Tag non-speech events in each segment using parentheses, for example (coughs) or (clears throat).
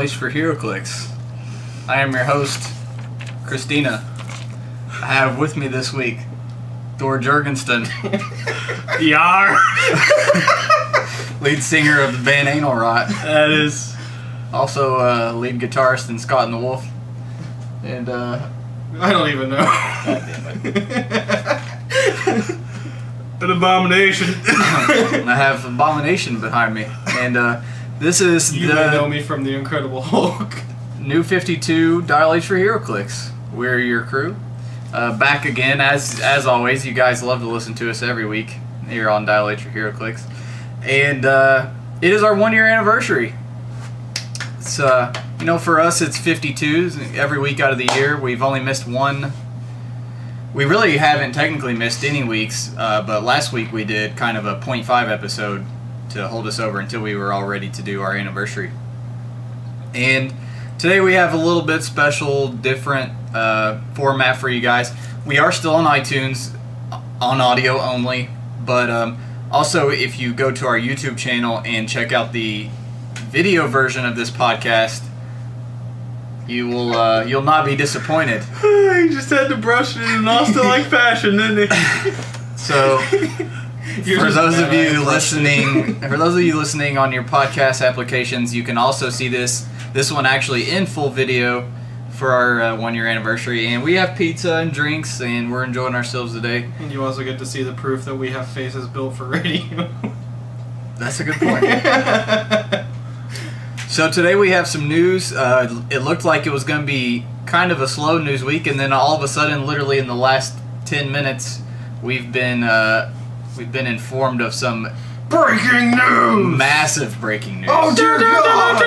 Dial H for HeroClix. I am your host, Christina. I have with me this week Thor Jurgensen, (laughs) Yar. (laughs) lead singer of the band Anal Rot. That is. Also, uh, lead guitarist in Scott and the Wolf. And, uh, I don't even know. (laughs) An abomination. I have Abomination behind me. And, uh, this is you may know me from the Incredible Hulk. (laughs) new 52 Dial H for HeroClix. We're your crew. Uh, back again, as as always. You guys love to listen to us every week here on Dial H for HeroClix, And, uh, it is our one year anniversary. It's uh, you know, for us, it's 52 every week out of the year. We've only missed one. We really haven't technically missed any weeks, uh, but last week we did kind of a 0.5 episode to hold us over until we were all ready to do our anniversary. And today we have a little bit special, different uh, format for you guys. We are still on iTunes, on audio only, but um, also if you go to our YouTube channel and check out the video version of this podcast, you will uh, you'll not be disappointed. (laughs) he just had to brush it in an Austin-like (laughs) fashion, didn't he? So, for those of you (laughs) listening, for those of you listening on your podcast applications, you can also see this this one actually in full video for our uh, one year anniversary, and we have pizza and drinks, and we're enjoying ourselves today. And you also get to see the proof that we have faces built for radio. That's a good point. (laughs) So today we have some news. Uh, it looked like it was going to be kind of a slow news week, and then all of a sudden, literally in the last ten minutes, we've been uh, we've been informed of some Breaking news! massive breaking news. Oh dear God!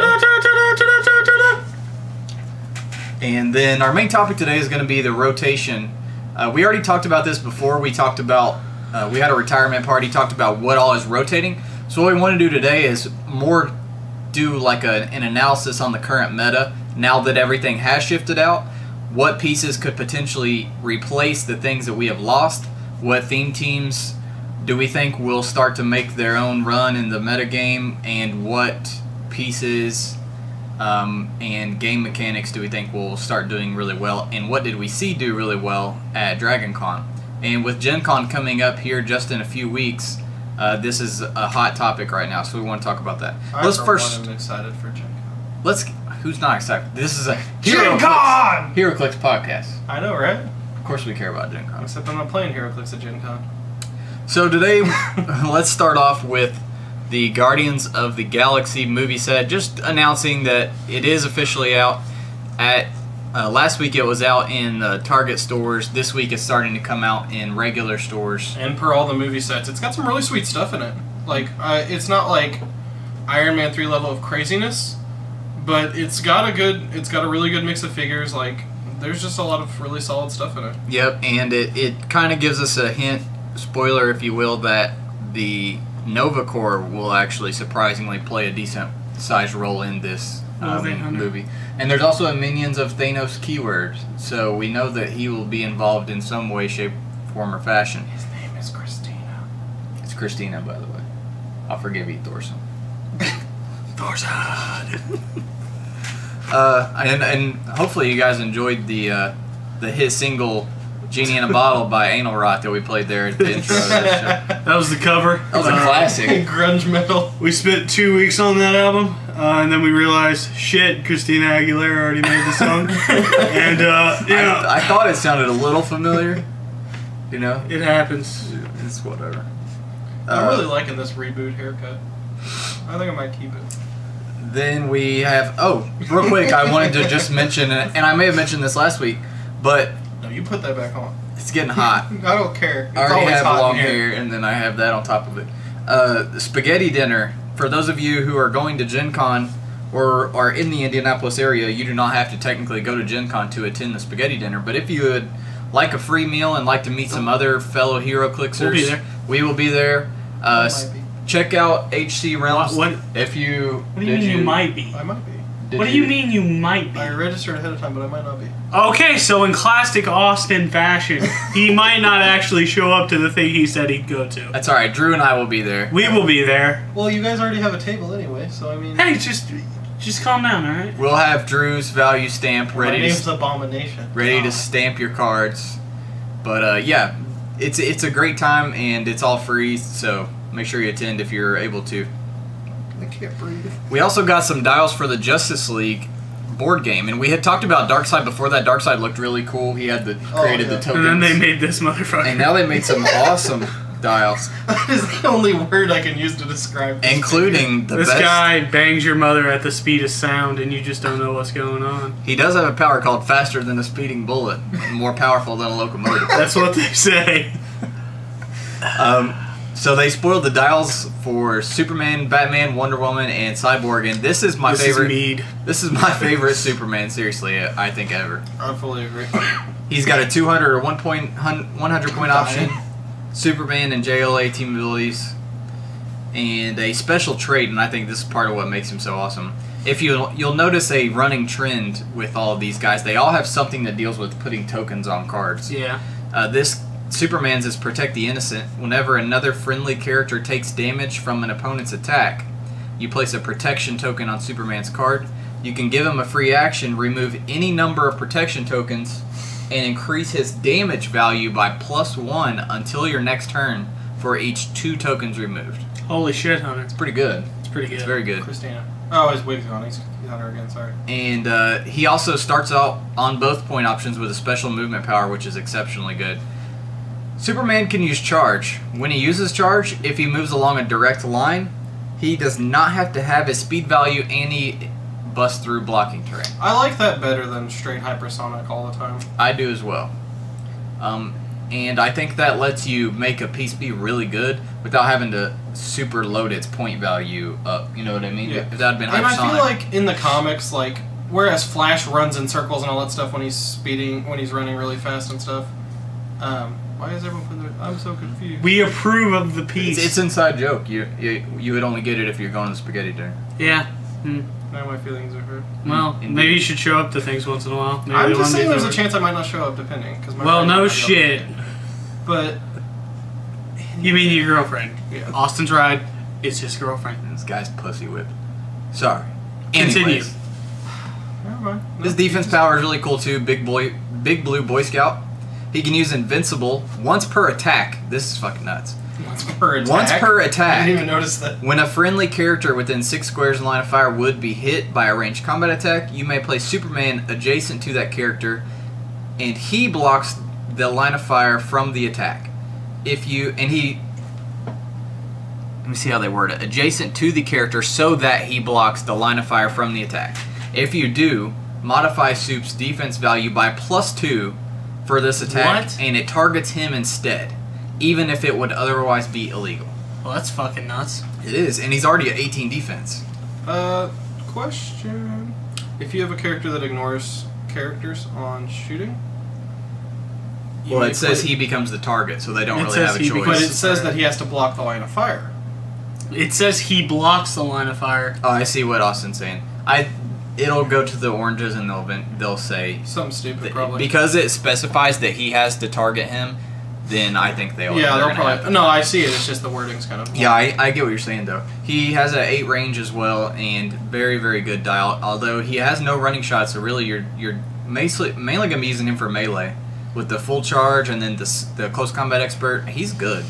And then our main topic today is going to be the rotation. Uh, we already talked about this before. We talked about uh, we had a retirement party. Talked about what all is rotating. So what we want to do today is more do like a, an analysis on the current meta now that everything has shifted out. What pieces could potentially replace the things that we have lost? What theme teams do we think will start to make their own run in the metagame? And what pieces um, and game mechanics do we think will start doing really well? And what did we see do really well at Dragon Con? And with Gen Con coming up here just in a few weeks, uh, this is a hot topic right now, so we want to talk about that. I, let's first am excited for Gen Con. let's who's not excited? This is a Gen HeroClix, Con! HeroClix podcast. I know, right? Of course, we care about Gen Con. Except I'm not playing HeroClix at Gen Con. So today, (laughs) let's start off with the Guardians of the Galaxy movie set. Just announcing that it is officially out. At uh, last week, it was out in uh, Target stores. This week, it's starting to come out in regular stores. And per all the movie sets, it's got some really sweet stuff in it. Like, uh, it's not like Iron Man 3 level of craziness, but it's got a good, it's got a really good mix of figures. Like, there's just a lot of really solid stuff in it. Yep, and it, it kind of gives us a hint, spoiler if you will, that the Nova Corps will actually surprisingly play a decent sized role in this um, they- I know. movie. And there's also a Minions of Thanos keyword, so we know that he will be involved in some way, shape, form, or fashion. His name is Christina. It's Christina, by the way. I'll forgive you, Thorson. (laughs) Thorson! uh, and, and hopefully you guys enjoyed the uh, the hit single Genie in a Bottle by Anal Rot that we played there at the (laughs) intro of this show. That was the cover. That was a Uh, classic. (laughs) Grunge metal. We spent two weeks on that album, uh, and then we realized, shit, Christina Aguilera already made the song. (laughs) and, uh, you know, I, I thought it sounded a little familiar. You know, it happens. it's whatever. I'm Uh, really liking this reboot haircut. I think I might keep it. Then we have oh, real quick, I wanted to just mention, and I may have mentioned this last week, but No, you put that back on. it's getting hot. (laughs) I don't care. It's I already always have hot long here. hair, and then I have that on top of it. Uh, spaghetti dinner. For those of you who are going to Gen Con or are in the Indianapolis area, you do not have to technically go to Gen Con to attend the spaghetti dinner. But if you would like a free meal and like to meet some other fellow Hero Clixers, We'll be there. we will be there. Uh, might be. check out HC Realms. What- if you? What do you did mean you, might be? I might be. Did What do you mean you might be? I registered ahead of time, but I might not be. Okay, so in classic Austin fashion, (laughs) he might not actually show up to the thing he said he'd go to. That's all right. Drew and I will be there. We will be there. Well, you guys already have a table anyway, so I mean. Hey, just Just calm down, all right? We'll have Drew's value stamp My ready to name's Abomination. ready Oh. to stamp your cards. But uh, yeah, it's it's a great time and it's all free, so make sure you attend if you're able to. I can't breathe. We also got some dials for the Justice League board game, and we had talked about Darkseid before that. Darkseid looked really cool. He had the Oh, created yeah. the tokens, And then they made this motherfucker. and now they made some (laughs) awesome dials, (laughs) That is the only word I can use to describe this including the best. this best. guy bangs your mother at the speed of sound, and you just don't know what's going on. He does have a power called faster than a speeding bullet, more powerful than a locomotive. That's what they say. Um, so they spoiled the dials for Superman, Batman, Wonder Woman, and Cyborg, and this is my this favorite. is mead. This is my favorite Superman, seriously, I think ever. I fully agree. He's got a 200 or 1 point, 100 point option, Superman and JLA team abilities, and a special trait, and I think this is part of what makes him so awesome. If you you'll notice a running trend with all of these guys, they all have something that deals with putting tokens on cards. Yeah. Uh, this Superman's is protect the innocent. Whenever another friendly character takes damage from an opponent's attack, you place a protection token on Superman's card. You can give him a free action, remove any number of protection tokens, and increase his damage value by plus one until your next turn for each two tokens removed. Holy shit, Hunter. It's pretty good. It's pretty good. It's very good. Christina. Oh, his wig's gone. He's, he's on her again. Sorry. And uh, he also starts out on both point options with a special movement power, which is exceptionally good. Superman can use charge. When he uses charge, if he moves along a direct line, he does not have to have his speed value and he busts through blocking terrain. I like that better than straight hypersonic all the time. I do as well. Um, and I think that lets you make a piece be really good without having to super load its point value up. You know what I mean? Yeah. If that had been And I feel like in the comics, like whereas Flash runs in circles and all that stuff when he's speeding, when he's running really fast and stuff. Um, why is everyone putting their? I'm so confused. We approve of the piece. it's, it's inside joke. You, you you would only get it if you're going to spaghetti dinner. yeah. Hmm. now my feelings are hurt. Well, Indeed. maybe you should show up to things once in a while. Maybe I'm just saying there's a chance I might not show up depending. Cause my Well, no shit. be. But You mean your girlfriend? Yeah. Austin's ride is his girlfriend. This guy's pussy whipped. Sorry. Continue. Anyways, (sighs) never mind. No, His defense power is really cool too. Big boy, big blue boy scout. He can use invincible once per attack. This is fucking nuts. Once per attack. Once per attack. I didn't even notice that. When a friendly character within six squares in line of fire would be hit by a ranged combat attack, you may place Superman adjacent to that character, and he blocks the line of fire from the attack. If you and he, let me see how they word it. Adjacent to the character, so that he blocks the line of fire from the attack. If you do, modify Soup's defense value by plus two for this attack, What? and it targets him instead, even if it would otherwise be illegal. Well, that's fucking nuts. It is, and he's already at 18 defense. Uh, question: If you have a character that ignores characters on shooting, you Well, it says play- he becomes the target, so they don't It really have a he choice. becomes- But it says that he has to block the line of fire. It says he blocks the line of fire. oh, I see what Austin's saying. I, it'll go to the oranges, and they'll they'll say Something stupid, probably. because it specifies that he has to target him. Then I think they'll yeah, they'll probably. No, I see it. It's just the wording's kind of. Yeah, I, I get what you're saying though. He has an eight range as well, and very very good dial. Although he has no running shots, so really you're you're mainly mainly gonna be using him for melee with the full charge and then the the close combat expert. He's good.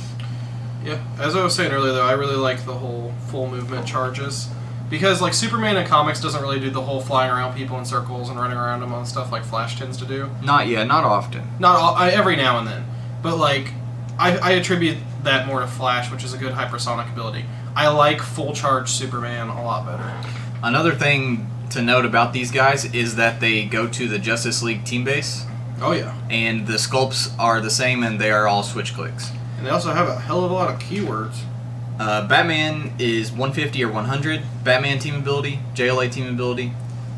Yeah, as I was saying earlier, though, I really like the whole full movement charges because, like, Superman in comics doesn't really do the whole flying around people in circles and running around them on stuff like Flash tends to do. Not yet, not often. Not all, I, every now and then, but like, I, I attribute that more to Flash, which is a good hypersonic ability. I like full charge Superman a lot better. Another thing to note about these guys is that they go to the Justice League team base, Oh yeah, and the sculpts are the same, and they are all switch clicks. and they also have a hell of a lot of keywords. Uh, Batman is 150 or 100. Batman team ability, JLA team ability,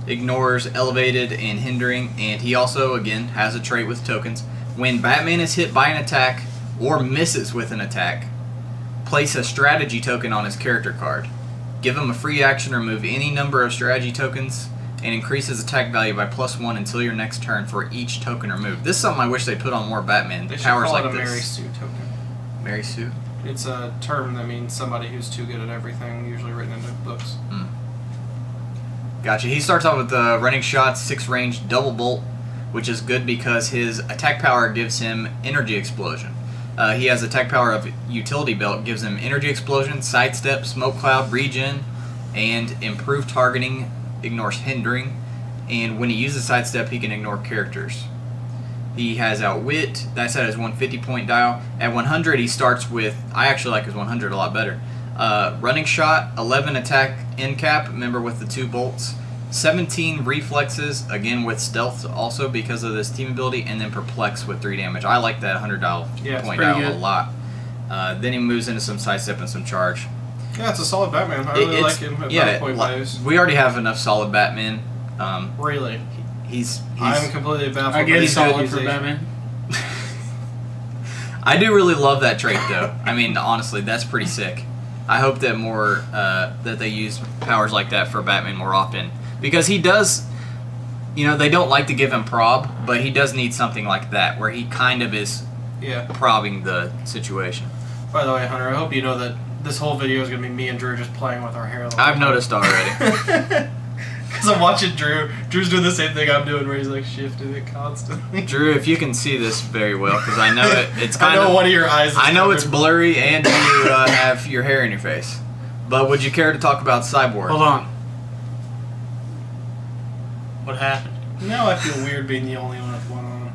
ignores elevated and hindering, and he also again has a trait with tokens. When Batman is hit by an attack or misses with an attack, place a strategy token on his character card. Give him a free action to remove any number of strategy tokens and increase his attack value by plus one until your next turn for each token removed. This is something I wish they put on more Batman They powers like this. Mary Sue token. Mary Sue. It's a term that means somebody who's too good at everything, usually written into books. Gotcha. He starts off with the running shot, six range, double bolt, which is good because his attack power gives him energy explosion. Uh, he has attack power of utility belt, gives him energy explosion, sidestep, smoke cloud, regen, and improved targeting, ignores hindering, and when he uses sidestep, he can ignore characters. He has outwit. That's at his 150 point dial. At 100, he starts with. I actually like his 100 a lot better. Uh, running shot, 11 attack incap. Remember with the two bolts. 17 reflexes again with stealth also because of this team ability, and then perplex with three damage. I like that 100 dial Yeah, it's point pretty dial a lot. Uh, then he moves into some sidestep and some charge. Yeah, it's a solid Batman. I It- really like him at yeah, battle point li- we already have enough solid Batman. Um, Really, he's he's I'm completely baffled. I by get his solid for. Batman. (laughs) I do really love that trait, though. I mean, honestly, that's pretty sick. I hope that more uh, that they use powers like that for Batman more often because he does. You know, they don't like to give him prob, but he does need something like that where he kind of is Yeah. probing the situation. By the way, Hunter, I hope you know that this whole video is gonna be me and Drew just playing with our hair. the whole I've time. noticed already. (laughs) Because I'm watching Drew. Drew's doing the same thing I'm doing, where he's like shifting it constantly. (laughs) Drew, if you can see this very well, because I know it, it's kind (laughs) of. I kind know of. one of your eyes. Is I know covered. it's blurry and you uh, have your hair in your face. But would you care to talk about Cyborg? Hold on. What happened? Now I feel weird being the only one with one on.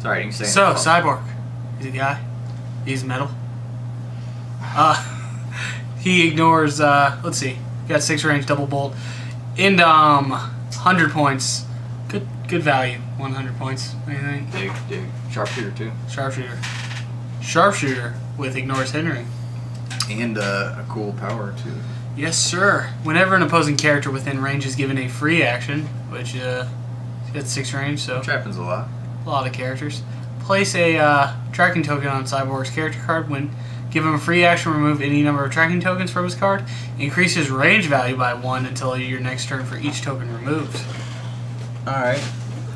Sorry, you can say. So, Cyborg. He's a guy. He's metal. Uh, (laughs) he ignores, uh, let's see. Got six range, double bolt. And, um, 100 points. Good good value. 100 points. Anything? Dig, dig. Sharpshooter too. Sharpshooter. Sharpshooter with ignores hindering. And uh, a cool power too. Yes, sir. Whenever an opposing character within range is given a free action, which, uh, he's six range, so Which happens a lot. a lot of characters. Place a uh, tracking token on Cyborg's character card. When give him a free action, remove any number of tracking tokens from his card. Increase his range value by one until your next turn for each token removed. Alright.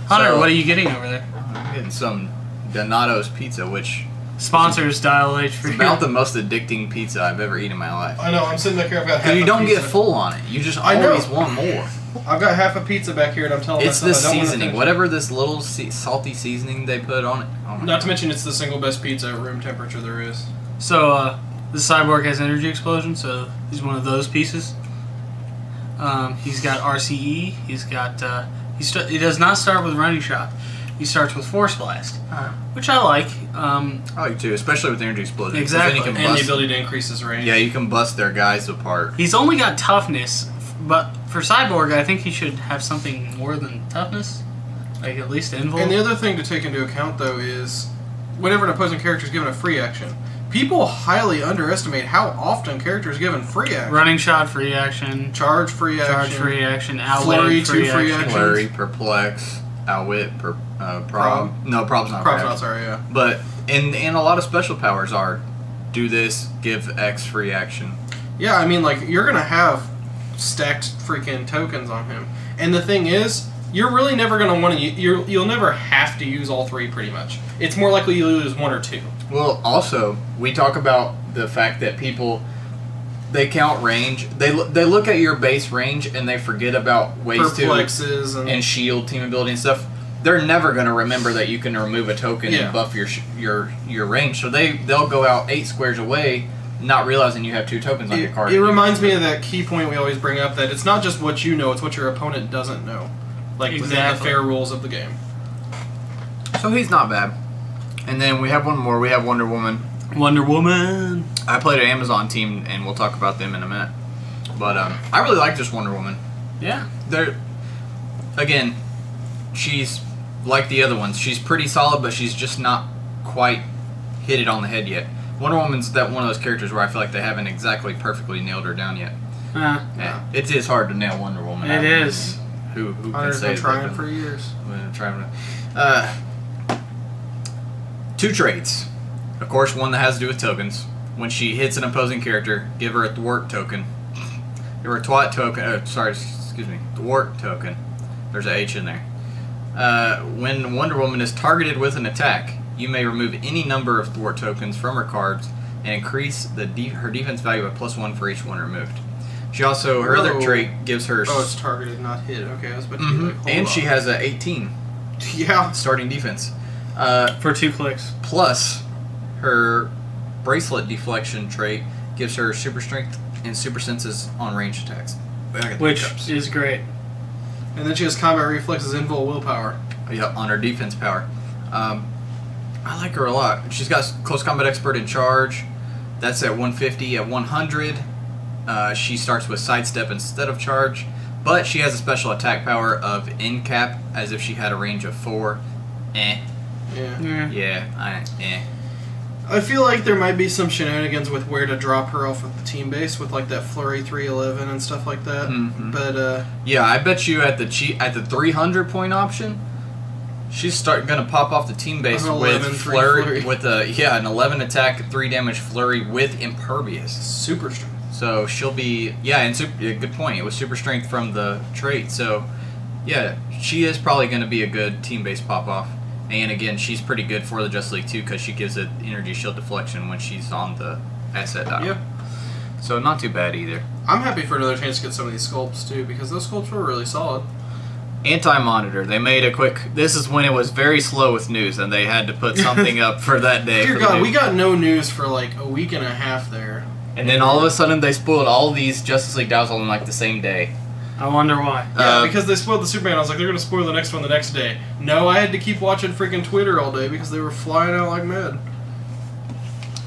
Hunter, So- what are you getting over there? I'm getting some Donato's pizza, which Sponsors Dial H for is about the most addicting pizza I've ever eaten in my life. I know. I'm sitting back here. I've got. Half Because you a don't get pizza. full on it. You just I know. always want more. I've got half a pizza back here, and I'm telling It's myself the I don't wanna seasoning. Whatever this little se- salty seasoning they put on it. Oh my Not to mention, it's the single best pizza at room temperature there is. So uh, the cyborg has energy explosion, so he's one of those pieces. Um, he's got RCE. He's got. Uh, he, st- he does not start with running shot. He starts with force blast, which I like. Um, I like too, especially with energy explosion. Exactly. Then you can And the ability to increase his range. yeah, you can bust their guys apart. he's only got toughness, but for cyborg, I think he should have something more than toughness, like at least invul. And the other thing to take into account, though, is whenever an opposing character is given a free action, people highly underestimate how often characters given free action. running shot, free action, Charge free action. charge, free action, outwit, Flurry, free, two free action. actions. Flurry, perplex, outwit, per, uh, prob. No, prob's not. Props bad. not sorry, yeah. But and and a lot of special powers are do this, give X free action. Yeah, I mean, like, you're going to have stacked freaking tokens on him. And the thing is, you're really never going to want to, you're, you'll never have to use all three, pretty much. It's more likely you'll use one or two. Well, also we talk about the fact that people they count range. They they look at your base range and they forget about ways to and, and shield team ability and stuff. They're never going to remember that you can remove a token Yeah. and buff your your your range. So they they'll go out eight squares away, not realizing you have two tokens on It, your card. it reminds me of that key point we always bring up that it's not just what you know, it's what your opponent doesn't know. Like within the fair rules of the game. So he's not bad. And then we have one more. We have Wonder Woman. Wonder Woman. I played an Amazon team, and we'll talk about them in a minute. But um, I really like this Wonder Woman. Yeah. They're again, she's like the other ones. She's pretty solid, but she's just not quite hit it on the head yet. Wonder Woman's that one of those characters where I feel like they haven't exactly perfectly nailed her down yet. Uh, Yeah, it is hard to nail Wonder Woman. It I mean, is. Who who can Hunter's say been trying they've for been- years. been trying to- Uh, two traits. Of course, one that has to do with tokens. When she hits an opposing character, give her a thwart token. Give her a twat token. Uh, sorry, excuse me, thwart token. There's a H in there. Uh, when Wonder Woman is targeted with an attack, you may remove any number of thwart tokens from her cards and increase the de- her defense value by plus one for each one removed. She also her other trait gives her. Oh, it's targeted, not hit. Okay, I was about to be Mhm. like, and she has a 18 (laughs) Yeah. starting defense. Uh, For two clicks. plus, her bracelet deflection trait gives her super strength and super senses on range attacks. I got the Which hiccups. is great. And then she has combat reflexes, invul, willpower. Yeah, on her defense power. Um, I like her a lot. She's got close combat expert in charge. That's at 150. At 100, uh, she starts with sidestep instead of charge, but she has a special attack power of incap as if she had a range of four. Eh. Yeah. Yeah. Yeah. I eh. I feel like there might be some shenanigans with where to drop her off with the team base with like that flurry 311 and stuff like that. Mhm. But uh, Yeah, I bet you at the che- at the 300 point option, she's start gonna pop off the team base An with flurry, flurry. with a yeah an 11 attack, three damage flurry with impervious. super strength. So she'll be yeah, and super, yeah, good point. It was super strength from the trait. So yeah, she is probably going to be a good team base pop off. And again, she's pretty good for the Just League too because she gives it energy shield deflection when she's on the asset dial. Yeah. So not too bad either. I'm happy for another chance to get some of these sculpts too because those sculpts were really solid. Anti monitor. They made a quick. This is when it was very slow with news, and they had to put something up for that day. Dear God, we got no news for like a week and a half there. And then all of a sudden, they spoiled all these Justice League dials on like the same day. I wonder why. Yeah, Uh, because they spoiled the Superman. I was like, they're gonna spoil the next one the next day. No, I had to keep watching freaking Twitter all day because they were flying out like mad.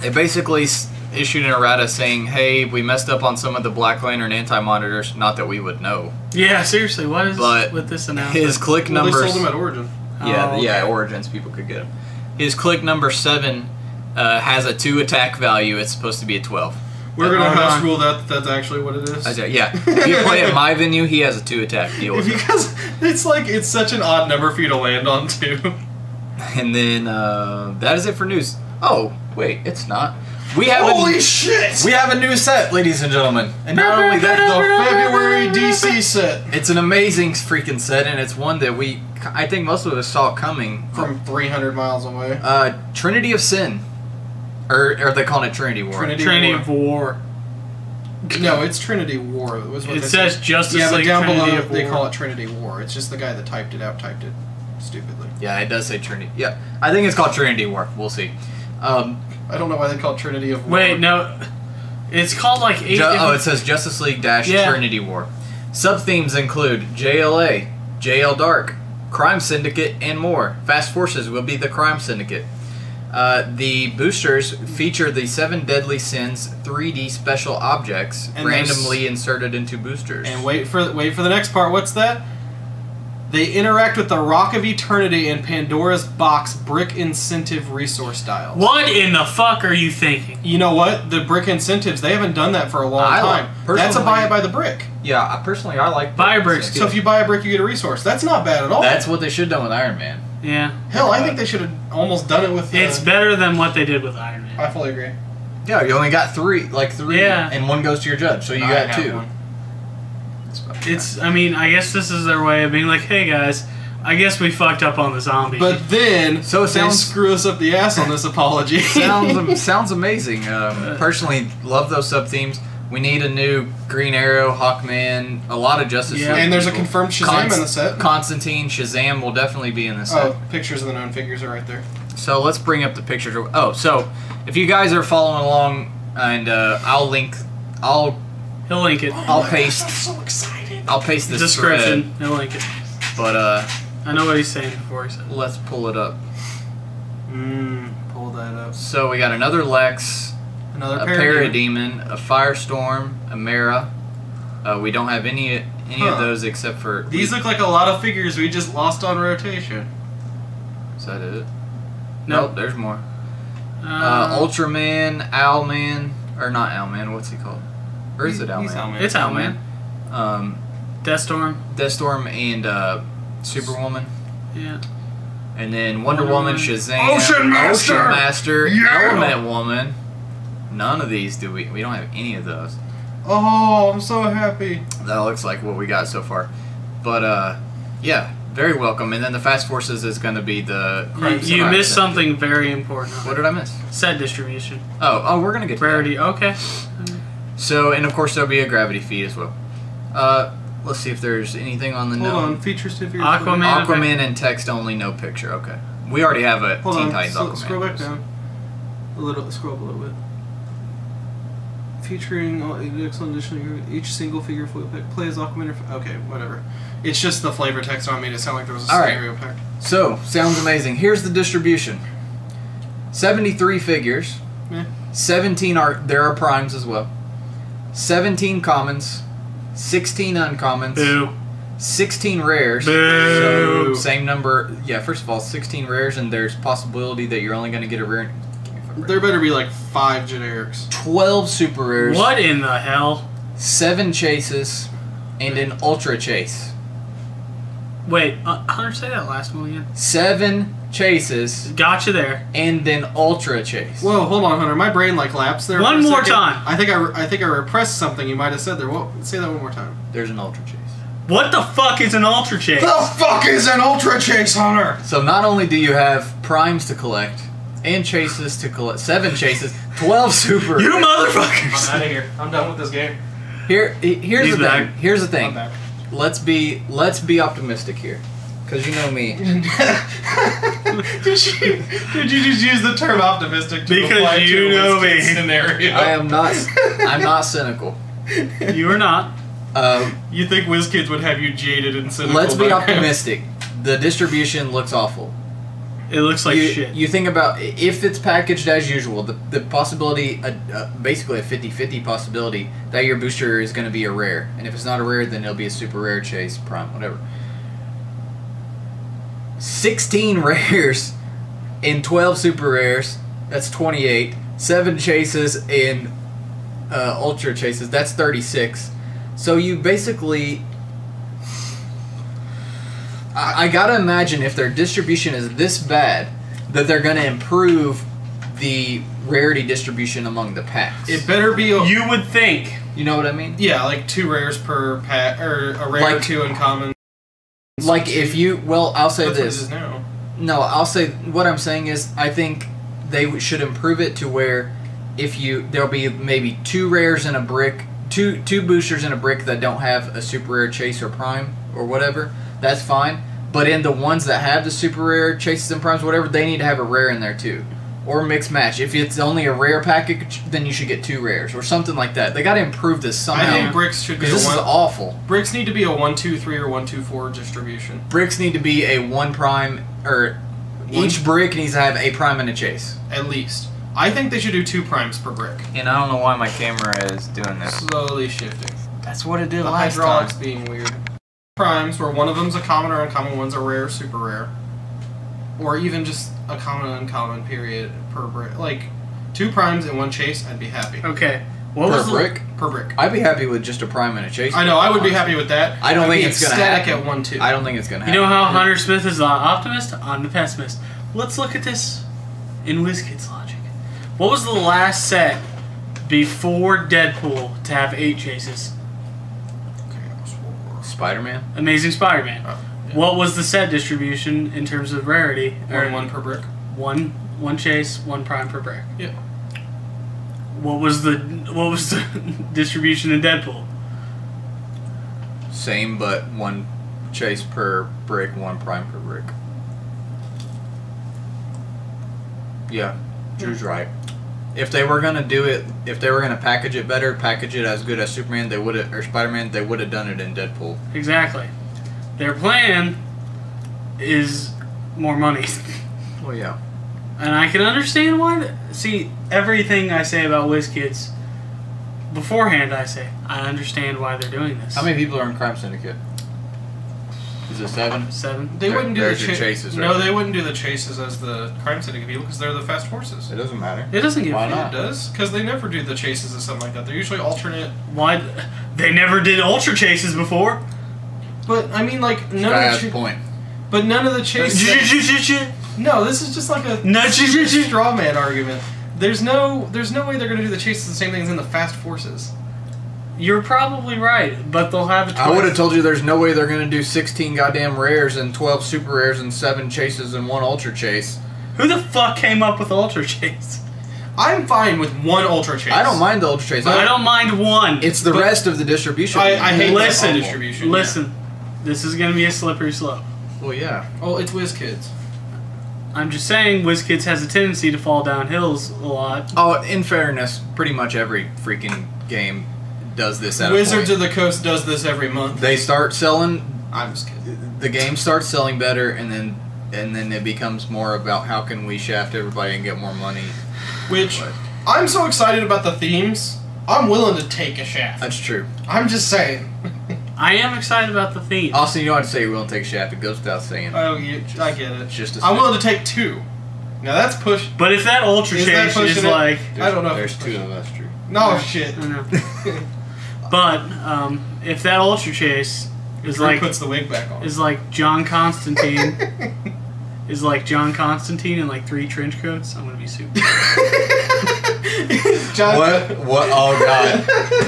They basically issued an errata saying, "Hey, we messed up on some of the Black Lantern anti-monitors. Not that we would know. Yeah, seriously, what is But with this announcement? His click Well, numbers, they sold them at Origin. yeah, Oh, yeah. Origins people could get them. His click number seven uh, has a two attack value. It's supposed to be a twelve. We're gonna Hold house rule that that's actually what it is. I said, yeah. If you play at my venue, he has a two attack deal. with it. because it's like it's such an odd number for you to land on too. And then uh, that is it for news. Oh wait, it's not. We have Holy a, shit! we have a new set, ladies and gentlemen. And not only that, the February DC set It's an amazing freaking set, and it's one that we, I think most of us saw coming. from 300 miles away. Uh, Trinity of Sin, or or they calling it Trinity War. Trinity Trinity War. of War. No, it's Trinity War. Was what It says said. Justice yeah, but down Trinity below of they War. call it Trinity War. It's just the guy that typed it out typed it stupidly. Yeah, it does say Trinity. Yeah, I think it's called Trinity War. We'll see. Um, I don't know why they call it Trinity of War. Wait, no. It's called like eight Ju- oh, it says Justice League dash Yeah. Trinity War. Sub themes include JLA, JL Dark, Crime Syndicate, and more. Fast Forces will be the Crime Syndicate. Uh, the boosters feature the Seven Deadly Sins 3D special objects And randomly inserted into boosters. And wait for wait for the next part. What's that? They interact with the Rock of Eternity and Pandora's Box brick incentive resource dials. What in the fuck are you thinking? You know what? The brick incentives, they haven't done that for a long I like- time. That's a buy it by the brick. yeah, I- personally, I like Buy bricks, Syndicate. So if you buy a brick, you get a resource. That's not bad at all. That's what they should have done with Iron Man. Yeah. Hell, I think they should have almost done it with. Uh, It's better than what they did with Iron Man. I fully agree. Yeah, you only got three, like three, Yeah. and one goes to your judge, so you I got two. one. It's, I mean, I guess this is their way of being like, hey guys, I guess we fucked up on the zombie. But then, So it they sounds- screw us up the ass on this apology. (laughs) sounds (laughs) sounds amazing. Um, personally, love those sub themes. We need a new Green Arrow, Hawkman, a lot of Justice Yeah. League. and there's a confirmed Shazam Const- in the set. Constantine, Shazam will definitely be in the set. Oh, pictures of the known figures are right there. So let's bring up the pictures. Oh, so if you guys are following along, and uh, I'll link, I'll He'll link it. I'll paste, so excited. I'll paste this Description. He'll link it. but uh, I know what he's saying before he said. let's pull it up. Mmm, pull that up. So we got another Lex, Another a parademon. Parademon, a Firestorm, a Mara. Uh, we don't have any any Huh. of those except for These look like a lot of figures we just lost on rotation. Is that it? No. Nope, there's more. Uh, Uh, Ultraman, Owlman, or not Owlman, what's he called? Or is it Owlman? He's Owlman. It's Owlman. Um, Deathstorm. Deathstorm and uh, Superwoman. Yeah. And then Wonder, Wonder Woman, Woman. Shazam, Ocean Master! Ocean Master, Yeah! Element Woman. None of these do we. We don't have any of those. Oh, I'm so happy. That looks like what we got so far. But uh, yeah, very welcome. And then the Fast Forces is going to be the. You, you missed Syndicate. something very important. What did I miss? Set distribution. Oh, oh, we're gonna get to. Rarity. Okay. So, and of course there'll be a gravity feed as well. Uh, let's see if there's anything on the Hold no. on, features to figures. Aquaman. Aquaman and text only, no picture. Okay. We already have a Hold Teen on, Titans so- Aquaman. scroll back down. A little, scroll up a little bit. Featuring all- excellent addition, each single figure foil pack. Play as Aquaman. Or, okay, whatever. It's just the flavor text on me to sound like there was a All right. scenario pack. So, sounds amazing. Here's the distribution. 73 figures. Yeah. 17 are there are primes as well. 17 commons, 16 uncommons, Boo. 16 rares. Boo. So same number. Yeah, first of all, 16 rares and there's possibility that you're only going to get a rare. There better be like five generics. 12 super rares, What in the hell? 7 chases, and an ultra chase. Wait, uh, Hunter, say that last one again. 7 chases Gotcha there. and then ultra chase. Whoa, hold on, Hunter. My brain like lapsed there. One for a more second. time. I think I, re- I think I repressed something you might have said there. What? Say that one more time. There's an ultra chase. What the fuck is an ultra chase? The fuck is an ultra chase, Hunter? So not only do you have primes to collect and chases to collect, seven chases, twelve super. You motherfuckers! I'm out of here. I'm done with this game. Here, here's He's the back. thing. Here's the I'm thing. back. Let's be let's be optimistic here, because you know me. (laughs) did you did you just use the term optimistic to Because apply you to know Winston me. scenario? I am not. (laughs) I'm not cynical. You are not. Um, You think WizKids would have you jaded and cynical? let's be by now. optimistic. The distribution looks awful. It looks like you, shit. you think about if it's packaged as usual, the, the possibility, uh, uh, basically a 50-50 possibility that your booster is going to be a rare, and if it's not a rare, then it'll be a super rare, chase, prime, whatever. 16 (laughs) rares and 12 super rares, that's 28. 7 chases and uh, ultra chases, that's 36. So you basically I, I gotta imagine if their distribution is this bad, that they're gonna improve the rarity distribution among the packs. It better be a, you would think. you know what I mean? yeah, like two rares per pack or a rare Like- or two uncommon. Like if you, well, I'll say That's what this. is now. No, I'll say what I'm saying is I think they should improve it to where if you there'll be maybe two rares in a brick, two two boosters in a brick that don't have a super rare chase or prime or whatever. That's fine. But in the ones that have the super rare chases and primes, whatever, they need to have a rare in there too. Or mixed match. If it's only a rare package, then you should get two rares or something like that. They got to improve this somehow. I somehow. think bricks should be a because this is awful. bricks need to be a one two three or one two four distribution. Bricks need to be a one prime or each brick needs to have a prime and a chase. At least. I think they should do two primes per brick. And I don't know why my camera is doing this. Slowly shifting. That's what it did The last hydraulics time. being weird. Primes, where one of them's a common or uncommon, one's a rare, super rare. Or even just a common and uncommon period per brick. Like, two primes and one chase, I'd be happy. Okay. What Per was the brick? Per brick. I'd be happy with just a prime and a chase. I know, I would be happy with that. I don't I'd think be it's gonna ecstatic happen. at one two. I don't think it's gonna happen. You know how Hunter Smith is the optimist? I'm the pessimist. Let's look at this in WizKids logic. What was the last set before Deadpool to have eight chases? Spider Man. Amazing Spider-Man. Oh, yeah. What was the set distribution in terms of rarity? One one per brick. one one chase, one prime per brick. Yeah. What was the what was the (laughs) distribution in Deadpool? Same, but one chase per brick, one prime per brick. Yeah, Drew's right. If they were gonna do it, if they were gonna package it better, package it as good as Superman, they would have, or Spider Man, they would have done it in Deadpool. Exactly. Their plan is more money. (laughs) Well, yeah. And I can understand why. th- See, everything I say about WizKids, beforehand I say, I understand why they're doing this. How many people are in Crime Syndicate? Is it seven? Seven? They There- wouldn't do the cha- chases right No, there. they wouldn't do the chases as the crime syndicate people because they're the fast forces. It doesn't matter. It doesn't give Why not? It does because they never do the chases as something like that. They're usually alternate. Why? They never did ultra chases before. But I mean, like none Guy of the cha- point. but none of the chases. No, this is just like a No, straw man argument. There's no, there's no way they're gonna do the chases the same thing as in the fast forces. Probably right, but they'll have a I would have told you there's no way they're gonna do 16 goddamn rares and 12 super rares and seven chases and one ultra chase. Who the fuck came up with ultra chase? I'm fine with one ultra chase. I don't mind the ultra chase. I don't mind one. It's the rest of the distribution. I, I hate Listen. that distribution. Listen, this is gonna be a slippery slope. Well, yeah. Yeah. Oh, it's WizKids. I'm just saying, WizKids has a tendency to fall down hills a lot. Oh, in fairness, pretty much every freaking game does this at Wizards a of the Coast does this every month. They start selling. I'm just kidding. The game starts selling better, and then and then it becomes more about how can we shaft everybody and get more money. Which But I'm so excited about the themes. I'm willing to take a shaft. that's true. I'm just saying. I am excited about the theme. Austin, you don't have to say you won't take a shaft. It goes without saying. I don't get. I get it. It's just a I'm willing to take two. Now that's push. But if that ultra Is that chase pushing is like, I don't know if There's it's two pushing. of us, Drew. No shit. (laughs) I know. but um, if that ultra chase is like puts the wig back on. is like John Constantine (laughs) is like John Constantine in like three trench coats, I'm gonna be super. (laughs) John, What? What? Oh God!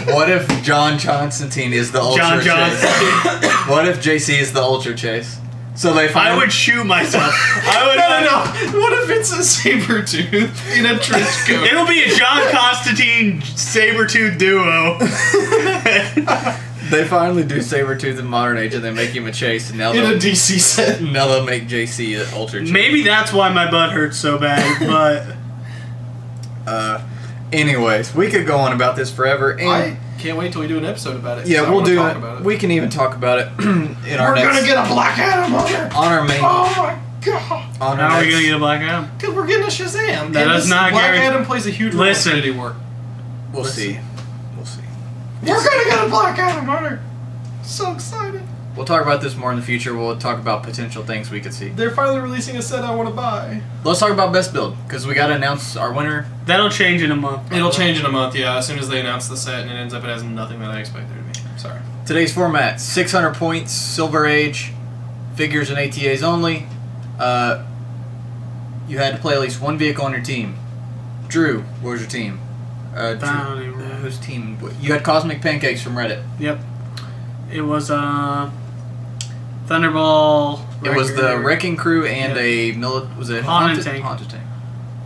(laughs) What if John Constantine is the ultra John chase? Constantine. What if JC is the ultra chase? So they find. I would (laughs) shoot myself. I would. No, no, no. What if it's a Sabretooth in a trench (laughs) coat? It'll be a John Constantine Sabretooth duo. (laughs) They finally do Sabretooth in Modern Age and they make him a chase, and now in a DC set. now they'll make JC an ultra chase. Maybe that's why my butt hurts so bad, but Uh, anyways, we could go on about this forever, and I can't wait till we do an episode about it. Yeah, we'll do talk it. About it. We can even talk about it (clears throat) in our We're next gonna get a Black Adam on it. on our main Oh my god! on our how are we gonna get a Black Adam? Because we're getting a Shazam. That And is not Black guaranteed. Adam plays a huge role in Listen. Infinity War. We'll Listen. see. We'll see. We're gonna get a Black Adam on it. So excited! We'll talk about this more in the future. We'll talk about potential things we could see. They're finally releasing a set I want to buy. Let's talk about best build because we got to announce our winner. That'll change in a month. It'll change in a month, yeah. As soon as they announce the set, and it ends up it has nothing that I expected it to be. Sorry. Today's format: 600 points, Silver Age, figures and ATAs only. Uh, you had to play at least one vehicle on your team. Drew, what was your team? Uh, Drew, I don't even remember. whose team? You had Cosmic Pancakes from Reddit. Yep. It was uh Thunderball. It was the Wrecking Crew and Yep. a mili- was it Haunted Haunted Tank. Haunted Tank.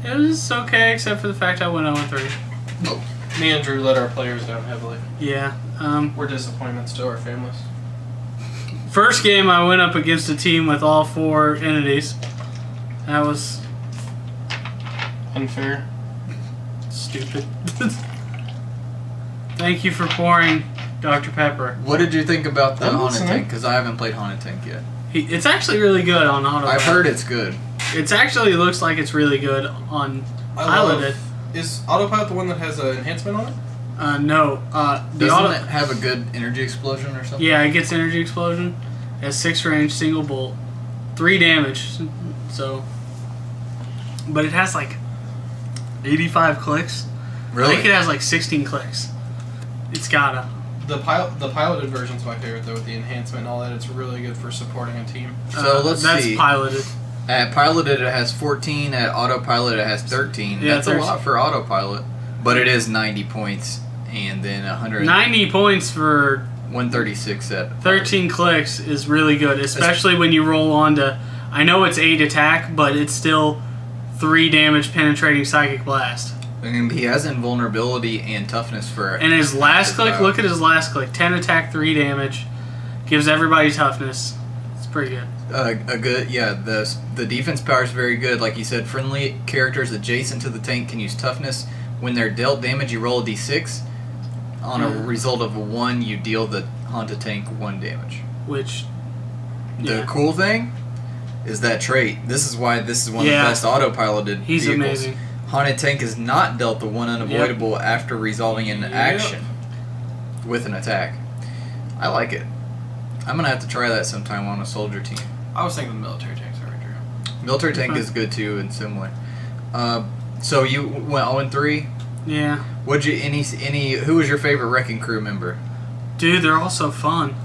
It was okay except for the fact I went 0 3. Me and Drew let our players down heavily. Yeah. Um, We're disappointments to our families. first game I went up against a team with all four entities. That was Unfair. stupid. (laughs) Thank you for pouring Dr. Pepper. What did you think about the I'm Haunted listening. Tank? Because I haven't played Haunted Tank yet. He, it's actually really good on auto. I've heard it's good. It's actually looks like it's really good on I piloted. love- Is autopilot the one that has an enhancement on it? Uh, no, uh, the Doesn't auto. it have a good energy explosion or something? Yeah, it gets energy explosion. It has six range, single bolt, three damage. So, but it has like eighty-five clicks. Really? I think it has like sixteen clicks. It's gotta. The pilot, the piloted version's my favorite though, with the enhancement and all that. It's really good for supporting a team. So Uh, let's that's see. piloted. At piloted, it has 14. At autopilot, it has 13. Yeah, That's a lot for autopilot, but it is 90 points, and then 100, Ninety points for 136 at thirteen clicks is really good, especially when you roll on to. I know it's eight attack, but it's still three damage penetrating psychic blast. And he has invulnerability and toughness for. And his last click, Wow. look at his last click. 10 attack, 3 damage. Gives everybody toughness. It's pretty good. Uh, a good, yeah. The the defense power is very good. Like you said, friendly characters adjacent to the tank can use toughness. When they're dealt damage, you roll a d6. On a result of a one, you deal the haunted tank one damage. Which, The Yeah. cool thing is that trait. This is why this is one Yeah. of the best autopiloted he's vehicles. amazing. Haunted Tank is not dealt the one unavoidable after resolving an Yep. action with an attack. I like it. I'm gonna have to try that sometime on a soldier team. I was thinking the military tanks are right. Military Tank is good too and similar. Uh, so you went 0 and 3. Yeah. Would you any any who was your favorite wrecking crew member? Dude, they're all so fun.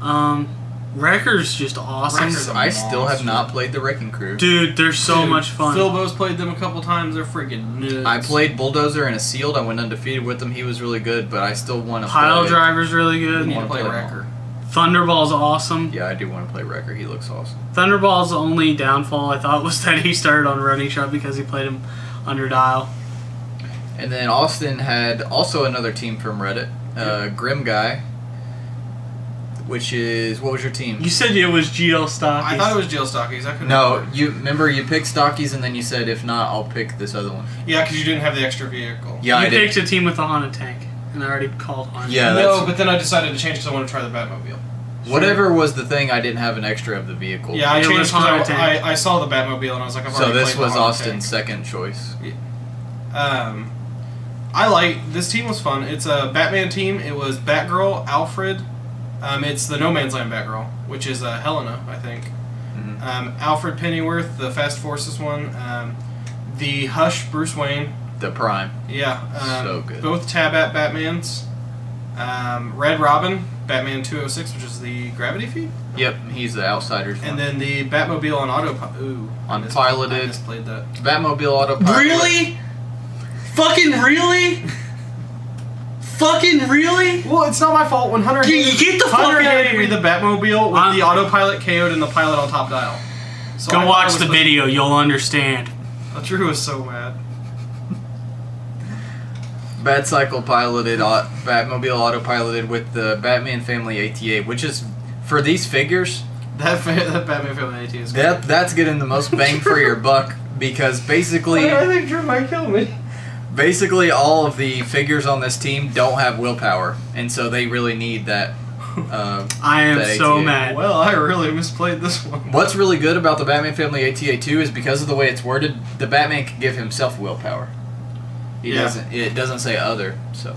Um, Wrecker's just awesome. Wrecker's a I still have not played the wrecking crew. Dude, they're so Dude, much fun. Philbo's played them a couple times. They're freaking nuts. I played Bulldozer and a Sealed. I went undefeated with him. He was really good, but I still want to Pile play. Driver's really You good. need wanna play play Wrecker. Thunderball's awesome. Yeah, I do want to play Wrecker. He looks awesome. Thunderball's only downfall I thought was (laughs) that he started on running shot because he played him under dial. And then Austin had also another team from Reddit, uh, Grim Guy, which is what was your team? You said it was GL stock. I thought it was Jill Stockies. I couldn't. No, remember. you remember you picked Stockies and then you said if not, I'll pick this other one. Yeah, because you didn't have the extra vehicle. Yeah, you I did. picked a team with a Honda tank, and I already called Honda. Yeah, no, but then I decided to change because I want to try the Batmobile. Whatever was the thing, I didn't have an extra of the vehicle. Yeah, I It changed was 'cause Honda I, tank. I, I saw the Batmobile and I was like, I've So already this played the was Austin's tank. second choice. Um, I like this team was fun. It's a Batman team. It was Batgirl, Alfred. Um, it's the No Man's Land Batgirl, which is uh, Helena, I think. Mhm. Um, Alfred Pennyworth, the Fast Forces one. Um, the Hush Bruce Wayne. The Prime. Yeah. Um, So good. Both Tabat Batmans. Um, Red Robin, Batman 206, which is the Gravity feed. Yep, he's the Outsiders one. And then the Batmobile on autopilot. Ooh, Unpiloted. I misplayed that. Batmobile Autopilot. Really? Fucking really? (laughs) Fucking really? Well, it's not my fault when Hunter. Get- handed- get the fuck Hunter outta handed here. me the Batmobile with I'm- the autopilot KO'd and the pilot on top dial. So Go thought watch I the supposed- video. You'll understand. Uh, Drew was so mad. (laughs) Bat Cycle piloted, au- Batmobile autopiloted with the Batman Family ATA, which is for these figures. That fa- that Batman Family AT is. great. That that's getting the most bang for your (laughs) buck because basically, I think Drew might kill me. Basically all of the figures on this team don't have willpower, and so they really need that. (laughs) Uh, I am that so ATA. mad. Well, I really misplayed this one. What's really good about the Batman Family ATA 2 is because of the way it's worded, the Batman can give himself willpower. He Yeah. doesn't. It doesn't say other. So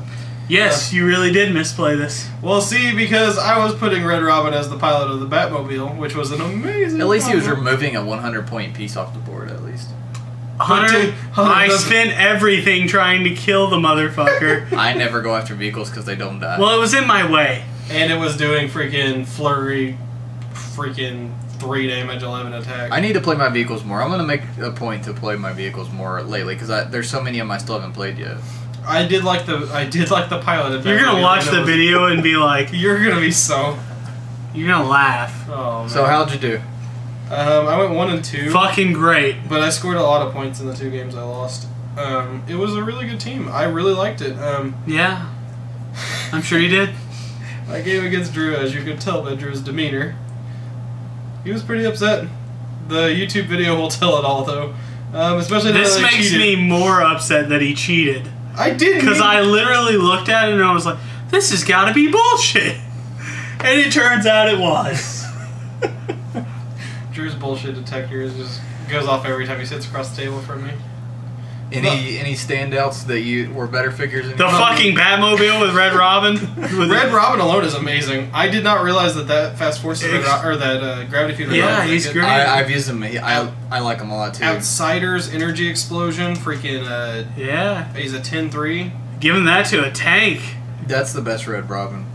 Yes, you really did misplay this. Well, see, because I was putting Red Robin as the pilot of the Batmobile, which was an amazing. at least he was removing a 100 point piece off the board. At least Hunter, Hunter I spent everything trying to kill the motherfucker. (laughs) I never go after vehicles because they don't die. well, it was in my way. and it was doing freaking flurry, freaking three damage, eleven attack. I need to play my vehicles more. I'm gonna make a point to play my vehicles more lately because there's so many of them I still haven't played yet. I did like the I did like the pilot. of You're gonna watch the was- video and be (laughs) like, You're gonna be so. you're gonna laugh. Oh man. So how'd you do? Um, I went one and two, Fucking great. but I scored a lot of points in the two games I lost. Um, it was a really good team. I really liked it. Um, Yeah, I'm sure you did. (laughs) my game against Drew, as you could tell by Drew's demeanor, he was pretty upset. The YouTube video will tell it all, though. Um, especially This makes me more upset that he cheated. I didn't. Because I literally looked at it and I was like, this has got to be bullshit. (laughs) And it turns out it was. (laughs) Drew's bullshit detector is just goes off every time he sits across the table from me. Any any standouts that you were better figures in? The fucking Batmobile with Red Robin. (laughs) With Red Robin alone is amazing. I did not realize that that Fast Force Red or that uh, Gravity Feed Yeah, Robin was he's that good. great. I, I've used them. I I like him a lot too. Outsiders, Energy Explosion, freaking. Uh, Yeah, he's a 10-3. giving that to a tank. That's the best Red Robin.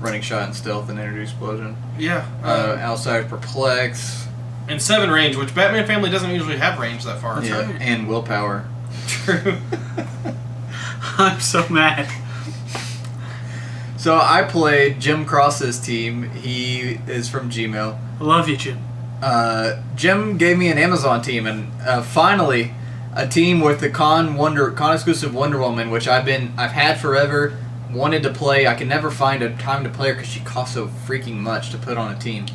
Running shot and stealth and energy explosion. Yeah. Uh, Uh, Outsiders perplex. And seven range, which Batman family doesn't usually have range that far. yeah, right. and willpower. True. (laughs) I'm so mad. So I played Jim Cross's team. He is from Gmail. I love you, Jim. Uh, Jim gave me an Amazon team, and uh, finally, a team with the Con Wonder Con exclusive Wonder Woman, which I've been I've had forever. Wanted to play. I can never find a time to play her because she costs so freaking much to put on a team.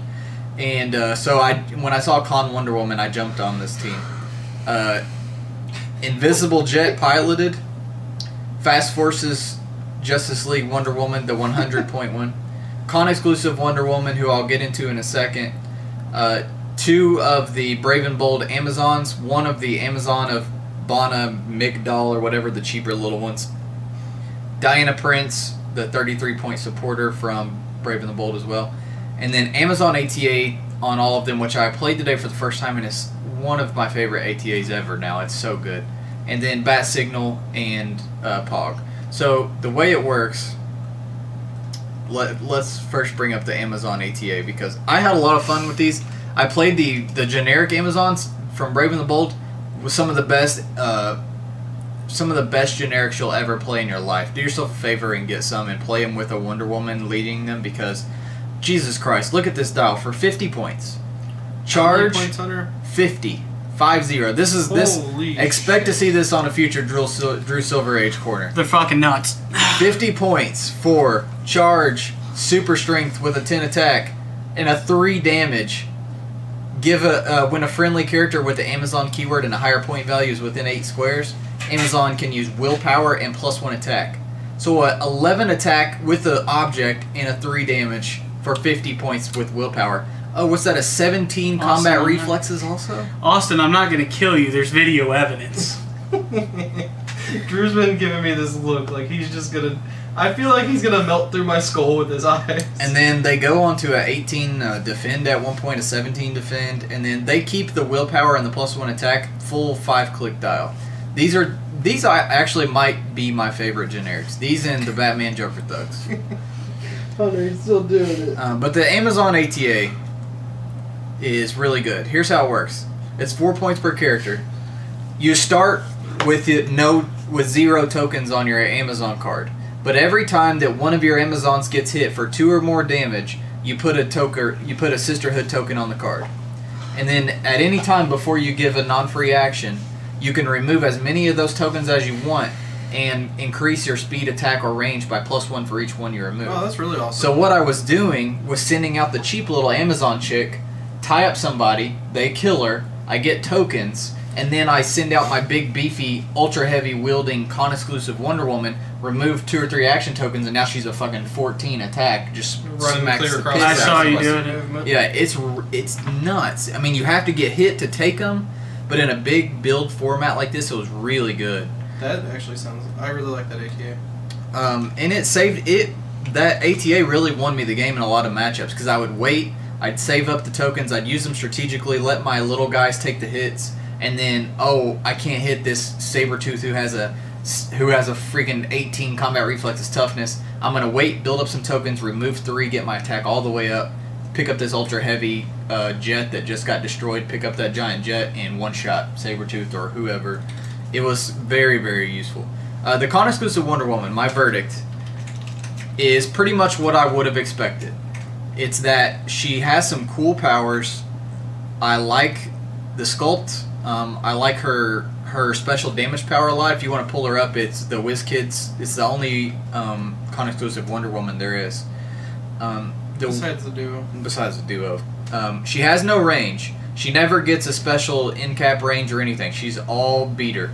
And uh, so I, when I saw Con Wonder Woman, I jumped on this team. Uh, Invisible Jet piloted. Fast Forces Justice League Wonder Woman, the 100.1. Con exclusive Wonder Woman, who I'll get into in a second. Uh, two of the Brave and Bold Amazons, one of the Amazon of Bana-Mighdall or whatever, the cheaper little ones. Diana Prince, the 33 point supporter from Brave and the Bold as well. And then Amazon ATA on all of them, which I played today for the first time, and it's one of my favorite ATAs ever now. It's so good. And then Bat Signal and uh, Pog. So the way it works, let, let's first bring up the Amazon ATA because I had a lot of fun with these. I played the, the generic Amazons from Brave and the Bold with some of the best uh, some of the best generics you'll ever play in your life. Do yourself a favor and get some and play them with a Wonder Woman leading them because Jesus Christ, look at this dial for 50 points. Charge points, Hunter? 50. Five zero. This is this. Holy expect to see this on a future Drew, Drew Silver Age corner. They're fucking nuts. (sighs) 50 points for charge, super strength with a 10 attack, and a 3 damage. Give a uh, when a friendly character with the Amazon keyword and a higher point value is within 8 squares, Amazon can use willpower and plus 1 attack. So a 11 attack with the object and a 3 damage for 50 points with willpower. Oh, what's that? A 17 combat Awesome. reflexes also? Austin, I'm not gonna kill you. There's video evidence. (laughs) Drew's been giving me this look like he's just gonna. I feel like he's gonna melt through my skull with his (laughs) eyes. And then they go on to a 18 uh, defend at one point, a 17 defend, and then they keep the willpower and the plus one attack full five click dial. These are these I actually might be my favorite generics. These and the Batman Joker Thugs. (laughs) Hunter, he's still doing it. Um, but the Amazon ATA is really good. Here's how it works. It's four points per character. You start with it, no with zero tokens on your Amazon card. But every time that one of your Amazons gets hit for two or more damage, you put a toker you put a sisterhood token on the card. And then at any time before you give a non-free action, you can remove as many of those tokens as you want and increase your speed, attack, or range by plus one for each one you remove. Oh, that's really awesome. So what I was doing was sending out the cheap little Amazon chick, tie up somebody, they kill her, I get tokens, and then I send out my big beefy, ultra heavy wielding con exclusive Wonder Woman, remove two or three action tokens, and now she's a fucking fourteen attack, just running clear across. I saw you doing it. Yeah, it's it's nuts. I mean, you have to get hit to take them, but in a big build format like this, it was really good. That actually sounds. I really like that ATA. Um, and it saved it. That ATA really won me the game in a lot of matchups because I would wait, I'd save up the tokens, I'd use them strategically, let my little guys take the hits, and then oh, I can't hit this Sabretooth who has a who has a freaking 18 combat reflexes toughness. I'm gonna wait, build up some tokens, remove three, get my attack all the way up, pick up this ultra heavy uh, jet that just got destroyed, pick up that giant jet, and one shot Sabretooth or whoever. It was very very useful. Uh, the con exclusive Wonder Woman, my verdict, is pretty much what I would have expected. It's that she has some cool powers. I like the sculpt. Um, I like her her special damage power a lot. If you want to pull her up, it's the WizKids. It's the only um, con exclusive Wonder Woman there is. Um, the, Besides the duo. besides the duo. Um, she has no range. She never gets a special incap range or anything. She's all beater.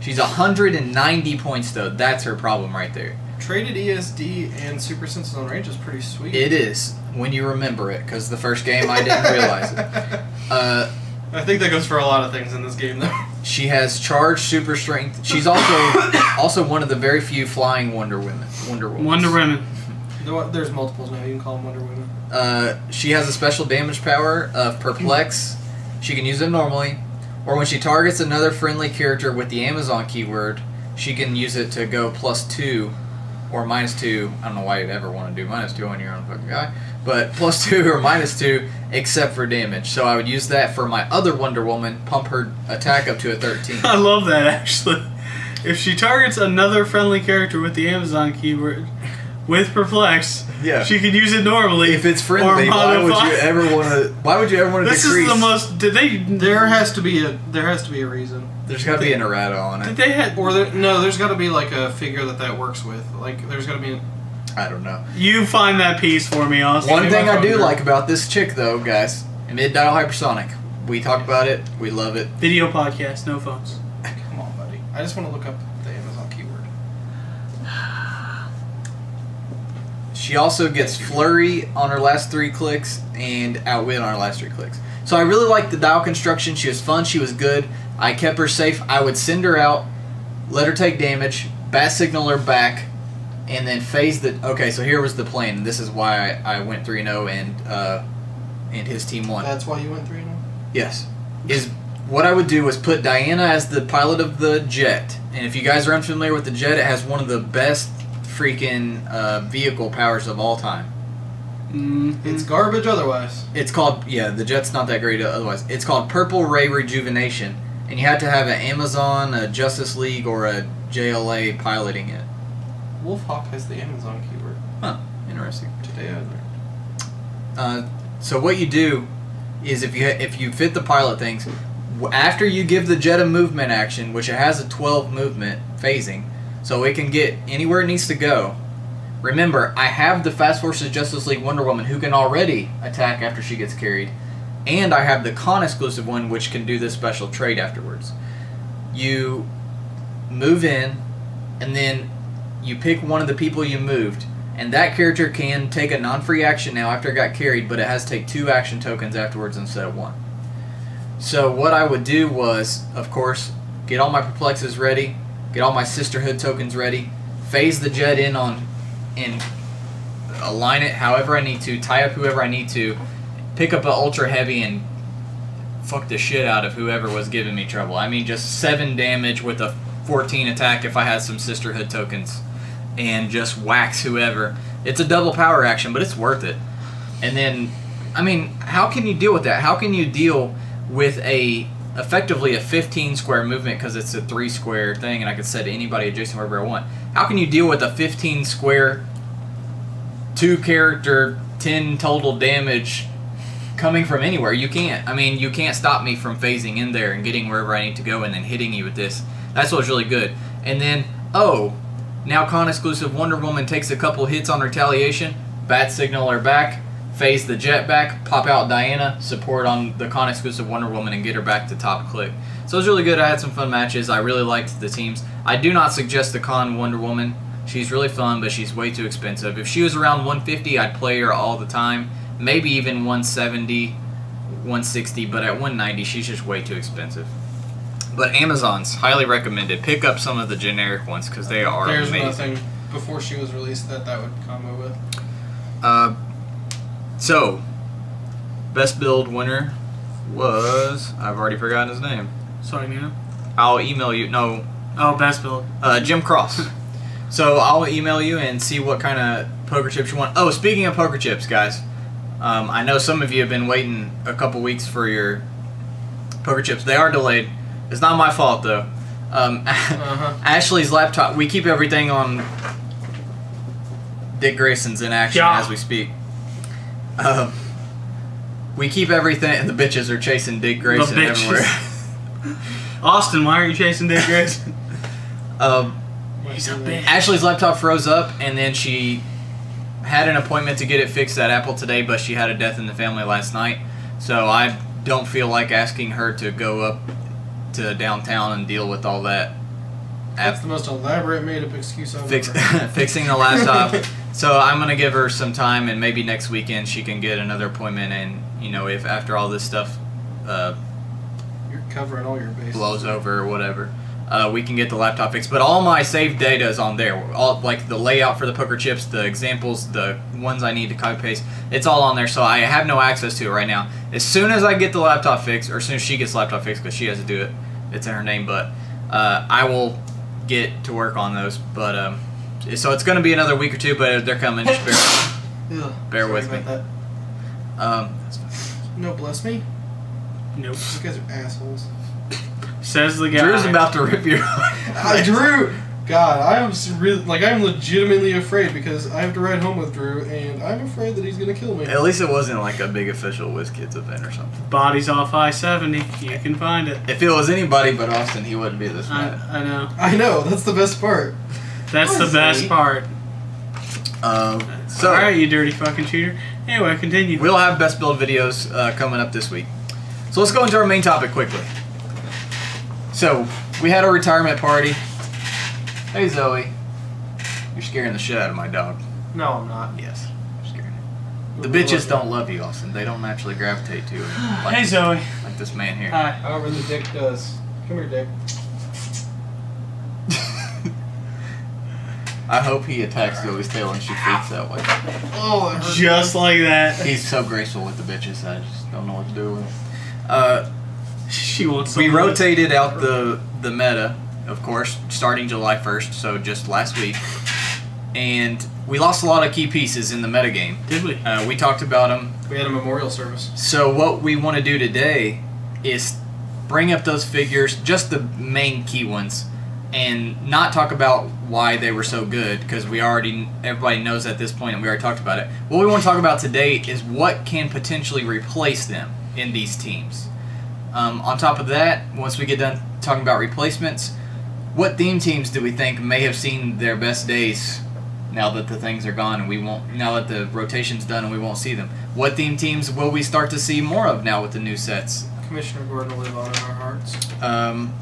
She's 190 points though. That's her problem right there. Traded ESD and Super Senses on range is pretty sweet. It is when you remember it, because the first game I didn't realize it. (laughs) Uh, I think that goes for a lot of things in this game, though. she has charge, super strength. She's also (coughs) also one of the very few flying Wonder Women. Wonder Woman. Wonder Women. There's multiples now. You can call them Wonder Women. Uh, she has a special damage power of perplex. She can use it normally, or when she targets another friendly character with the Amazon keyword, she can use it to go plus two or minus two. I don't know why you'd ever want to do minus two on your own fucking guy, but (laughs) plus two or minus two, except for damage. So I would use that for my other Wonder Woman, pump her attack up to a thirteen. (laughs) I love that actually. If she targets another friendly character with the Amazon keyword with perplex, Yeah. she can use it normally. If it's friendly, or why would you ever want to? Why would you ever want to This decrease? is the most. Did they? There has to be a there has to be a reason. There's got to be an errata on Did it. they had? Or there, no, there's got to be like a figure that that works with. Like there's got to be. A, I don't know. You find that piece for me, Austin. One thing I do phone, like about this chick, though, guys, mid dial hypersonic. We talked about it. We love it. Video podcast, no phones. (laughs) come on, buddy. I just want to look up the Amazon keyword. She also gets flurry on her last three clicks and outwit on her last three clicks. So I really liked the dial construction. She was fun. She was good. I kept her safe. I would send her out, let her take damage, bat signal her back, and then phase the. Okay, so here was the plan. This is why I, I went three zero and uh, and his team won. That's why you went three now. Yes. Is what I would do was put Diana as the pilot of the jet. And if you guys are unfamiliar with the jet, it has one of the best freaking uh, vehicle powers of all time. Mm, It's garbage otherwise. It's called yeah, the jet's not that great otherwise. It's called Purple Ray Rejuvenation, and you had to have an Amazon, a Justice League, or a JLA piloting it. Wolfhawk has the Amazon keyword. Huh. Interesting. Today I learned. Uh, so what you do is if you if you fit the pilot things, after you give the jet a movement action, which it has a 12 movement phasing, so it can get anywhere it needs to go. Remember, I have the Fast Forces Justice League Wonder Woman who can already attack after she gets carried, and I have the con exclusive one which can do this special trade afterwards. You move in, and then you pick one of the people you moved, and that character can take a non free action now after it got carried, but it has to take two action tokens afterwards instead of one. So what I would do was, of course, get all my perplexes ready, get all my sisterhood tokens ready, phase the jet in on, and align it however I need to, tie up whoever I need to, pick up an ultra heavy and fuck the shit out of whoever was giving me trouble. I mean, just seven damage with a 14 attack if I had some sisterhood tokens, and just wax whoever. It's a double power action, but it's worth it. And then, I mean, how can you deal with that? How can you deal with a effectively a 15 square movement because it's a three square thing, and I can set anybody adjacent wherever I want. How can you deal with a 15 square, two character, 10 total damage coming from anywhere? You can't. I mean, you can't stop me from phasing in there and getting wherever I need to go and then hitting you with this. That's what's really good. And then, oh, now con exclusive Wonder Woman takes a couple hits on retaliation. Bat signal her back. Phase the jet back, pop out Diana, support on the con exclusive Wonder Woman, and get her back to top click. So it was really good. I had some fun matches. I really liked the teams. I do not suggest the con Wonder Woman. She's really fun, but she's way too expensive. If she was around 150, I'd play her all the time. Maybe even 170, 160, but at 190, she's just way too expensive. But Amazon's highly recommended. Pick up some of the generic ones because they are There's amazing. nothing before she was released that that would combo with. Uh, so, best build winner was I've already forgotten his name. Sorry, Nina. I'll email you. No, Oh, best build. uh, Jim Cross. (laughs) so I'll email you and see what kind of poker chips you want. Oh, speaking of poker chips, guys, um, I know some of you have been waiting a couple weeks for your poker chips. They are delayed. It's not my fault though. Um, (laughs) Uh-huh. Ashley's laptop. We keep everything on Dick Grayson's in action Yeah. as we speak. Um, we keep everything, and the bitches are chasing Dick Grayson bitches. everywhere. (laughs) Austin, why aren't you chasing Dick Grayson? (laughs) um, He's a bitch. Ashley's laptop froze up, and then she had an appointment to get it fixed at Apple today, but she had a death in the family last night. So I don't feel like asking her to go up to downtown and deal with all that. That's the most elaborate made up excuse I've Fix, ever heard. (laughs) fixing the laptop. So I'm gonna give her some time, and maybe next weekend she can get another appointment. And you know, if after all this stuff uh, You're covering all your bases. blows over or whatever, uh, we can get the laptop fixed. But all my saved data is on there. All like the layout for the poker chips, the examples, the ones I need to copy paste. It's all on there. So I have no access to it right now. As soon as I get the laptop fixed, or as soon as she gets the laptop fixed, because she has to do it, it's in her name. But uh, I will get to work on those. But um, so it's going to be another week or two, but they're coming. Just bear. (laughs) Ugh, Bear sorry with me. about Um, No, bless me. Nope. You guys are assholes. Says the guy. Drew's about to rip your. (laughs) I Drew. God, I am really like I am legitimately afraid because I have to ride home with Drew, and I'm afraid that he's gonna kill me. At least it wasn't like a big official WizKids event or something. Body's off I 70. You can find it. If it was anybody but Austin, he wouldn't be this I. I know. I know that's the best part. That's the best Honestly. part. Um, so Alright, you dirty fucking cheater. Anyway, continue. we'll have best build videos uh, coming up this week. So let's go into our main topic quickly. So we had a retirement party. Hey Zoe, you're scaring the shit out of my dog. No, I'm not. Yes, you're scaring it. The bitches don't love you, Austin. They don't naturally gravitate to you (sighs) like, hey, Zoe. like this man here. Hi. However, the dick does. Come here, dick. I hope he attacks Zoe's tail and she freaks that way. Oh, that hurt. Just like that. He's so graceful with the bitches. I just don't know what to do with him. Uh, She wants we rotated out the the meta, of course, starting July 1st, so just last week. And we lost a lot of key pieces in the meta game. Did we? Uh, we talked about them. We had a memorial service. So what we want to do today is bring up those figures, just the main key ones, and not talk about why they were so good because we already everybody knows at this point and we already talked about it. What we want to talk about today is what can potentially replace them in these teams. Um, on top of that, once we get done talking about replacements, what theme teams do we think may have seen their best days now that the things are gone and we won't now that the rotation's done and we won't see them? What theme teams will we start to see more of now with the new sets? Commissioner Gordon will live on in our hearts. Um,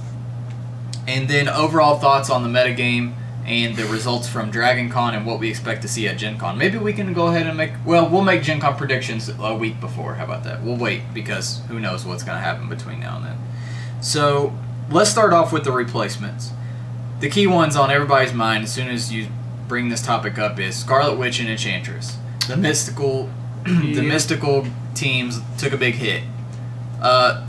and then overall thoughts on the metagame and the results from Dragon Con and what we expect to see at Gen Con. Maybe we can go ahead and make, well, we'll make Gen Con predictions a week before. How about that? We'll wait because who knows what's going to happen between now and then. So let's start off with the replacements. The key ones on everybody's mind as soon as you bring this topic up is Scarlet Witch and Enchantress. The mystical, (clears throat) the mystical teams took a big hit. Uh,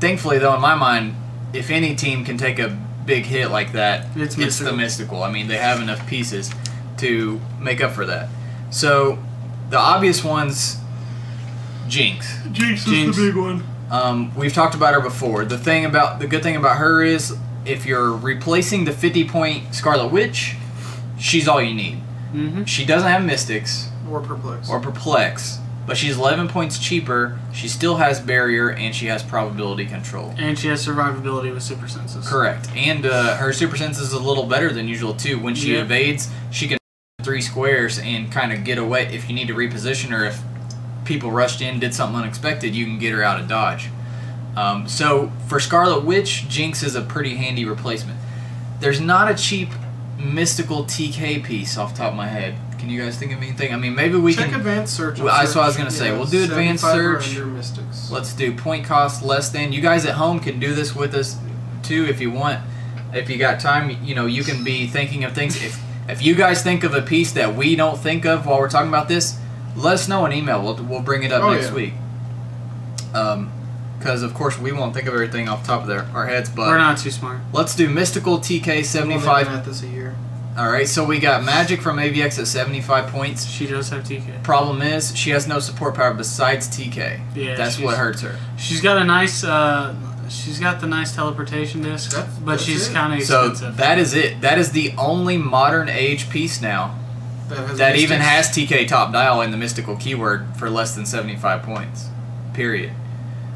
thankfully, though, in my mind, if any team can take a big hit like that, It's the mystical. mystical. I mean, they have enough pieces to make up for that. So, the obvious ones, Jinx. Jinx, is the big one. Um, we've talked about her before. The thing about the good thing about her is if you're replacing the 50 point Scarlet Witch, she's all you need. Mm-hmm. She doesn't have Mystics Or perplex. or Perplex, but she's 11 points cheaper. She still has Barrier and she has Probability Control. And she has survivability with super senses. Correct. And uh, her super senses is a little better than usual too. When she Yeah. evades, she can (laughs) three squares and kind of get away. If you need to reposition her, if people rushed in, did something unexpected, you can get her out of dodge. Um, so for Scarlet Witch, Jinx is a pretty handy replacement. There's not a cheap mystical TK piece off the top of my head. Can you guys think of anything? I mean, maybe we Check can. advanced search. Well, that's what I was gonna say. We'll do advanced search. Mystics. Let's do point cost less than. You guys at home can do this with us too if you want. If you got time, you know you can be thinking of things. If if you guys think of a piece that we don't think of while we're talking about this, let us know an email. We'll we'll bring it up Oh, next yeah. week. Um, because of course we won't think of everything off the top of their, our heads, but We're not too smart. let's do mystical TK seventy five. We've at this a year. All right, so we got Magik from AVX at seventy five points. She does have TK. Problem is she has no support power besides TK. Yeah, that's what hurts her. She's got a nice. Uh, she's got the nice teleportation disc, That's- but that's she's kind of So that is it. That is the only modern age piece now That, has that even has TK top dial in the mystical keyword for less than 75 points. Period.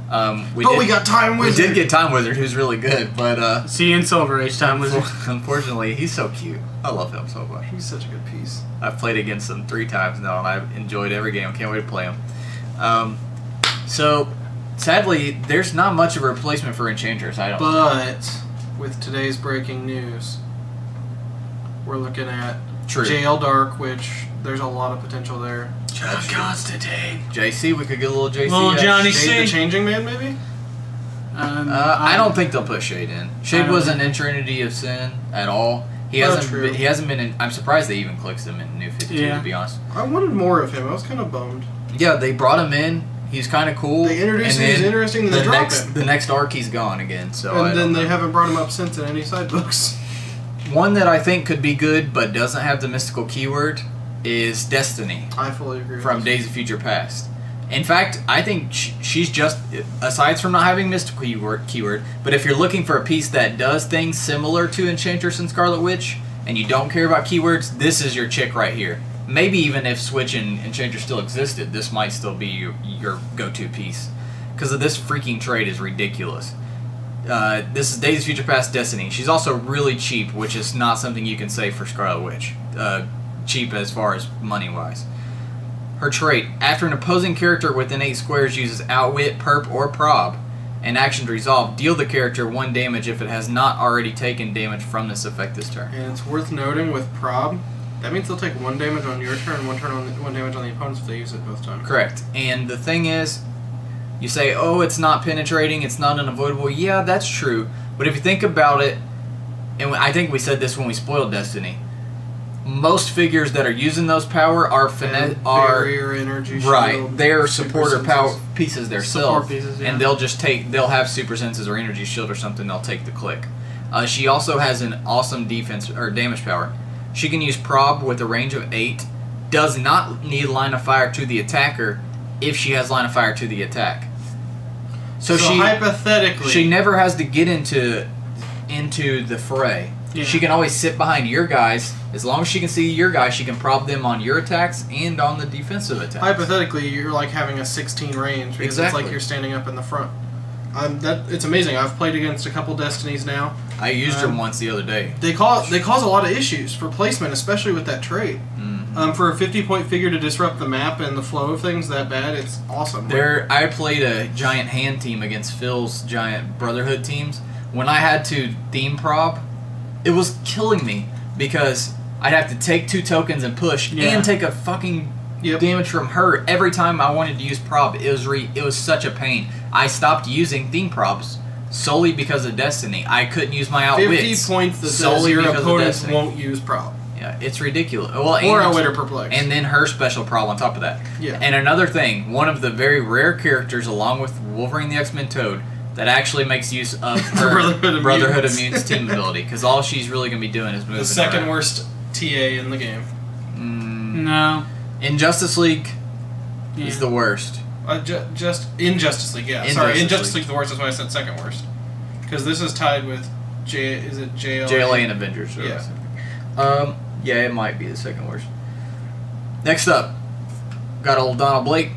Um, we But did, we got time Wizard. we did get Time Wizard, who's really good, but uh, See in Silver Age time Wizard. (laughs) unfortunately, he's so cute. I love him so much. He's such a good piece. I've played against him three times now, and I've enjoyed every game. I can't wait to play him. Um, so, sadly, there's not much of a replacement for Enchantress. I don't. But with today's breaking news, we're looking at True. JL Dark, which there's a lot of potential there. John Constantine. JC, we could get a little JC. Little out. Johnny Shade the Changing Man, maybe? Um, Uh, I don't think they'll put Shade in. Shade wasn't think- in Trinity of Sin at all. He hasn't. true. Been, he hasn't been in. I'm surprised they even clicked him in New 52. Yeah. To be honest. I wanted more of him. I was kind of bummed. Yeah, they brought him in. He's kind of cool. They introduced and him, he's interesting, then the they next, him. The next arc, he's gone again. So I and then they know. haven't brought him up since in any side books. (laughs) one that I think could be good, but doesn't have the mystical keyword, is Destiny I fully agree. from this. Days of Future Past. In fact, I think she's just aside from not having mystical keyword, keyword, but if you're looking for a piece that does things similar to Enchantress and Scarlet Witch, and you don't care about keywords, this is your chick right here. Maybe even if Switch and Enchantress still existed, this might still be your, your go-to piece because of this freaking trade is ridiculous. Uh, this is Days of Future Past Destiny. She's also really cheap, which is not something you can say for Scarlet Witch. Uh, cheap as far as money wise. Her trait: after an opposing character within eight squares uses Outwit, Perp, or Prob, and action to resolve, deal the character one damage if it has not already taken damage from this effect this turn. And it's worth noting with Prob, that means they'll take one damage on your turn, one turn on the, one damage on the opponent's if they use it both times. Correct. And the thing is, you say, oh, it's not penetrating, it's not unavoidable. Yeah, that's true. But if you think about it, and I think we said this when we spoiled Destiny, most figures that are using those power are finesse are energy. right. shield, They're supporter power pieces themselves, yeah. and they'll just take. They'll have super senses or energy shield or something. They'll take the click. Uh, she also has an awesome defense or damage power. She can use prob with a range of eight. Does not need line of fire to the attacker if she has line of fire to the attack. So, So, she hypothetically, she never has to get into into the fray. Yeah. She can always sit behind your guys. As long as she can see your guys, she can prob them on your attacks and on the defensive attacks. hypothetically you're like having a 16 range because it's like you're standing up in the front. Um, that it's amazing. I've played against a couple destinies now. I used Um, once the other day. They cause they cause a lot of issues for placement, especially with that trait. Mhm. Um, for a fifty point figure to disrupt the map and the flow of things that bad, it's awesome. There, I played a giant hand team against Phil's giant Brotherhood teams. When I had to theme prob, it was killing me because I'd have to take two tokens and push Yeah. and take a fucking Yep. damage from her every time I wanted to use prob. It was re- it was such a pain. I stopped using theme probs solely because of Destiny. I couldn't use my Fifty outwits points that solely your because opponents Destiny. won't use prob Yeah, it's ridiculous. Well, or and- outwit or perplex. and then her special prob on top of that. Yeah. And another thing, one of the very rare characters, along with Wolverine the X Men Toad, that actually makes use of (laughs) her Brotherhood of Brotherhood of Mutants. Mutants team ability, because all she's really going to be doing is moving. the second around. worst TA in the game. Mm, No. in Justice League, Yeah. he's the worst. Uh, ju- just in Justice League, yeah. In Sorry, in Justice Justice League. League the worst. That's why I said second worst. Because this is tied with J. Is it JLA? JLA and Avengers. Yeah. Um. Yeah, it might be the second worst. Next up, got old Donald Blake.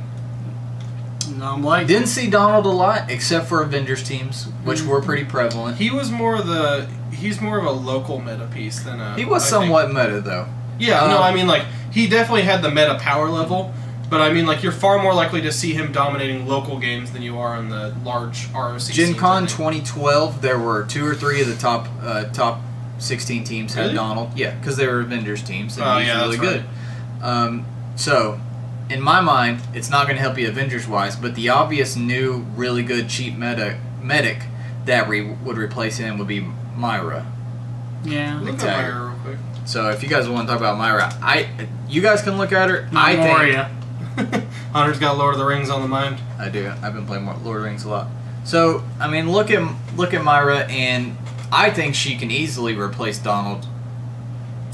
No, I'm like. Didn't see Donald a lot, except for Avengers teams, which were pretty prevalent. He was more the. He's more of a local meta piece than a. He was I think- somewhat meta though. Yeah, no, Um, I mean like he definitely had the meta power level, but I mean like you're far more likely to see him dominating local games than you are in the large ROC. Gen Con 2012, there were two or three of the top uh, top 16 teams had Really? Donald. Yeah, because they were Avengers teams, and Oh, he's yeah, really that's good. Um, so, in my mind, it's not going to help you Avengers wise, but the obvious new, really good cheap meta medic that re- would replace him would be Myra. Yeah. Look at Myra real quick. So, if you guys want to talk about Myra, I you guys can look at her. I think Moria. (laughs) Hunter's got Lord of the Rings on the mind. I do. I've been playing Lord of the Rings a lot. So I mean, look at look at Myra, and I think she can easily replace Donald.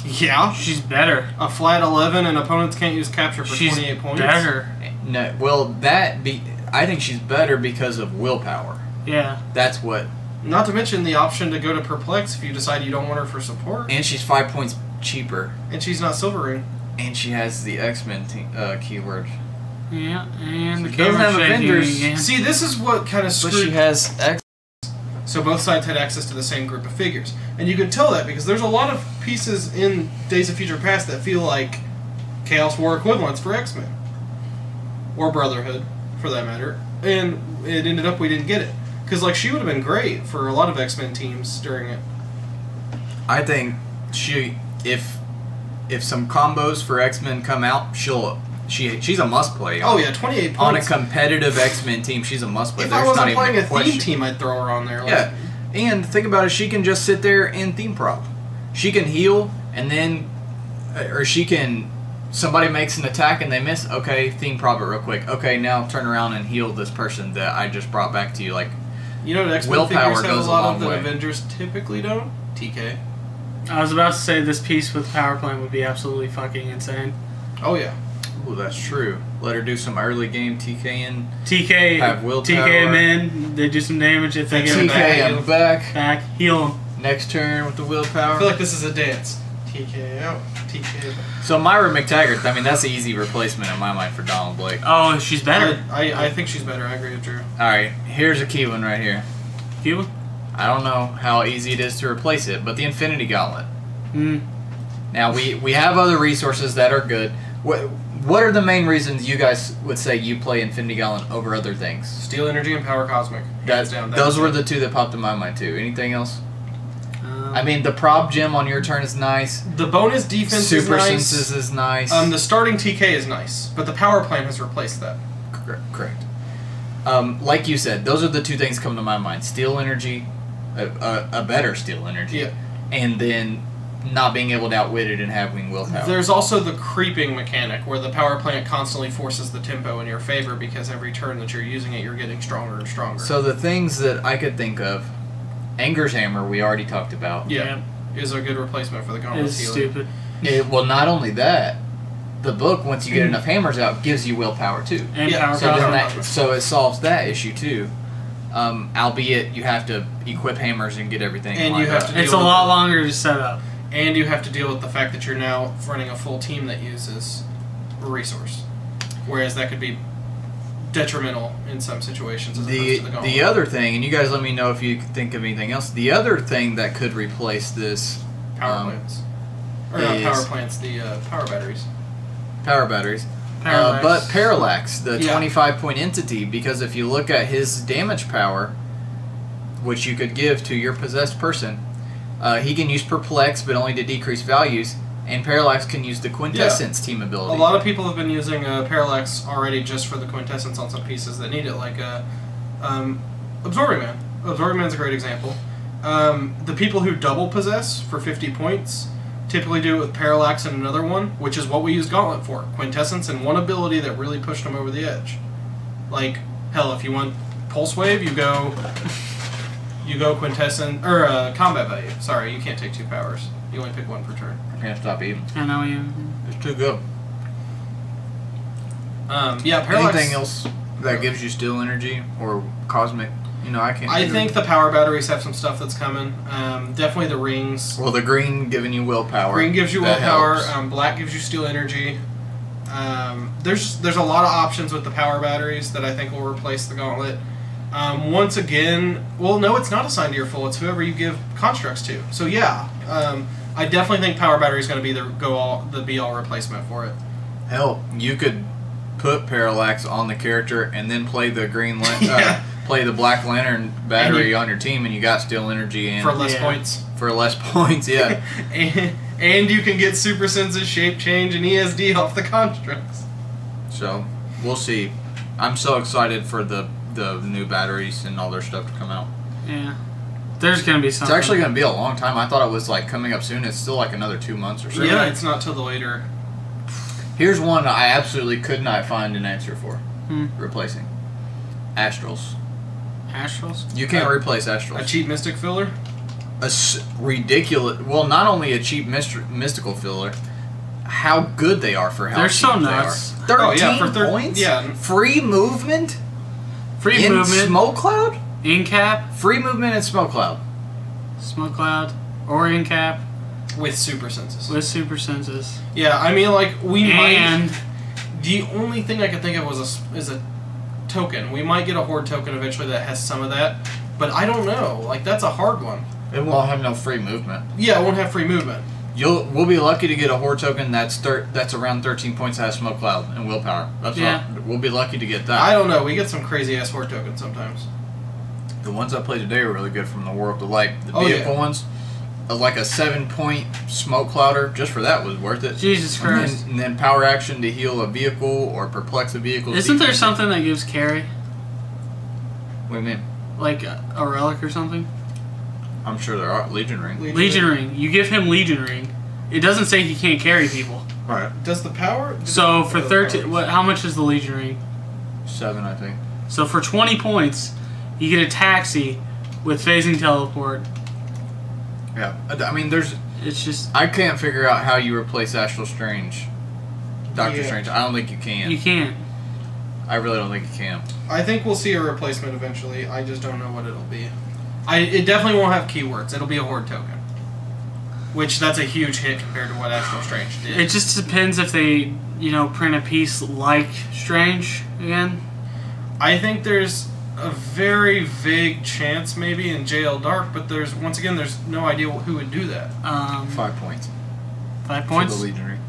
Yeah. She's better. A flat 11 and opponents can't use capture for She's 28 points. better. No, well, that be. I think she's better because of willpower. Yeah. That's what, Not to mention the option to go to perplex if you decide you don't want her for support. and she's five points cheaper, And she's not silver ring. and she has the X Men te- uh, keyword. Yeah. And the She doesn't camera have shaking Avengers. again. See, this is what kind of But she has X. So both sides had access to the same group of figures, and you could tell that because there's a lot of pieces in Days of Future Past that feel like Chaos War equivalents for X Men or Brotherhood, for that matter. And it ended up we didn't get it because like she would have been great for a lot of X Men teams during it. I think she if if some combos for X Men come out, she'll she she's a must play. Oh yeah, 28 On a competitive X Men team, she's a must play. if There's I not wasn't even playing a question. theme team, I'd throw her on there. Like, Yeah, and think about it. She can just sit there and theme prob. She can heal, and then, uh, or she can. Somebody makes an attack and they miss. Okay, theme prob it real quick. Okay, now turn around and heal this person that I just brought back to you. Like, You know X Men Willpower figures have goes a a lot long of that way. Avengers typically don't. TK. I was about to say this piece with power plant would be absolutely fucking insane. Oh yeah. Ooh, that's true. Let her do some early game TKing. TK, Have willpower. TK them in. They do some damage if they get it it back. TK, back. Back, heal them. Next turn with the willpower. I willpower. feel like this is a dance. TK out. TK. so Myra MacTaggert. I mean, that's an easy replacement in my mind for Donald Blake. Oh, she's better. I, I, I think she's better. I agree with Drew. All right, here's a key one right here. Key one. I don't know how easy it is to replace it, but the Infinity Gauntlet. Mm. Now we we have other resources that are good. What what are the main reasons you guys would say you play Infinity Gauntlet over other things? Steal Energy and Power Cosmic. That, down. those were it. the two that popped in my mind too. Anything else? Um, I mean, the prob gem on your turn is nice. The bonus defense Super is nice. senses is nice. Um, the starting TK is nice, but the power plant has replaced that. Cor- correct. Um, like you said, those are the two things come to my mind: steal energy, a, a, a better steal energy, Yeah. and then not being able to outwit it and having willpower. There's also the creeping mechanic where the power plant constantly forces the tempo in your favor because every turn that you're using it, you're getting stronger and stronger. so the things that I could think of, Anger's hammer we already talked about. yeah, is a good replacement for the gauntlet It's healing. stupid. It, well, not only that, the book once you get enough hammers out gives you willpower too. And Yeah, power So then cosmic. that so it solves that issue too. Um, albeit you have to equip hammers and get everything. And you have up. to- It's a lot with longer to set up. And you have to deal with the fact that you're now running a full team that uses resource. Whereas that could be detrimental in some situations as The opposed to the the other thing, and you guys let me know if you think of anything else. The other thing that could replace this power um, plants. Or not power plants, the uh, power batteries. power batteries. Uh, but Parallax, the Yeah. 25 point entity, because if you look at his damage power, which you could give to your possessed person, uh, he can use Perplex, but only to decrease values, and Parallax can use the Quintessence team ability. A lot of people have been using uh, Parallax already just for the quintessence on some pieces that need it, like uh, um, Absorbing Man. Absorbing Man's a great example. Um, the people who double possess for 50 points typically do it with Parallax and another one, which is what we use Gauntlet for. Quintessence and one ability that really pushed them over the edge. Like, hell, if you want Pulse Wave, you go. You go quintessence or uh, combat value. Sorry, you can't take two powers. You only pick one per turn. I can't stop eating. I know you. It's too good. Um, yeah, Parallax. Anything else that gives you steal energy or cosmic? You know, I can't. I of- think the power batteries have some stuff that's coming. Um, definitely the rings. Well, the green giving you willpower. Green gives you That willpower. Um, black gives you steal energy. Um, there's there's a lot of options with the power batteries that I think will replace the gauntlet. Um, once again, well, no, it's not assigned to your full. It's whoever you give constructs to. So yeah, um, I definitely think power battery is going to be the go all the be all replacement for it. Hell, you could put Parallax on the character and then play the green lan- (laughs) Yeah. uh, play the Black Lantern battery you- on your team, and you got still energy and for less Yeah. points. for less (laughs) points. Yeah, (laughs) and, and you can get Super Senses, Shape Change, and ESD off the constructs. so we'll see. I'm so excited for the the new batteries and all their stuff to come out. Yeah. There's gonna be some It's actually going to be a long time. I thought it was like coming up soon. It's still like another two months or so. Yeah, it's not till the later. Here's one I absolutely could not find an answer for. Hmm. Replacing Astrals. Astrals. You can't Uh, replace Astrals. A cheap Mystic filler. a s- ridiculous. Well, not only a cheap myst- mystical filler, how good they are for how They're so they nuts. are. Oh, yeah, for thir- points. yeah. free movement Free in movement. smoke cloud. Incap. Free movement in smoke cloud. Smoke cloud. Or incap with super senses. with super senses. yeah, I mean, like we And might. The only thing I could think of was a s- is a token. We might get a horde token eventually that has some of that, but I don't know. Like that's a hard one. It won't have no free movement. Yeah, it won't have free movement. You'll we'll be lucky to get a horde token that's thir- that's around thirteen points that has smoke cloud and willpower. That's Yeah. all. We'll be lucky to get that. I don't know. We get some crazy ass horde tokens sometimes. The ones I played today were really good from the World of the Light. The Oh, vehicle yeah. ones, uh, like a seven point smoke clouder, just for that was worth it. Jesus And then, Christ. and then power action to heal a vehicle or perplex a vehicle. Isn't there something that gives carry? What do you mean? Like a, a relic or something? I'm sure there are Legion Ring. Legion Legion ring. You give him Legion ring. It doesn't say he can't carry people. Right. Does the power? So oh, for Oh, thirteen, powers. what? How much is the Legion ring? Seven, I think. So for twenty points, you get a taxi with phasing teleport. Yeah. I- I mean, there's. It's just I can't figure out how you replace Astral Strange. Doctor Yeah. Strange. I don't think you can. you can't. I really don't think you can. I think we'll see a replacement eventually. I just don't know what it'll be. I it definitely won't have keywords. It'll be a horde token. Which that's a huge hit compared to what Astral Strange did. It just depends if they, you know, print a piece like Strange again. I think there's a very vague chance maybe in JL Dark, but there's once again there's no idea who would do that. Um, Five points. five For points. the Legion Ring.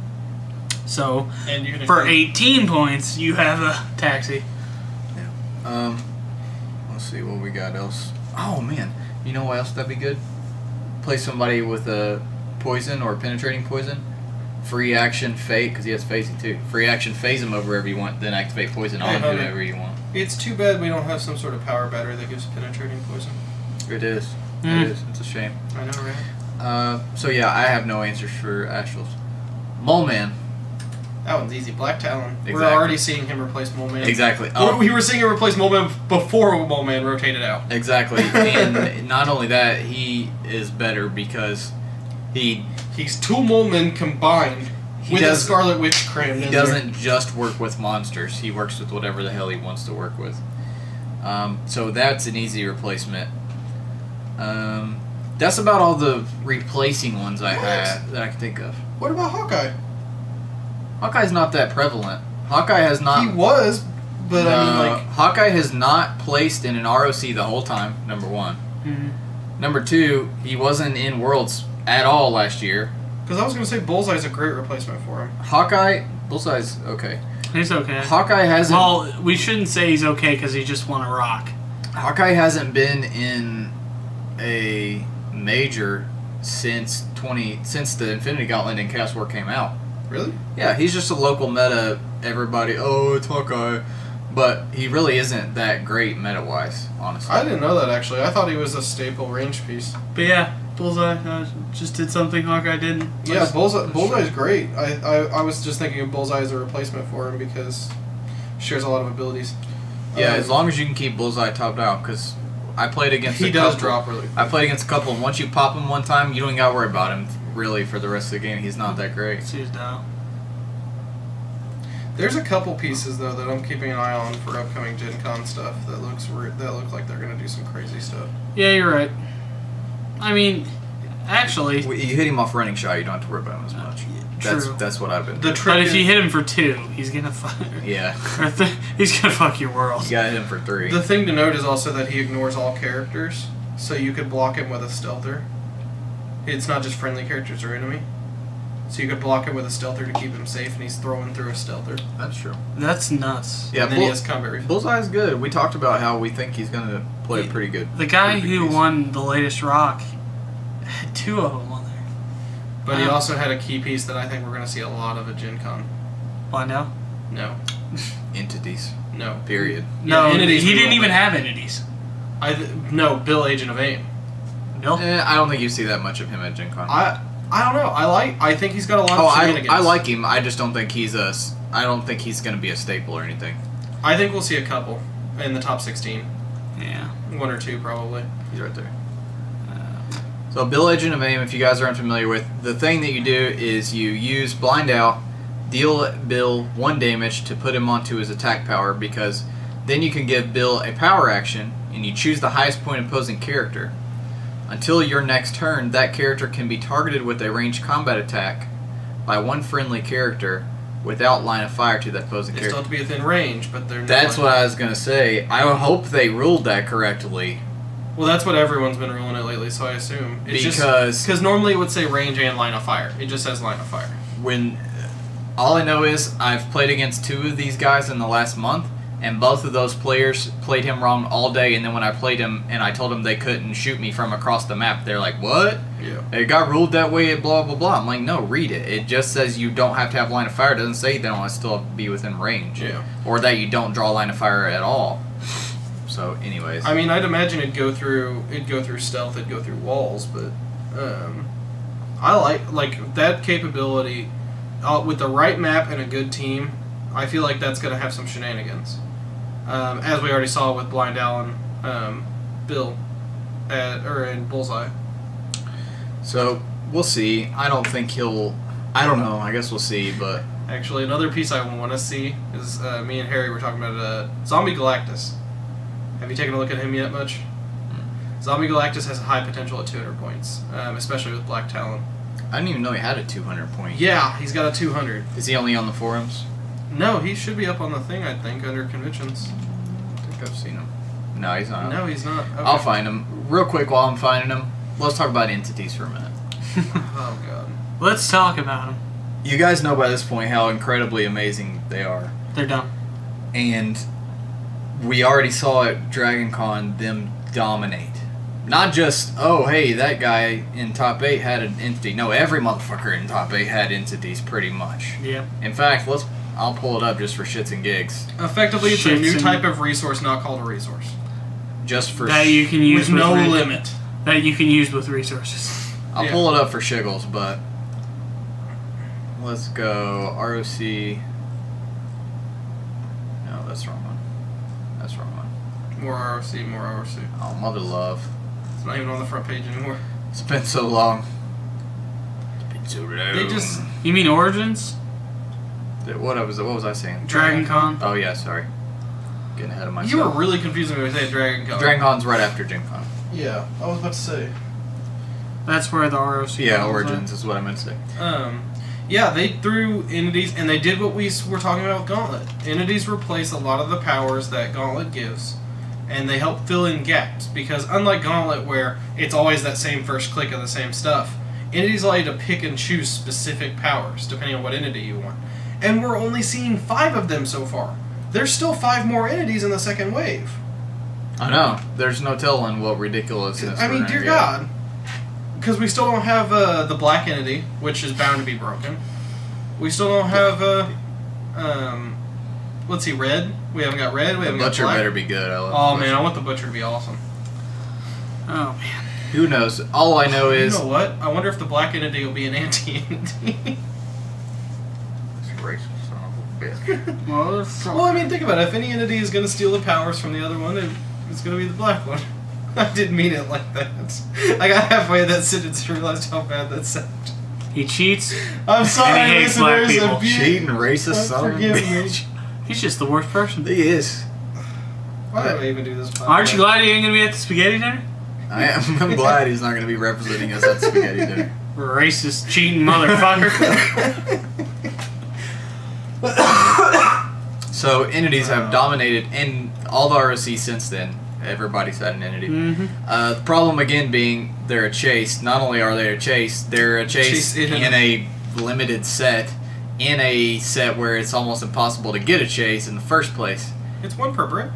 So And you can for include- 18 points, you have a taxi. Yeah. Um, let's see what we got else. Oh man, you know what else that'd be good? Play somebody with a poison or penetrating poison. Free action fate because he has phasing too. Free action phase him over wherever you want, then activate poison Hey, on Hunter. whoever you want. It's too bad we don't have some sort of power battery that gives penetrating poison. It is. Mm. It is. It's a shame. I know, right? Uh, so yeah, I have no answers for Astrals. Mole Man. That one's easy. Black Talon. We're already seeing him replace Mole Man. Exactly. Oh, We were seeing him replace Mole Man before Mole Man rotated out. exactly. (laughs) and not only that, he is better because he He's two Mole Men combined with a Scarlet Witch crammed he doesn't just work with monsters. He works with whatever the hell he wants to work with. Um, so that's an easy replacement. Um, that's about all the replacing ones I What? had that I can think of. What about Hawkeye? Hawkeye's not that prevalent. Hawkeye has not. he was But I mean, like, Hawkeye has not placed in an ROC the whole time. Number one. Mhm. Number two, he wasn't in Worlds at all last year. because I was gonna say Bullseye's a great replacement for him. Hawkeye, Bullseye's okay. He's okay. Hawkeye hasn't. Well, we shouldn't say he's okay because he just won a rock. Hawkeye hasn't been in a major since twenty since the Infinity Gauntlet and Chaos War came out. Really? Yeah, he's just a local meta. Everybody, oh, it's Hawkeye, but he really isn't that great meta wise, honestly. I didn't know that actually. I thought he was a staple range piece. But yeah, Bullseye uh, just did something Hawkeye didn't. Yeah, That's- Bullseye, that's Bullseye's true. great. I, I, I was just thinking of Bullseye as a replacement for him because he shares a lot of abilities. yeah, Um, as long as you can keep Bullseye topped out, because I played against. he a does couple- drop really. I played against a couple, and once you pop him one time, you don't got to worry about him really for the rest of the game. He's not that great. Let's use Dow. There's a couple pieces though that I'm keeping an eye on for upcoming Gen Con stuff that looks re- that look like they're gonna do some crazy stuff. Yeah, you're right. I mean, actually, You hit him off running shot, you don't have to worry about him as uh, much. That's true. that's what I've been. The trick but if you hit him for two, he's gonna (laughs) fuck. yeah, th- he's gonna fuck your world. you got him for three. the thing to note is also that he ignores all characters, so you could block him with a stealther. It's not just friendly characters or enemy. So you could block him with a stealther to keep him safe, and he's throwing through a stealther. That's true. That's nuts. Yeah, and then he has combat reflex. Bullseye's good. We talked about how we think he's going to play pretty good. The guy who decent. won the latest rock had (laughs) two of them on there. But he Um, also had a key piece that I think we're going to see a lot of at Gen Con. Blind out? No, (laughs) entities. no, Period. No, Yeah, entities he didn't even play. have entities. I th- no Bill Agent of AIM. Bill? Eh, I don't think you see that much of him at Gen Con. I I don't know. I like. I think he's got a lot oh, of I, shenanigans. I like him. I just don't think he's a. I don't think he's going to be a staple or anything. I think we'll see a couple in the top sixteen. Yeah. One or two probably. He's right there. So, Bill Agent of AIM, if you guys are unfamiliar with, the thing that you do is you use Blind Out, deal Bill one damage to put him onto his attack power because then you can give Bill a power action and you choose the highest point opposing character. Until your next turn, that character can be targeted with a ranged combat attack by one friendly character without line of fire to that opposing They character. still have to be within range, but they're. That's what I was gonna say. I hope they ruled that correctly Well, that's what everyone's been ruling it lately, so I assume it's just because because normally it would say range and line of fire. It just says line of fire. when all I know is I've played against two of these guys in the last month, and both of those players played him wrong all day. And then when I played him and I told them they couldn't shoot me from across the map, they're like, "What? Yeah. It got ruled that way." Blah blah blah. I'm like, "No, read it. It just says you don't have to have line of fire. It doesn't say they don't still be within range, Yeah. or that you don't draw line of fire at all." So, anyways, I mean, I'd imagine it'd go through it'd go through stealth, it'd go through walls, but um, I like like that capability uh, with the right map and a good team. I feel like that's gonna have some shenanigans, um, as we already saw with Blind Allen, um, Bill, at, or in Bullseye. so we'll see. I don't think he'll. I don't know. I guess we'll see, but Actually, another piece I want to see is uh, me and Harry were talking about uh, Zombie Galactus. Have you taken a look at him yet, much? Zombie Galactus has a high potential at 200 points, um, especially with Black Talon. I didn't even know he had a 200 point. Yeah, he's got a 200. Is he only on the forums? No, he should be up on the thing, I think, under conventions. I think I've seen him. No, he's not. No, he's not. Okay. I'll find him real quick while I'm finding him. Let's talk about entities for a minute. (laughs) (laughs) Oh, God. Let's talk about them. You guys know by this point how incredibly amazing they are, They're dumb. and we already saw at Dragon Con them dominate. Not just oh hey that guy in top eight had an entity. No, every motherfucker in top eight had entities pretty much. Yeah. In fact, let's I'll pull it up just for shits and gigs, Effectively, it's a new and- type of resource not called a resource. just for That you can use With no re- limit. That you can use with resources. I'll Yeah. pull it up for shiggles, but let's go ROC. No, that's the wrong one. That's the wrong one. More ROC, more ROC. Oh, mother love. It's not even on the front page anymore. It's been so long. It's been so long. They just. You mean Origins? Th- What was what was I saying? Dragon Con? Oh yeah, sorry. Getting ahead of myself. You were really confusing me with that Dragon Con. Dragon Con's right after Gen Con. Yeah, I was about to say. That's where the ROC Yeah, comes Origins is what I meant to say. Um, Yeah, they threw entities, and they did what we were talking about with Gauntlet. Entities replace a lot of the powers that Gauntlet gives, and they help fill in gaps. Because unlike Gauntlet, where it's always that same first click of the same stuff, entities allow you to pick and choose specific powers depending on what entity you want. And we're only seeing five of them so far. There's still five more entities in the second wave. I know. There's no telling what ridiculousness. I mean, dear get. God. Because we still don't have uh, the black entity, which is bound to be broken. We still don't have, uh, um, let's see, red. We haven't got red. We The haven't butcher got black. better be good. I love Oh man. I want the butcher to be awesome. Oh man. Who knows? All I know is. you know what? I wonder if the black entity will be an (laughs) anti-entity. (laughs) Well, well, I mean, think about it. If any entity is going to steal the powers from the other one, it's going to be the black one. (laughs) I didn't mean it like that. I got halfway that sentence and realized how bad that sounded. he cheats. I'm sorry, And he hates black people. if Cheating, racist Uh, son of a bitch. (laughs) He's just the worst person. He is. Why did I even do this? podcast? Aren't you glad he ain't gonna be at the spaghetti dinner? I am. I'm glad he's not going to be representing us at spaghetti dinner. Racist, cheating motherfucker. So entities Uh. have dominated in all the ROC since then. Everybody's had an entity. hmm Uh, the problem again being they're a chase. Not only are they a chase, they're a chase, Chase in in, a- a limited set. In a set where it's almost impossible to get a chase in the first place. It's one per brick.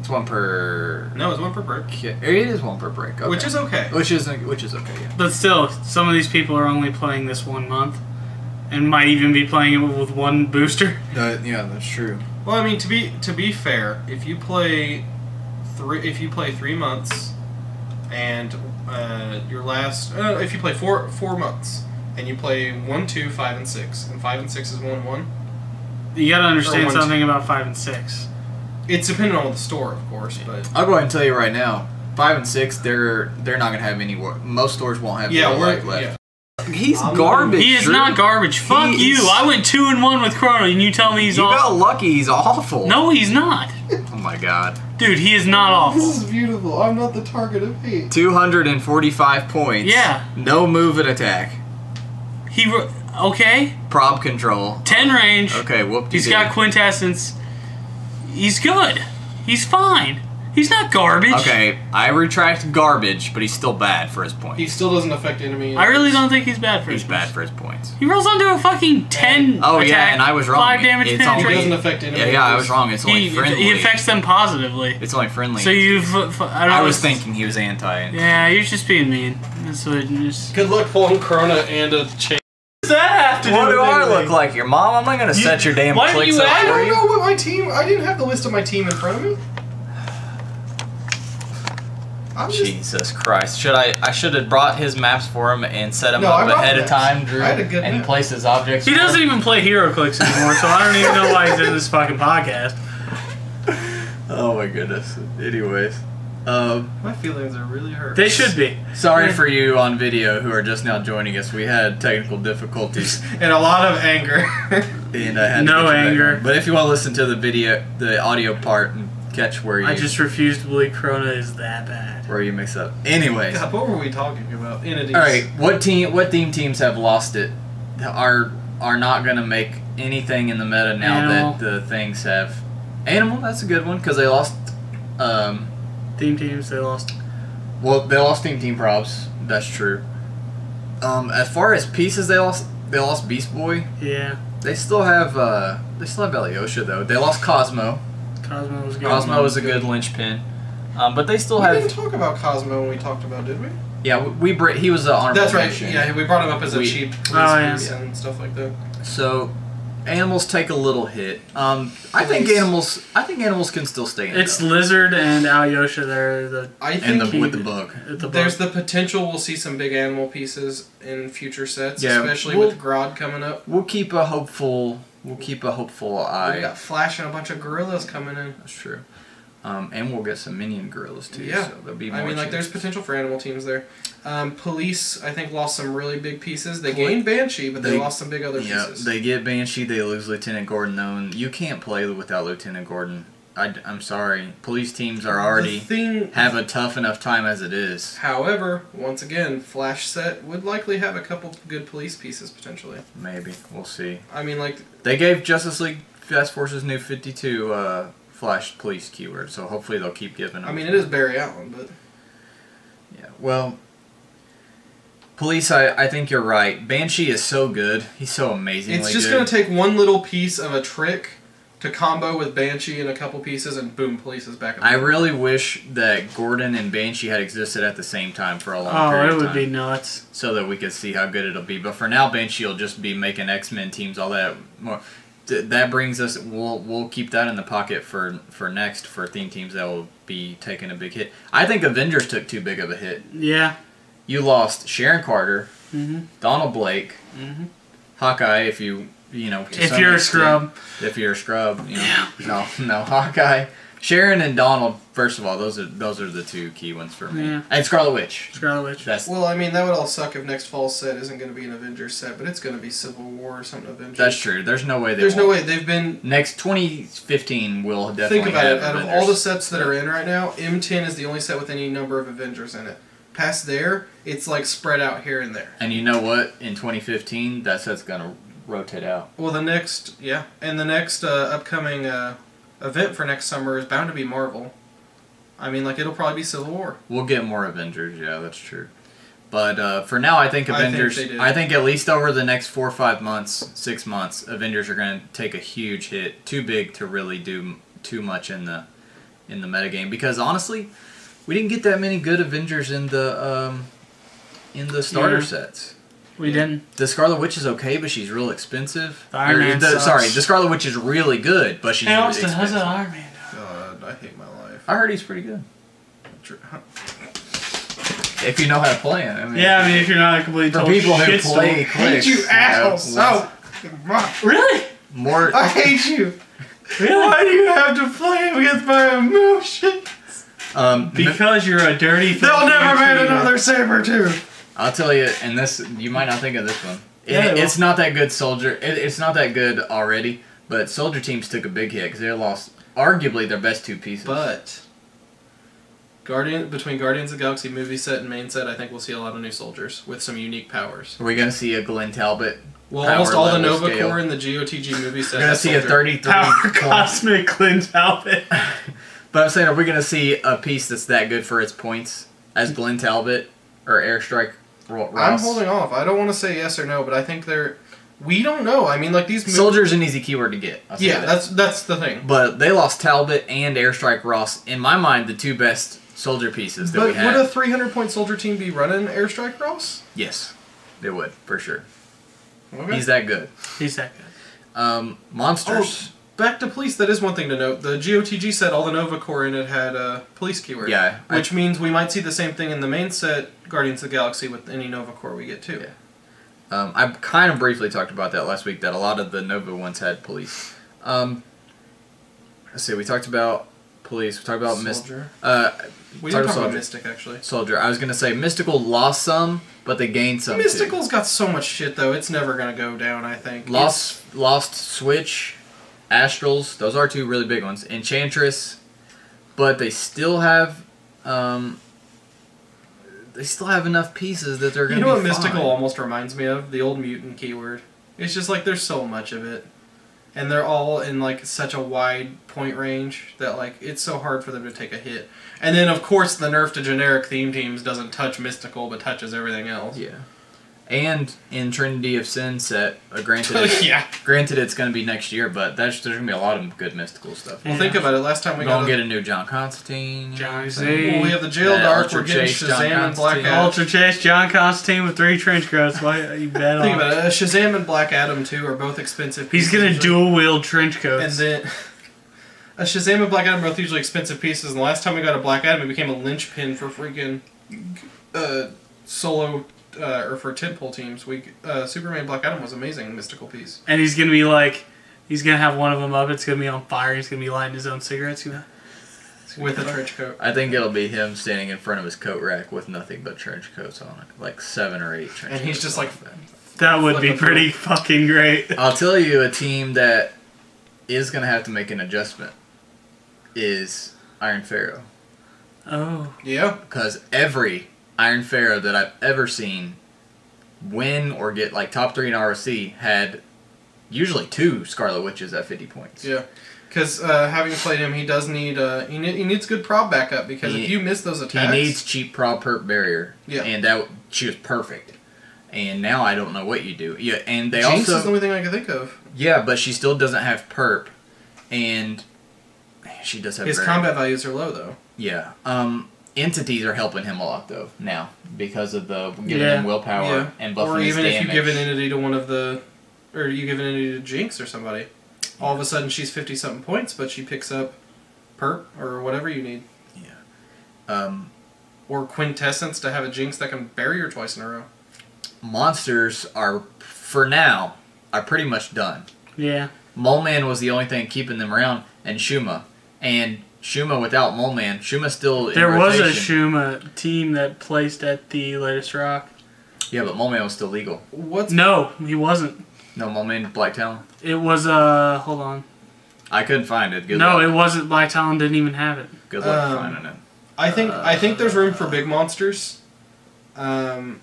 It's one per. No, it's one per brick, ki- It is one per brick. Okay. which is okay. which is which is okay. Yeah. But still, some of these people are only playing this one month, and might even be playing it with one booster. Uh, yeah, that's true. Well, I mean, to be to be fair, if you play three, if you play three months, and uh, your last, uh, if you play four four months, and you play one, two, five, and six, and five and six is one one. You gotta understand one, something about five and six. It's dependent on the store, of course, but I'll go ahead and tell you right now. Five and six, they're they're not gonna have any. war- Most stores won't have. yeah, World we're left. yeah. He's I'm- garbage. He is Drew. not garbage. Fuck He you. I went two and one with Chrono, and you tell me he's You got lucky. He's awful. No, he's not. Oh my god. Dude, he is not awful. This is beautiful. I'm not the target of hate. 245 points. Yeah. No move and attack. He okay. Prob control. Ten range. Okay, whoop. He's got quintessence. He's good. He's fine. He's not garbage. Okay, I retract garbage, but he's still bad for his points. He still doesn't affect enemy. I really don't think he's bad for He's his bad points. for his points. He rolls onto a fucking ten. Oh attack, yeah, and I was wrong. Five damage It's He only- penetration. doesn't affect enemy. Yeah, yeah, I was wrong. It's only He, friendly. he affects them positively. It's only friendly. So you, f- f- I, don't I was thinking he was anti. Yeah, you're just being mean. That's what. Just, Good luck pulling Corona and a chain. does that have to What do do I look like? Your mom? I'm not gonna You- set your damn why did clicks you up add- I don't know what my team. I didn't have the list of my team in front of me. I'm just. Jesus Christ! Should I? I should have brought his maps for him and set him No, up ahead of time, Drew, I had and map. place his objects. He doesn't even play HeroClix anymore, so I don't even know why he's in this fucking podcast. (laughs) Oh my goodness. Anyways, um, My feelings are really hurt. They should be. sorry for you on video who are just now joining us. We had technical difficulties, (laughs) and a lot of anger. and I had No get you back anger. But if you want to listen to the video, the audio part, and catch where you I just refuse to believe Corona is that bad. where you mix up. Anyways, God, what were we talking about? Entities. all right. What team? What theme teams have lost it? Are are not going to make anything in the meta now Animal. that the things have. Animal, that's a good one because they lost. Um, Team teams, they lost. Well, they lost Team Team Probs. That's true. Um, as far as pieces, they lost. They lost Beast Boy. Yeah, They still have. Uh, they still have Alyosha though. They lost Cosmo. Cosmo was good. Cosmo was a good linchpin. Um, but they still We didn't have. talk about Cosmo when we talked about, did we? Yeah, we, we he was an honorable That's right. mention. Yeah, we brought him up as a We- cheap police Oh, yeah. and stuff like that. So, animals take a little hit. Um, I think animals. I think animals can still stay in. It's though. Lizard and Alyosha. They're the I and think the, he- with the bug. at the there's the potential we'll see some big animal pieces in future sets, Yeah, especially we'll- with Grodd coming up. We'll keep a hopeful. We'll keep a hopeful eye. We got Flash and a bunch of gorillas coming in. That's true. Um, and we'll get some minion gorillas too. Yeah. So there'll be more I mean, like, there's potential for animal teams there. Um, police, I think, lost some really big pieces. They Poli- gained Banshee, but they, they- lost some big other Yeah, pieces. they get Banshee, they lose Lieutenant Gordon. Though, and you can't play without Lieutenant Gordon. I, am sorry. Police teams are already thing, have a tough enough time as it is. however, once again, Flash set would likely have a couple good police pieces potentially. Maybe we'll see. I mean, like They gave Justice League Fast Forces New 52 uh, Flash police keyword, so hopefully they'll keep giving them. I mean, it is Barry Allen, but Yeah. Well, police. I, I think you're right. Banshee is so good. He's so amazingly it's just good. gonna take one little piece of a trick to combo with Banshee and a couple pieces, and boom, police is back. in I really wish that Gordon and Banshee had existed at the same time for a long Oh, period it would be nuts. so that we could see how good it'll be. But for now, Banshee will just be making X Men teams, all that more. That brings us. We'll we'll keep that in the pocket for for next for theme teams that will be taking a big hit. I think Avengers took too big of a hit. Yeah. You lost Sharon Carter, hmm Donald Blake, hmm Hawkeye. If you you know to If some you're a scrub, if you're a scrub. You know, no, (laughs) no, Hawkeye, Sharon, and Donald. First of all, those are those are the two key ones for me. Yeah. And Scarlet Witch. Scarlet Witch. That's Well, I mean, that would all suck if next fall's set isn't going to be an Avengers set, but it's going to be Civil War or something Avengers. that's true. There's no way they. There's no won't. way they've been. Next 2015 will definitely Think about have it. Out of all the sets that are in right now, M10 is the only set with any number of Avengers in it. Past there, it's like spread out here and there. And you know what? In 2015, that set's gonna rotate out. Well, the next, yeah, and the next uh, upcoming uh, event for next summer is bound to be Marvel. I mean, like it'll probably be Civil War. We'll get more Avengers. Yeah, that's true. But uh, for now, I think I think Avengers. I think at least over the next four or five months, six months, Avengers are going to take a huge hit. Too big to really do too much in the in the metagame. Because honestly, we didn't get that many good Avengers in the um, in the starter Yeah. sets. We didn't. The Scarlet Witch is okay, but she's real expensive. The Iron Or Man the- sucks. Sorry, the Scarlet Witch is really good, but she's Hey, really Austin, how's expensive. that Iron Man? God, I hate my life. I heard he's pretty good. If you know how to play it. I mean, Yeah, I mean, if you're not a complete for total people who shitstorm. play clicks, you know, so Really? more. I hate you. Really? Why do you have to play with my emotions? Um, Because you're a dirty. They'll never make another Sabretooth. I'll tell you, and this you might not think of this one. It, Yeah, it's not that good, soldier. It, it's not that good already, but soldier teams took a big hit because they lost arguably their best two pieces. But Guardian between Guardians of the Galaxy movie set and main set, I think we'll see a lot of new soldiers with some unique powers. are we gonna see a Glenn Talbot? Well, Power almost all the Nova scale. Corps in the GOTG movie set. We're gonna see a thirty-three. (laughs) Power cosmic Glenn Talbot. (laughs) But I'm saying, are we gonna see a piece that's that good for its points as Glenn Talbot or Airstrike Ro- Ross? I'm holding off. I don't want to say yes or no, but I think they're. We don't know. I mean, like these. mov- Soldier's an easy keyword to get. I'll Yeah, that. that's that's the thing. But they lost Talbot and Airstrike Ross. In my mind, the two best soldier pieces that But we had. would a 300 point soldier team be running Airstrike Ross? yes, they would for sure. Okay. He's that good. He's that good. Um, monsters. Back to police. That is one thing to note. The GOTG set, all the Nova Corps in it had a police keyword. Yeah, I- Which means we might see the same thing in the main set, Guardians of the Galaxy, with any Nova Corps we get too. Yeah. Um, I kind of briefly talked about that last week. That a lot of the Nova ones had police. Um, let's see. We talked about police. We talked about Mist. Soldier. Uh, We talked didn't talk about Soldier. Mystic actually. Soldier. I was gonna say Mystical lost some, but they gained some. too. Mystical's got so much shit though. It's never gonna go down. I think. Lost, lost Switch, Astrals. Those are two really big ones. Enchantress, but they still have, um, they still have enough pieces that they're gonna. You know what be mystical almost reminds me of? The old mutant keyword. It's just like there's so much of it. And they're all in like such a wide point range that like it's so hard for them to take a hit. And then of course the nerf to generic theme teams doesn't touch mystical but touches everything else. Yeah. And in Trinity of Sin set, uh, granted, (laughs) it's, yeah. granted it's going to be next year, but there's, there's going to be a lot of good mystical stuff. Well Yeah. think about it. Last time we We're got going to a- get a new John Constantine. you John what I'm saying? Z. well, we have the jail Yeah, dark. Ultra We're getting Chase, Shazam and Black Adam. Ultra Chase, John Constantine with three trench coats. Why you bet Think on? about it. uh, Shazam and Black Adam too are both expensive. He's gonna dual wield trench coats. And then a (laughs) Shazam and Black Adam are both usually expensive pieces. And the last time we got a Black Adam, it became a linchpin for freaking uh, solo uh, or for tentpole teams. We uh, Superman Black Adam was amazing mystical piece. and he's gonna be like, he's gonna have one of them up. It's gonna be on fire. He's gonna be lighting his own cigarettes. You know. With a trench coat. I think it'll be him standing in front of his coat rack with nothing but trench coats on it, like seven or eight trench. Coats. And he's coats just like- it. That would be Flip a pretty fucking great. (laughs) I'll tell you a team that is going to have to make an adjustment. is Iron Pharaoh. Oh, Yeah. Because every Iron Pharaoh that I've ever seen win or get like top three in ROC had usually two Scarlet Witches at 50 points. Yeah. Because uh, having played him, he does need uh, he, ne- he needs good prob backup because He- if you miss those attacks, He needs cheap prob perp barrier. Yeah. And that she was perfect. And now I don't know what you do. Yeah, and they Jinx also is the only thing I can think of. Yeah, but she still doesn't have perp, and she does have His very- combat values are low though. Yeah. Um, entities are helping him a lot though now because of the giving Yeah. him willpower Yeah. and buffing Or his even if you give an entity to one of the, or you give an entity to Jinx or somebody, all of a sudden she's fifty something points, but she picks up perp or whatever you need, Yeah. um, or quintessence to have a Jinx that can bury her twice in a row. monsters are for now are pretty much done. yeah. Mole Man was the only thing keeping them around, and Shuma. And Shuma without Mole Man, Shuma's still in There was a. Shuma team that placed at the latest rock. Yeah, but Mole Man was still legal. What's No, he wasn't. No Mole Man, Black Talon. It was uh, hold on. I couldn't find it. Good no, luck. it wasn't. Black Talon didn't even have it. Good luck Um, finding it. I think I think there's room for big monsters. Um,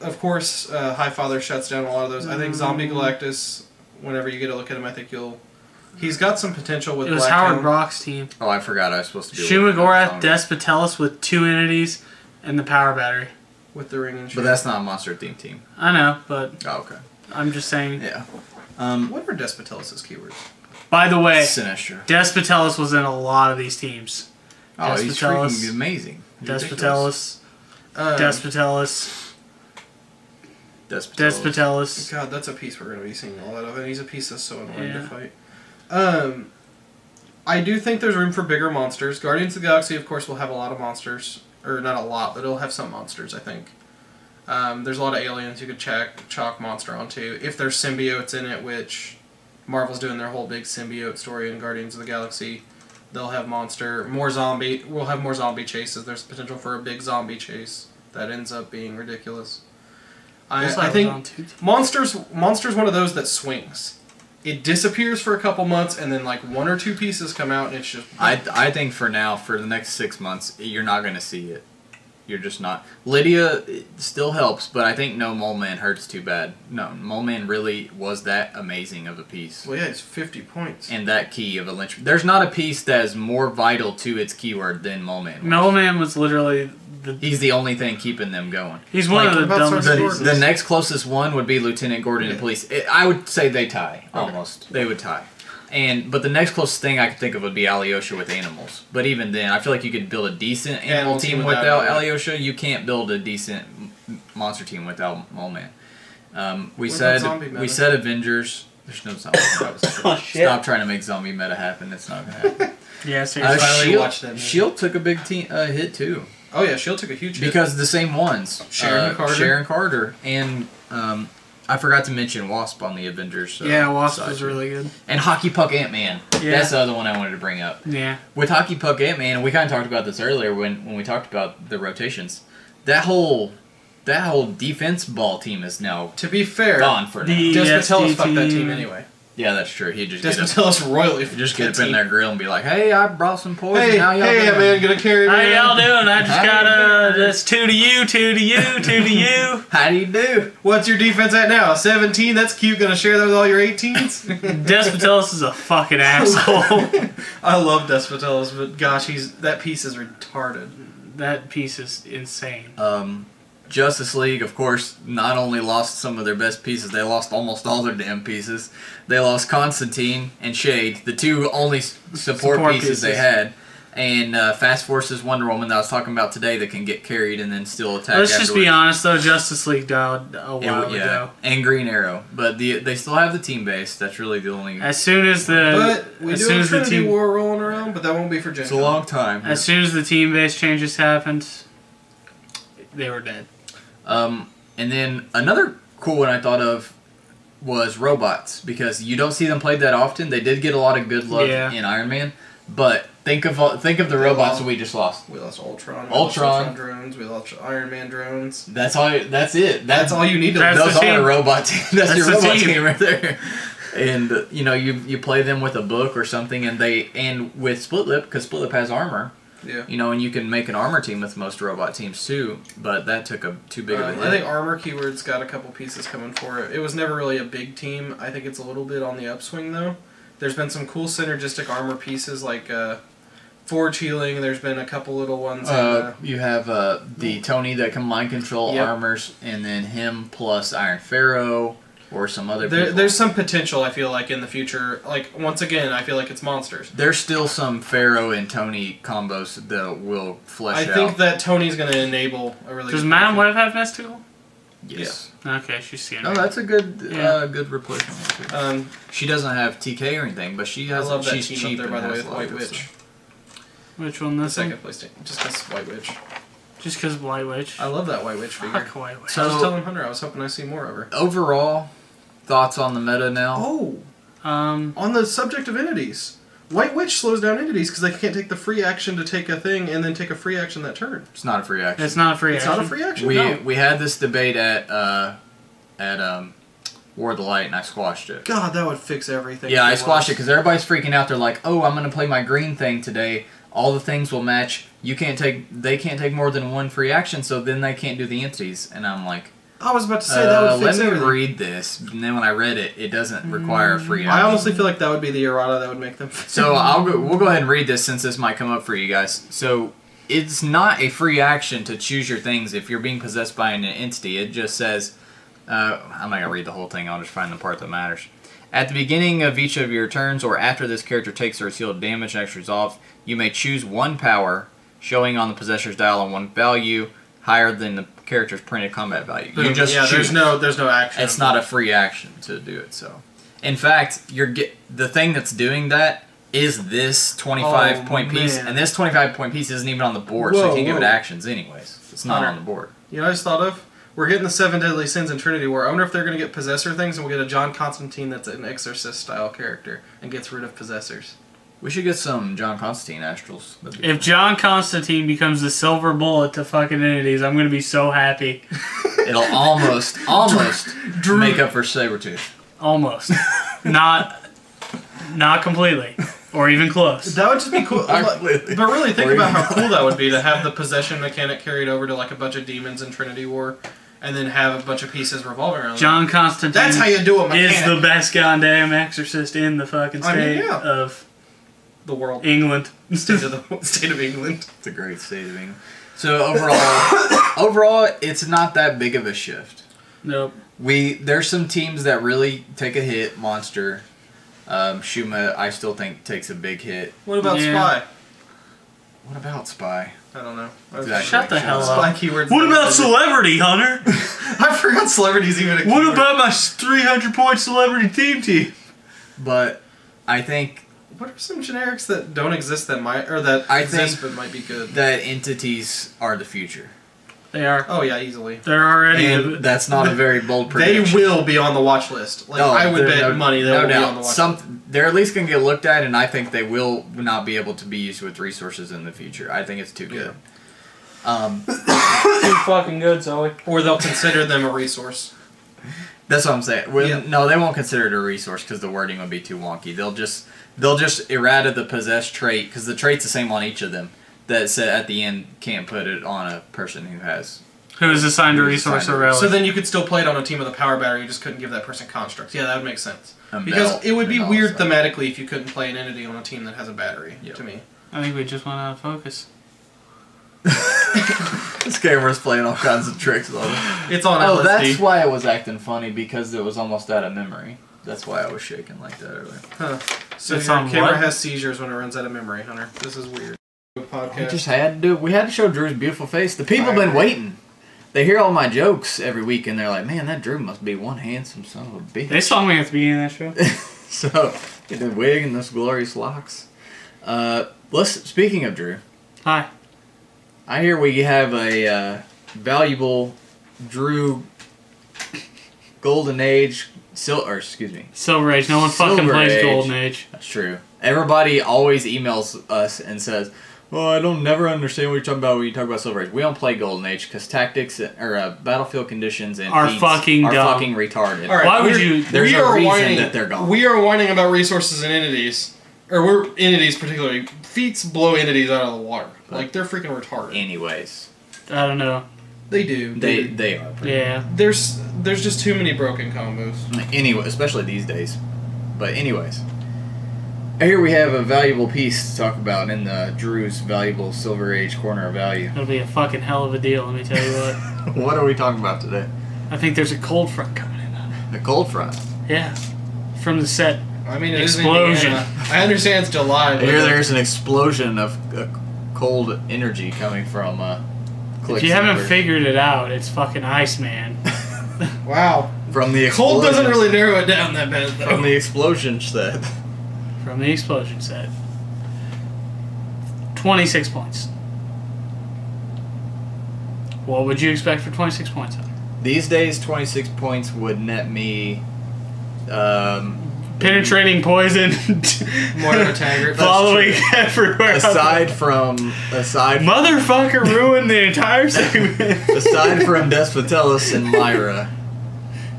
of course, uh, High Father shuts down a lot of those. I think Zombie Mm. Galactus. Whenever you get a look at him, I think you'll. He's got some potential with It was Black Howard Talon. Brock's team. Oh, I forgot I was supposed to be. Shuma looking at Gorath, the song. Despotellis with two entities and the power battery. with the ring and shit. But that's not a monster theme team. I know, but Oh, okay. I'm just saying. Yeah. Um, What are Despotellis' keywords? By the way, Sinister. Despotellis was in a lot of these teams. Oh, he's freaking amazing. Despotellis, Um, Despotellis, Despotellis. Despotellis. God, that's a piece we're going to be seeing a lot of, and he's a piece that's so annoying Yeah. to fight. Um, I do think there's room for bigger monsters. Guardians of the Galaxy, of course, will have a lot of monsters, or not a lot, but it'll have some monsters. I think. Um, there's a lot of aliens you could check chalk monster onto if there's symbiotes in it, which Marvel's doing their whole big symbiote story in Guardians of the Galaxy. They'll have monster, more zombie. We'll have more zombie chases. There's potential for a big zombie chase that ends up being ridiculous. I, I think on two teams. Monsters Monsters one of those that swings. It disappears for a couple months and then like one or two pieces come out and it's just I I think for now, for the next six months, you're not going to see it. You're just not. Lydia uh, still helps, but I think no Mole Man hurts too bad. No, Mole Man really was that amazing of a piece. well yeah, it's fifty points. And that key of a lynch. There's not a piece that is more vital to its keyword than Mole Man. was. Mole Man was literally the. He's the only thing keeping them going. He's one Like, of the dumbest The, the next closest one would be Lieutenant Gordon and Police. It, I would say they tie almost. They would tie. And but the next closest thing I could think of would be Alyosha with animals. But even then, I feel like you could build a decent animal Animal team team without, without Alyosha. You can't build a decent monster team without Mole Man. Um, we What said we said Avengers. There's no zombie. (laughs) Oh, shit. Stop trying to make zombie meta happen. It's not gonna happen. (laughs) Yeah, Uh, seriously. finally Shield, watched that movie. Shield took a big team uh, hit too oh yeah, Shield took a huge hit. because the same ones. Sharon uh, Carter. Sharon Carter, and um, I forgot to mention Wasp on the Avengers. Uh, yeah, Wasp side, was really good. And Hockey Puck Ant Man. Yeah. That's the other one I wanted to bring up. Yeah. With Hockey Puck Ant Man, we kind of talked about this earlier when, when we talked about the rotations. That whole that whole defense ball team is now to be fair, gone for now. The- Despotellis ESD fucked that team team. anyway. Yeah, that's true. He just get up, Despotellis royally fucked just that get up in team. their grill and be like, "Hey, I brought some poison. Hey, How y'all hey, doing?" man, gonna carry How me. y'all doing? I just How got you uh, doing? this two to you, two to you, two to you. (laughs) How do you do? What's your defense at now? 17? That's cute. Gonna share that with all your 18s? (laughs) Despotellis is a fucking asshole. (laughs) I love Despotellis, but gosh, he's that piece is retarded. that piece is insane. Um, Justice League, of course, not only lost some of their best pieces, they lost almost all their damn pieces. They lost Constantine and Shade, the two only support, Support pieces, they had. And uh, Fast Forces Wonder Woman that I was talking about today that can get carried and then still attack. Let's just be honest though, Justice League died a while w- yeah, ago. and Green Arrow, but the they still have the team base. That's really the only. As soon as the But we as do soon have as the team War rolling around, but that won't be for Gen it's a long time. as soon as the team base changes happened, they were dead. Um, and then another cool one I thought of was robots because you don't see them played that often. They did get a lot of good love Yeah. in Iron Man, but think of think of the robots that we just lost. We lost Ultron. We Ultron. Lost Ultron drones. We lost Iron Man drones. That's all. That's it. That's all you need to. That's Those the are a robot team. (laughs) That's, That's your the robot team. team. right there. and you know you you play them with a book or something, and they and with Split Lip because Split Lip has armor, Yeah. you know, and you can make an armor team with most robot teams too. But that took a too big of a Um, hit. I think armor keywords got a couple pieces coming for it. It was never really a big team. I think it's a little bit on the upswing though. There's been some cool synergistic armor pieces like uh, Forge healing. There's been a couple little ones. in, Uh, uh, you have uh, the Tony that can mind control Yep. armors, and then him plus Iron Pharaoh or some other. there, people. there's some potential. I feel like in the future. Like once again, I feel like it's monsters. There's still some Pharaoh and Tony combos that will flesh I out. I think that Tony's going to enable a really. Does good Madam character. Web have mystical? yes. Okay, she's seen Oh, that's a good, Yeah. uh, good replacement. Um, She doesn't have TK or anything, but she has. I love that she's team cheap up there by the way has with a lot White Witch. stuff. Which one? The This one? second PlayStation, just because White Witch. Just because White Witch. I love that White Witch figure. Fuck White Witch. So- I was telling Hunter I was hoping I see more of her. Overall, thoughts on the meta now? Oh, Um, on the subject of entities, White Witch slows down entities because they can't take the free action to take a thing and then take a free action that turn. It's not a free action. it's not a free It's action. It's not a free action. we no. we had this debate at uh, at um, War of the Light, and I squashed it. God, that would fix everything. Yeah, I it squashed it because everybody's freaking out. They're like, "Oh, I'm gonna play my green thing today. All the things will match. You can't take. They can't take more than one free action, so then they can't do the entities." And I'm like, I was about to say that uh, would "Let me everything. read this." And then when I read it, it doesn't require a free Mm, I honestly feel like that would be the errata that would make them. So I'll go. We'll go ahead and read this since this might come up for you guys. So it's not a free action to choose your things if you're being possessed by an entity. It just says, uh, I'm not gonna read the whole thing. I'll just find the part that matters. At the beginning of each of your turns, or after this character takes or receives damage and extra resolved, you may choose one power, showing on the possessor's dial on one value higher than the character's printed combat value. You just yeah, choose. there's no there's no action. It's not a free action to do it. So, in fact, you're get the thing that's doing that is this 25 Oh, point piece, man. and this 25 point piece isn't even on the board, so you can't give it actions anyways. It's not Huh. on the board. You know, what I just thought of. We're getting the seven deadly sins in Trinity War. I wonder if they're going to get possessor things, and we'll get a John Constantine that's an exorcist style character and gets rid of possessors. We should get some John Constantine astrals. If cool. John Constantine becomes the silver bullet to fucking entities, I'm gonna be so happy. (laughs) it'll almost, almost make up for Sabretooth. Almost. not not completely. Or even close. That would just be cool. Not Like, but really, think about how cool that would be to have the possession mechanic carried over to like a bunch of demons in Trinity War, and then have a bunch of pieces revolving around. John Constantine That's how you do a mechanic. is the best goddamn exorcist in the fucking I mean, state yeah. of the world England. (laughs) state of the state of England. It's a great state of England. So overall, (coughs) overall, it's not that big of a shift. nope. We there's some teams that really take a hit. Monster, um, Shuma, I still think takes a big hit. What about Yeah. spy? What about Spy? I don't know. Exactly. Shut the hell up. Spy keywords. What about celebrity, Hunter? (laughs) I forgot celebrities even. A What keyword. about my 300 point celebrity team team? But I think What are some generics that don't exist that might or that I exist think but might be good? that entities are the future, They are. Oh yeah, easily. They're already. and that's not a very bold (laughs) prediction. They will be on the watch list. Like No, I would bet no- money they no will be doubt. on the watch. Some they're at least gonna get looked at, and I think they will not be able to be used with resources in the future. I think it's too good. Um, (coughs) too fucking good, Zoe. or they'll consider them a resource. That's what I'm saying. Well, Yeah. No, they won't consider it a resource because the wording would be too wonky. They'll just they'll just errata the possess trait because the trait's the same on each of them. That said at the end can't put it on a person who has. Who is assigned a Who is resource assigned or a- relic? So then you could still play it on a team with a power battery. You just couldn't give that person constructs. Yeah, that would make sense. A Because belt it would be weird stuff. thematically if you couldn't play an entity on a team that has a battery. Yep. To me, I think we just went out of focus. (laughs) This camera's playing all kinds of tricks on it. it's on Oh, LSD. that's why it was acting funny because it was almost out of memory. That's why I was shaking like that earlier. Huh. So It's your on camera what? has seizures when it runs out of memory, Hunter. This is weird. We just had to do. We had to show Drew's beautiful face. The people I have been agree. waiting. They hear all my jokes every week, and they're like, "Man, that Drew must be one handsome son of a bitch." They saw me at the beginning of that show. (laughs) so get the wig and those glorious locks. Uh, let's. Speaking of Drew, Hi. I hear we have a uh, valuable Drew Golden Age. Sil- or excuse me. Silver Age. No one fucking plays Age. Golden Age. That's true. Everybody always emails us and says, Well, I don't never understand what you're talking about when you talk about Silver Age. We don't play Golden Age because tactics or uh, battlefield conditions and Are feats fucking are dumb. fucking retarded. All right, Why would we're- you- There's we a are reason whining, that they're gone. We are whining about resources and entities, or we're entities particularly. Feats blow entities out of the water. Like they're freaking retarded. Anyways, I don't know. They do. they do. they are. Yeah. There's there's just too many broken combos. Anyway, especially these days. But anyways, here we have a valuable piece to talk about in the Drew's valuable Silver Age corner of value. It'll be a fucking hell of a deal, let me tell you what. (laughs) what are we talking about today? I think there's a cold front coming in. The cold front. Yeah. From the set. I mean, it is Explosion. Indiana. I understand it's July, but Here, there's an explosion of uh, cold energy coming from. Uh, If you haven't figured it out, it's fucking Iceman. Wow. from the explosion. Cold doesn't really narrow it down that bad though. From the explosion set. From the explosion set. 26 points. What would you expect for 26 points? These days, 26 points would net me. Um, Penetrating poison. Mortimer (laughs) Taggart. That's Following everywhere. aside from aside Motherfucker (laughs) ruined the entire segment. aside from Despotellis and Myra,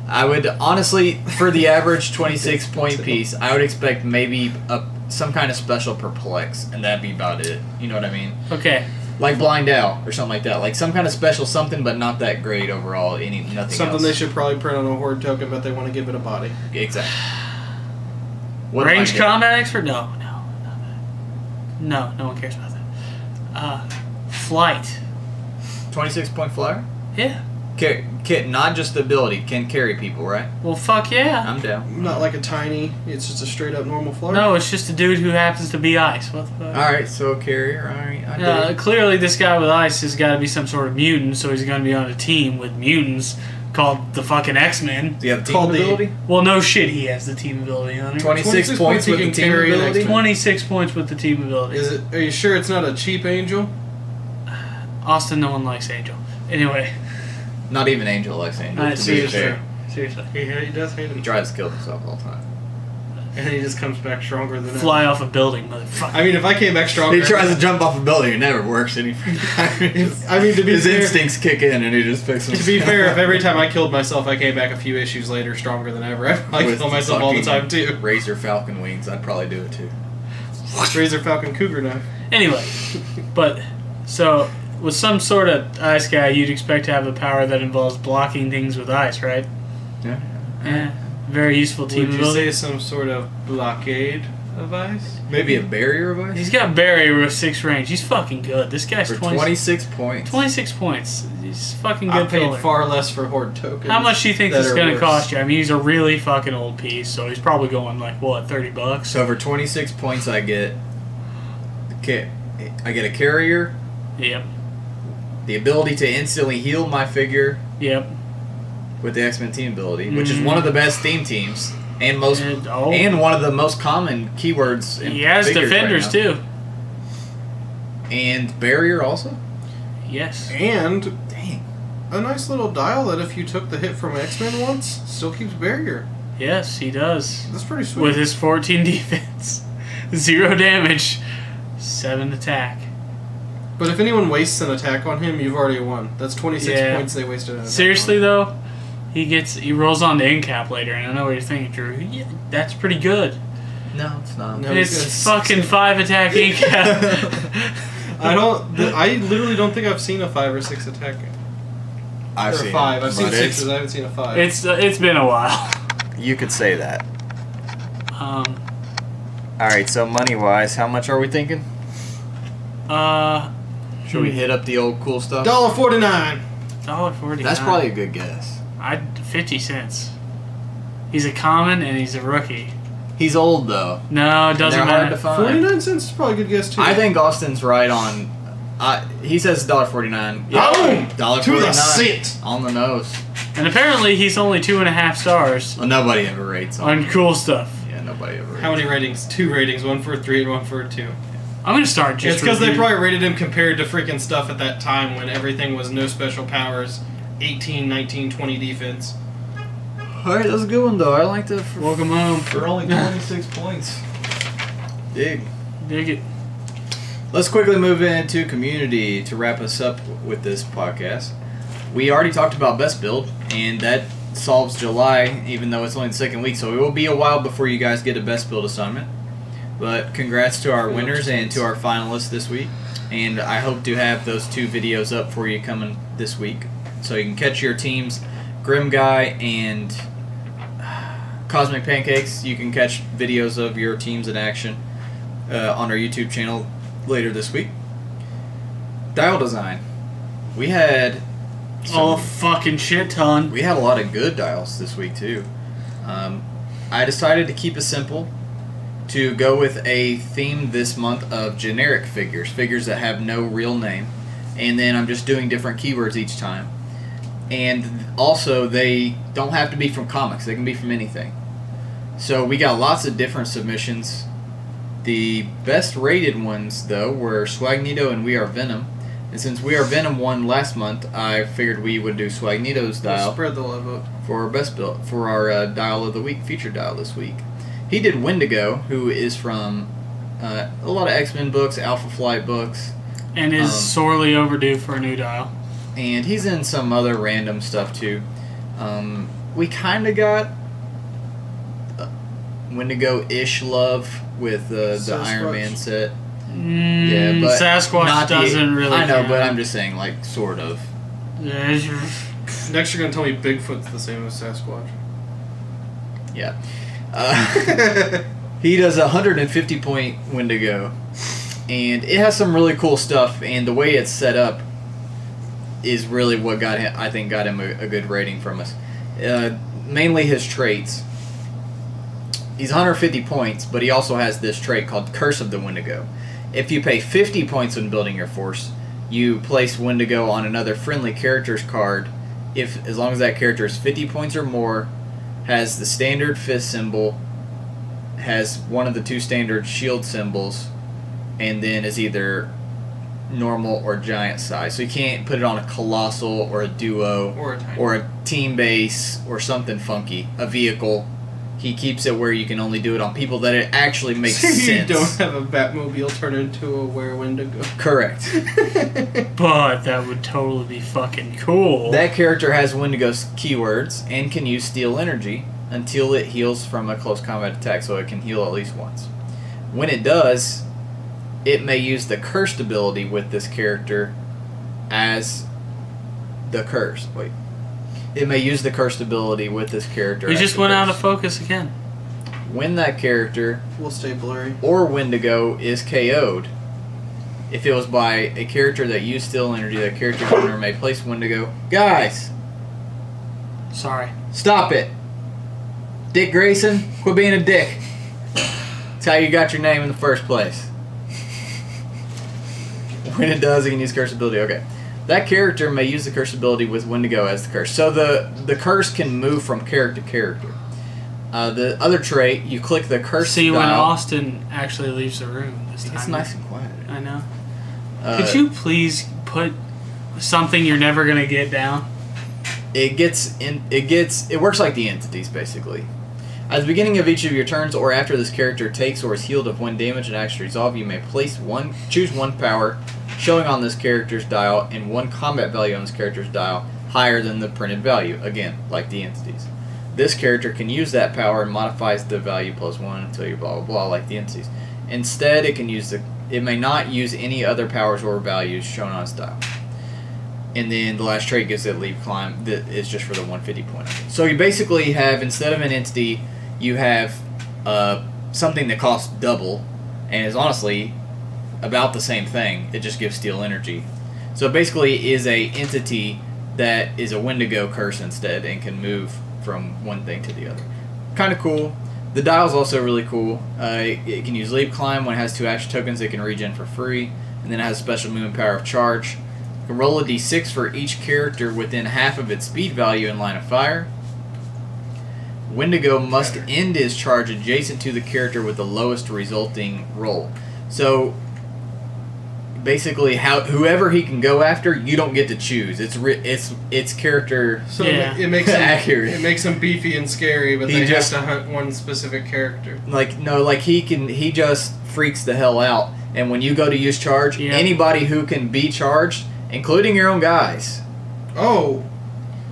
I would honestly, for the average 26 point piece, I would expect maybe a some kind of special perplex, and that'd be about it. You know what I mean? okay. Like blind out or something like that. Like some kind of special something, but not that great overall. Any nothing. Something else. they should probably print on a horde token, but they want to give it a body. exactly. What Range getting? combat expert? No, no, not that. No, no one cares about that. Uh, flight. 26 point flyer. Yeah. Car- can, not just the ability, can carry people, right? Well, fuck yeah. I'm down. Not like a tiny. It's just a straight up normal flyer. No, it's just a dude who happens to be ice. What the fuck? All right, so carrier. All right, I Uh, did. clearly, this guy with ice has got to be some sort of mutant, so he's going to be on a team with mutants called the fucking X Men. Do you have team called the- Well, no shit, he has the team ability on him. 26, 26 points points with the team ability. X-Men. 26 points with the team ability. Is it? Are you sure it's not a cheap angel? Austin, no one likes Angel. Anyway, Not even Angel likes Angel. uh, to be seriously. Seriously. He, he does hate He tries to kill himself all the time. And then he just comes back stronger than Fly off a building, motherfucker. I mean, if I came back stronger, He tries to jump off a building, it never works. And he, (laughs) (laughs) I mean, to be his fair- instincts kick in, and he just picks To himself. be fair, if (laughs) every time I killed myself, I came back a few issues later stronger than ever, I probably With kill myself all the fucking time too. Razor Falcon wings, I'd probably do it too. Razor Falcon Cougar knife. Anyway, but so with some sort of ice guy, you'd expect to have a power that involves blocking things with ice, right? Yeah. Yeah. Very useful team Would you ability. say some sort of blockade of ice? Maybe a barrier of ice He's got barrier with six range. He's fucking good. This guy's for 20, 26 points. 26 points. He's fucking good. I good paid filler. far less for horde tokens. How much do you think that this is going to cost you? I mean, he's a really fucking old piece, so he's probably going like what, 30 bucks? So for 26 points, I get the ca- I get a carrier, Yep. the ability to instantly heal my figure Yep. With the X Men team ability, which is one of the mm. best theme teams and most And, oh, and one of the most common keywords. In he has figures right defenders now. too. and barrier also. Yes. And Dang, a nice little dial that if you took the hit from X Men once, still keeps barrier. Yes, he does. That's pretty sweet. With his 14 (laughs) defense, zero damage, seven attack. but if anyone wastes an attack on him, you've already won. That's 26 Yeah. points they wasted an Seriously on. though, he gets he rolls on to incap later, and I know what you're thinking, Drew. Yeah, that's pretty good. no, it's not. No. it's it's- fucking five attack incap. (laughs) I don't. I literally don't think I've seen a five or six attack. I've or seen five. I've seen sixes. I haven't seen a five. it's uh, it's been a while. You could say that. Um, All right, so money wise, how much are we thinking? uh, Should we hit up the old cool stuff? Dollar forty nine. dollar forty. That's probably a good guess. I fifty cents. He's a common and he's a rookie. He's old though. No, it doesn't They're hard matter. to Forty find. nine cents is probably a good guess too. I think Austin's right on. Uh, he says dollar forty nine. Boom! Dollar To forty the nine cent. on the nose. And apparently he's only two and a half stars Well, nobody ever rates on. on cool stuff. Yeah, nobody ever. Rates. How many ratings? Two ratings. One for a three and one for a two. I'm gonna start just. it's because they probably rated him compared to freaking stuff at that time when everything was no special powers, 18, 19, 20 defense. All right, that's a good one though. I like that for, Welcome home. for only (laughs) twenty six points. Dig. Dig it. Let's quickly move into community to wrap us up with this podcast. We already talked about best build, and that solves July, even though it's only the second week. So it will be a while before you guys get a best build assignment. But congrats to our winners and to our finalists this week. And I hope to have those two videos up for you coming this week. So you can catch your teams, Grim Guy and Cosmic Pancakes. You can catch videos of your teams in action uh, on our YouTube channel later this week. Dial design. We had some- Oh, fucking shit ton. we had a lot of good dials this week too. Um, I decided to keep it simple, to go with a theme this month of generic figures, figures that have no real name, and then I'm just doing different keywords each time. And also, they don't have to be from comics; they can be from anything. So we got lots of different submissions. The best rated ones, though, were Swagnito and We Are Venom. And since We Are Venom won last month, I figured we would do Swagnito's dial Spread the love out. for our best build for our uh, dial of the week feature dial this week. He did Wendigo, who is from uh, a lot of X Men books, Alpha Flight books, And is Um, sorely overdue for a new dial. And he's in some other random stuff too. Um, we kind of got uh, Wendigo ish love with uh, the Iron Man set. Mm, Yeah, but Sasquatch not the- doesn't really. I know, count. but I'm just saying, like, sort of. Yeah, Next, you're gonna tell me Bigfoot's the same as Sasquatch. Yeah. Uh, (laughs) he does a 150 point Wendigo, and it has some really cool stuff. And the way it's set up is really what got him. I think got him a, a good rating from us. Uh, mainly his traits. He's 150 points, but he also has this trait called Curse of the Wendigo. If you pay 50 points when building your force, you place Wendigo on another friendly character's card. If as long as that character is 50 points or more, has the standard fist symbol, has one of the two standard shield symbols, and then is either normal or giant size. So you can't put it on a colossal or a duo Or a or a team base or something funky, a vehicle. He keeps it where you can only do it on people that it actually makes (laughs) you sense. don't have a Batmobile turn into a Were Wendigo. Correct. (laughs) but that would totally be fucking cool. That character has Wendigo's keywords and can use Steal Energy until it heals from a close combat attack, so it can heal at least once. When it does, it may use the Cursed ability with this character as the curse. Wait. It may use the Cursed ability with this character. he just the went out of focus again. When that character We'll stay blurry. or Wendigo is KO'd, if it was by a character that used Steal Energy, that character's owner may place Wendigo. Guys, Sorry. Stop it. Dick Grayson, quit being a dick. That's how you got your name in the first place. When it does, it can use curse ability. Okay. That character may use the curse ability with Wendigo as the curse. So the, the curse can move from character to character. Uh, the other trait, you click the curse See when. Austin actually leaves the room this time. It's nice and quiet. I know. Uh, Could you please put something you're never gonna get down? it gets in it gets it works like the entities basically at the beginning of each of your turns or after this character takes or is healed of one damage and acts resolve you may place one choose one power showing on this character's dial and one combat value on this character's dial higher than the printed value again like the entities. This character can use that power and modifies the value plus one until you blah blah blah like the entities. Instead it can use the it may not use any other powers or values shown on its dial. And then the last trait gives it leap climb that is just for the 150 point. So you basically have instead of an entity, you have uh, something that costs double, and is honestly about the same thing. It just gives steal energy. So it basically is a entity that is a Wendigo curse instead and can move from one thing to the other. Kind of cool. The dial is also really cool. Uh, it, it can use leap climb when it has two action tokens. It can regen for free, and then it has special movement power of charge. You can roll a d6 for each character within half of its speed value in line of fire. Wendigo must end his charge adjacent to the character with the lowest resulting roll. So basically, how whoever he can go after, you don't get to choose. It's ri- it's it's character. So Yeah. it makes him, (laughs) Accurate. it makes him beefy and scary, but He they just- have to hunt one specific character. Like no, like he can he just freaks the hell out, And when you go to use charge, Yeah. anybody who can be charged, including your own guys, Oh,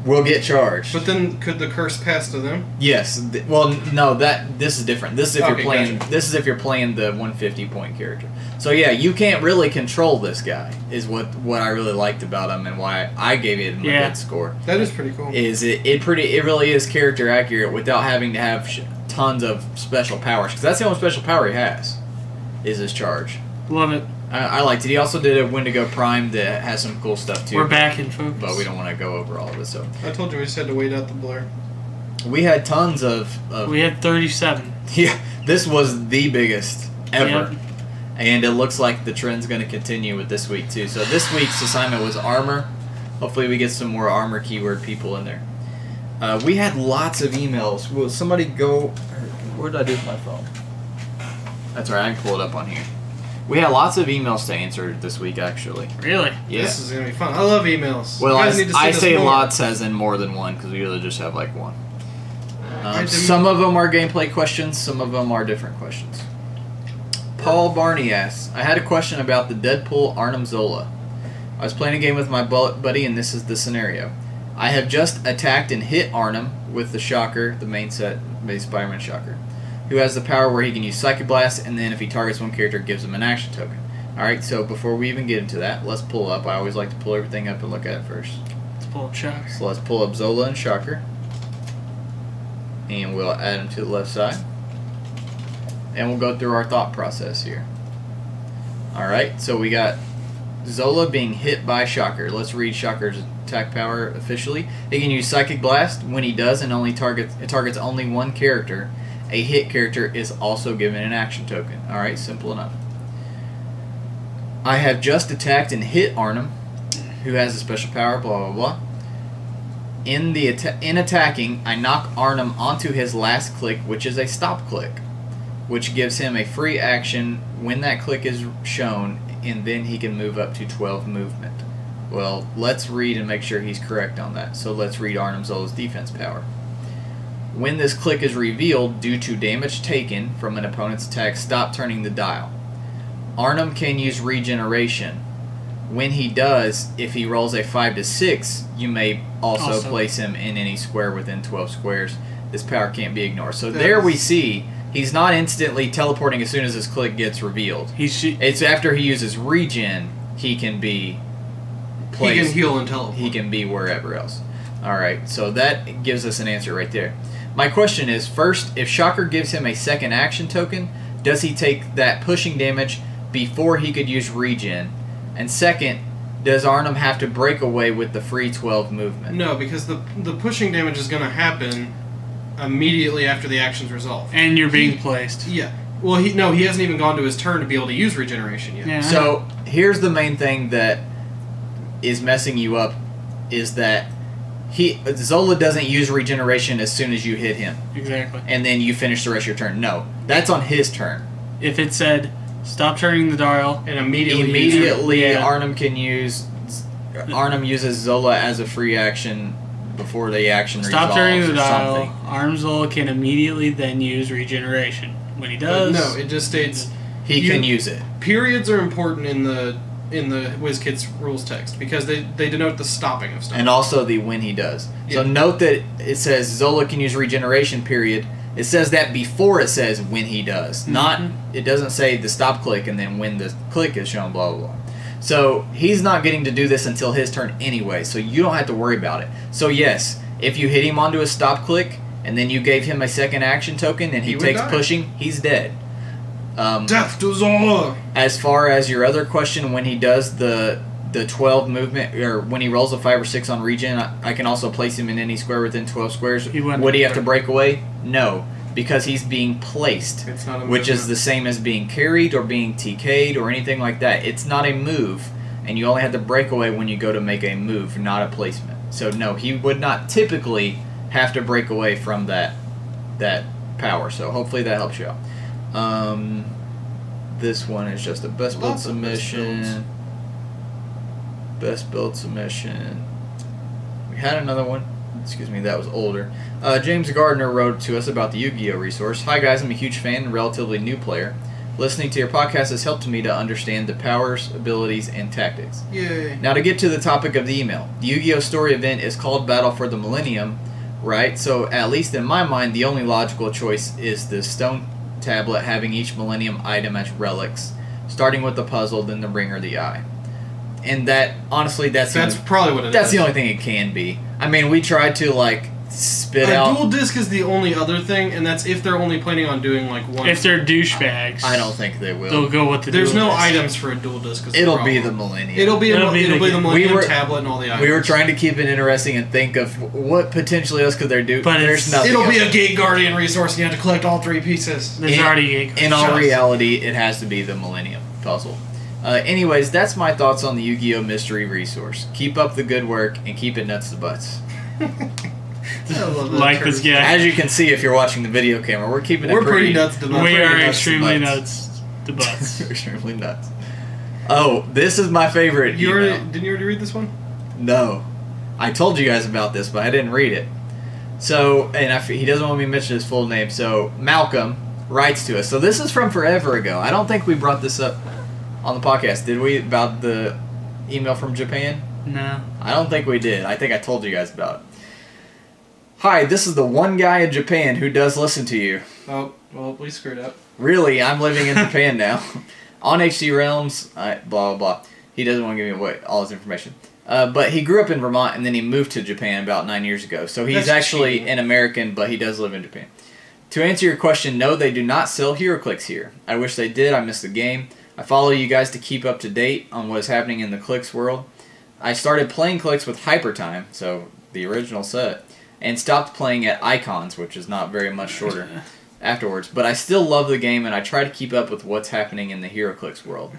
will get charged. but then could the curse pass to them? yes. Th- well, no. That this is different. This is if Okay, you're playing. gotcha. This is if you're playing the 150 point character. So yeah, you can't really control this guy. Is what what I really liked about him and why I gave it a Yeah. good score. That is pretty cool. Is it, it pretty? It really is character accurate without having to have sh- tons of special powers because that's the only special power he has. Is his charge. Love it. I, I liked it. He also did a Wendigo Prime that has some cool stuff too. We're back in focus. but we don't want to go over all of it. So I told you we just had to wait out the blur. we had tons of, of We had 37. (laughs) yeah. This was the biggest ever, Yep. And it looks like the trend's going to continue with this week too. So this week's assignment was armor. Hopefully we get some more armor keyword people in there. Uh, we had lots of emails. Will somebody go? Where did I do with my phone? That's all right. I can pull it up on here. We had lots of emails to answer this week, actually. Really? Yeah. This is gonna be fun. I love emails. Well, You I, need to I say more. lots as in more than one because we usually just have like one. Um, some of them are gameplay questions, some of them are different questions. Paul Barney asks, I had a question about the Deadpool Arnim Zola. I was playing a game with my buddy, and this is the scenario. I have just attacked and hit Arnim with the Shocker, the main set, the Spider-Man Shocker, who has the power where he can use Psychic Blast, and then if he targets one character, it gives him an action token. Alright, so before we even get into that, let's pull up. I always like to pull everything up and look at it first. Let's pull up shots. So let's pull up Zola and Shocker. And we'll add them to the left side. And we'll go through our thought process here. Alright, so we got Zola being hit by Shocker. Let's read Shocker's attack power officially. He can use Psychic Blast. When he does and only targets it targets only one character, a hit character is also given an action token. Alright, simple enough. I have just attacked and hit Arnim, who has a special power, blah blah blah. In the atta- in attacking, I knock Arnim onto his last click, which is a stop click, which gives him a free action when that click is shown, and then he can move up to 12 movement. Well, let's read and make sure he's correct on that. So let's read Arnim Zola's defense power. When this click is revealed due to damage taken from an opponent's attack, stop turning the dial. Arnim can use regeneration. When he does, if he rolls a 5 to 6, you may also, Also. place him in any square within 12 squares. This power can't be ignored. So That there we see he's not instantly teleporting as soon as his click gets revealed. He's sh- It's after he uses regen, he can be He can heal and teleport. he can be wherever else. All right, so that gives us an answer right there. My question is first, if Shocker gives him a second action token, does he take that pushing damage before he could use regen? And second, does Arnim have to break away with the free 12 movement? No, because the the pushing damage is gonna happen immediately after the action's resolved. and you're being placed. Yeah. Well, he no, he hasn't even gone to his turn to be able to use regeneration yet. Yeah. So here's the main thing that is messing you up is that he Zola doesn't use regeneration as soon as you hit him, exactly. and then you finish the rest of your turn. No, that's on his turn. If it said stop turning the dial, And immediately, immediately Yeah. Arnim can use Arnim uses Zola as a free action before the action stop resolves turning the or dial. something. Armslow can immediately then use regeneration. When he But does, no, it just states He You- can use it. periods are important in the in the WizKids rules text because they they denote the stopping of stuff. And also the when he does. So note that it says Zola can use regeneration period. It says that before it says when he does. Not Mhm. it doesn't say the stop click and then when the click is shown, blah blah blah. So he's not getting to do this until his turn anyway, so you don't have to worry about it. So yes, if you hit him onto a stop click and then you gave him a second action token and he, He takes die. pushing, he's dead. Um, Death to Zola. as far as your other question, when he does the the twelve movement, or when he rolls a five or six on regen, I, I can also place him in any square within twelve squares. He Would he have to- break away? No, because he's being placed, It's not a which is the same as being carried or being TK'd or anything like that. It's not a move, and you only have to break away when you go to make a move, not a placement. So no, he would not typically have to break away from that that power. So hopefully that helps you out. Um, this one is just a best build Lots of best submission. Best build submission. We had another one. Excuse me, that was older. Uh, James Gardner wrote to us about the Yu-Gi-Oh resource. Hi guys, I'm a huge fan and relatively new player. Listening to your podcast has helped me to understand the powers, abilities, and tactics. Yay. Now, to get to the topic of the email, the Yu Gi Oh! story event is called Battle for the Millennium, right? So, at least in my mind, the only logical choice is the stone tablet having each Millennium item as relics, starting with the puzzle, then the ring or the eye. And that, honestly, that's, That's the only, probably what it is. that's the only thing it can be. I mean, we tried to, like, spit A out. dual disc is the only other thing, and that's if they're only planning on doing like one. If they're douchebags, I don't think they will. they'll go with the. There's dual no disc. items for a dual disc. is It'll be the. Millennium. It'll be It'll a, be it'll the- be the we Millennium were- tablet and all the items. we were trying to keep it interesting and think of what potentially else could they do. But there's it's- nothing. It'll be a Gate Guardian resource, and you have to collect all three pieces. There's in- already eight. in all reality, it has to be the Millennium Puzzle. Uh, anyways, that's my thoughts on the Yu-Gi-Oh! Mystery Resource. Keep up the good work and keep it nuts to butts. (laughs) I love that Like term. this guy. As you can see, if you're watching the video camera, we're keeping it We're pretty, pretty nuts to butts. We are nuts extremely butts. nuts to butts. (laughs) extremely nuts. Oh, this is my favorite. You email. already, didn't you already read this one? No, I told you guys about this, but I didn't read it. So, and I f he doesn't want me to mention his full name. So Malcolm writes to us. So this is from forever ago. I don't think we brought this up on the podcast, did we? About the email from Japan. no. I don't think we did. I think I told you guys about it. Hi, this is the one guy in Japan who does listen to you. Oh, well, we screwed up. Really, I'm living in (laughs) Japan now. On HC Realms, I, blah, blah, blah. He doesn't want to give me away all his information. Uh, but he grew up in Vermont and then he moved to Japan about nine years ago. So he's That's actually cheating. an American, but he does live in Japan. To answer your question, no, they do not sell HeroClix here. I wish they did. I missed the game. I follow you guys to keep up to date on what is happening in the Clicks world. I started playing Clicks with Hypertime, so the original set, and stopped playing at Icons, which is not very much shorter (laughs) afterwards. But I still love the game and I try to keep up with what's happening in the HeroClix world.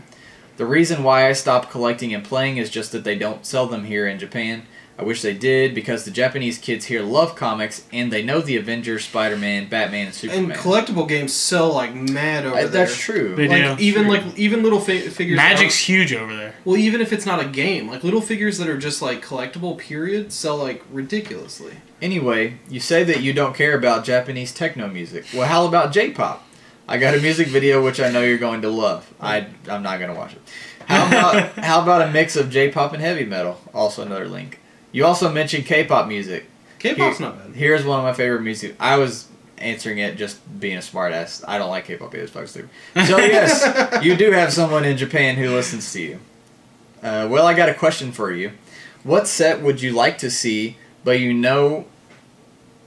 The reason why I stopped collecting and playing is just that they don't sell them here in Japan. I wish they did because the Japanese kids here love comics and they know the Avengers, Spider Man, Batman, and Superman. And collectible games sell like mad over Uh, there. that's true. They Like do. even True. like even little fi- figures. Magic's aren't- huge over there. well, even if it's not a game, like little figures that are just like collectible, period, sell like ridiculously. Anyway, you say that you don't care about Japanese techno music. Well, how about J-pop? I got a music video which I know you're going to love. I I'm not going to watch it. How about (laughs) how about a mix of J-pop and heavy metal? Also another link. You also mentioned K-pop music. K-pop's Here- not bad. Here's one of my favorite music. I was answering it just being a smartass. I don't like K-pop either. It's fucking stupid. So (laughs) yes, you do have someone in Japan who listens to you. Uh, well, I got a question for you. What set would you like to see, but you know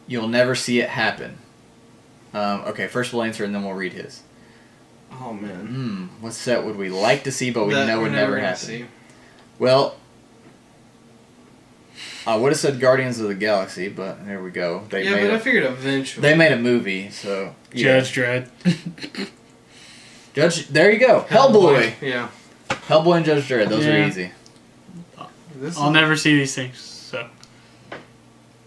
you'll never see it happen? Um, okay, first we'll answer and then we'll read his. Oh man. Hmm, what set would we like to see, but we That know would never happen? see. Well, I would have said Guardians of the Galaxy, but there we go. They Yeah, made but a, I figured eventually. they made a movie, so yeah. Judge Dredd. Judge, there you go. Hellboy. Yeah. Hellboy and Judge Dredd. Those are easy. This I'll is- never see these things. So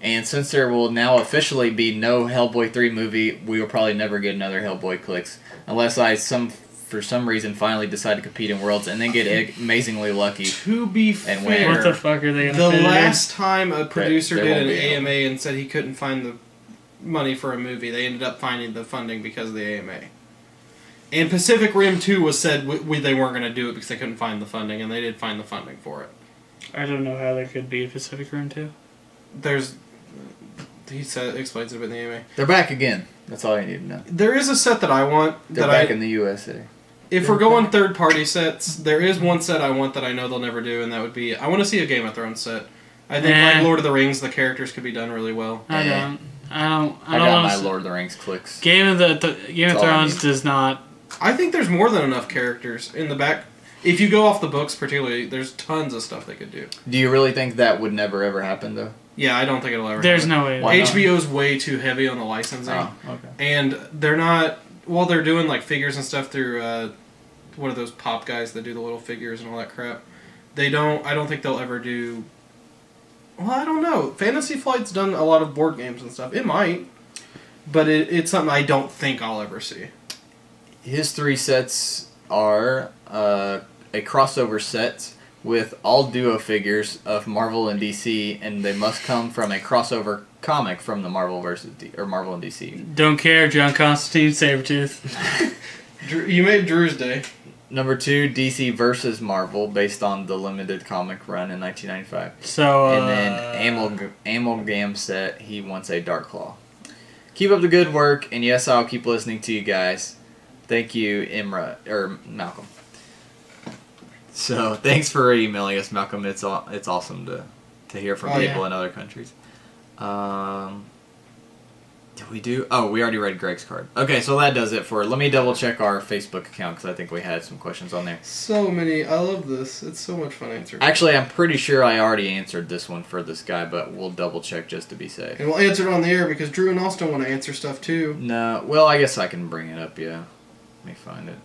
And since there will now officially be no Hellboy three movie, we will probably never get another Hellboy clicks unless I some for some reason finally decide to compete in Worlds and then get ag- amazingly lucky. To be And fair, what the fuck are they gonna the fit in? last time a producer there did an be AMA and said he couldn't find the money for a movie, they ended up finding the funding because of the AMA. And Pacific Rim 2 was said we, we, they weren't going to do it because they couldn't find the funding, and they did find the funding for it. I don't know how there could be a Pacific Rim Two. There's. He said, explains it a bit in the AMA. They're back again. That's all you need to know. There is a set that I want They're that I back in the USA. If we're going third party sets, there is one set I want that I know they'll never do, and that would be I want to see a Game of Thrones set. I think Eh. like Lord of the Rings, the characters could be done really well. I don't. I don't. I, I, don't got want my to. Lord of the Rings clicks. Game of the, the Game of That's all I Thrones need. does not. I think there's more than enough characters in the back. If you go off the books, particularly, there's tons of stuff they could do. Do you really think that would never ever happen though? Yeah, I don't think it'll ever. There's happen. no way. Why not? HBO's way too heavy on the licensing, Oh, okay. and they're not. While they're doing like figures and stuff through, uh, what are those pop guys that do the little figures and all that crap? They don't. I don't think they'll ever do. Well, I don't know. Fantasy Flight's done a lot of board games and stuff. It might, but it, it's something I don't think I'll ever see. His three sets are uh, a crossover set with all duo figures of Marvel and DC, and they must come from a crossover comic from the Marvel versus D- or Marvel and DC. Don't care, John Constantine, Sabretooth. (laughs) Drew, you made Drew's day. Number two, DC versus Marvel, based on the limited comic run in 1995. So uh, And then Amal Amalgam set, he wants a Dark Claw. Keep up the good work, and yes, I'll keep listening to you guys. Thank you, Imra or Malcolm. So thanks for emailing us, Malcolm. It's aw- it's awesome to to hear from Oh, people yeah. in other countries. Um, did we do? Oh, we already read Greg's card. Okay, so that does it for. Let me double check our Facebook account because I think we had some questions on there. So many. I love this. It's so much fun answering. Actually, I'm pretty sure I already answered this one for this guy, but we'll double check just to be safe. And we'll answer it on the air because Drew and Austin want to answer stuff too. No, well, I guess I can bring it up. Yeah, let me find it.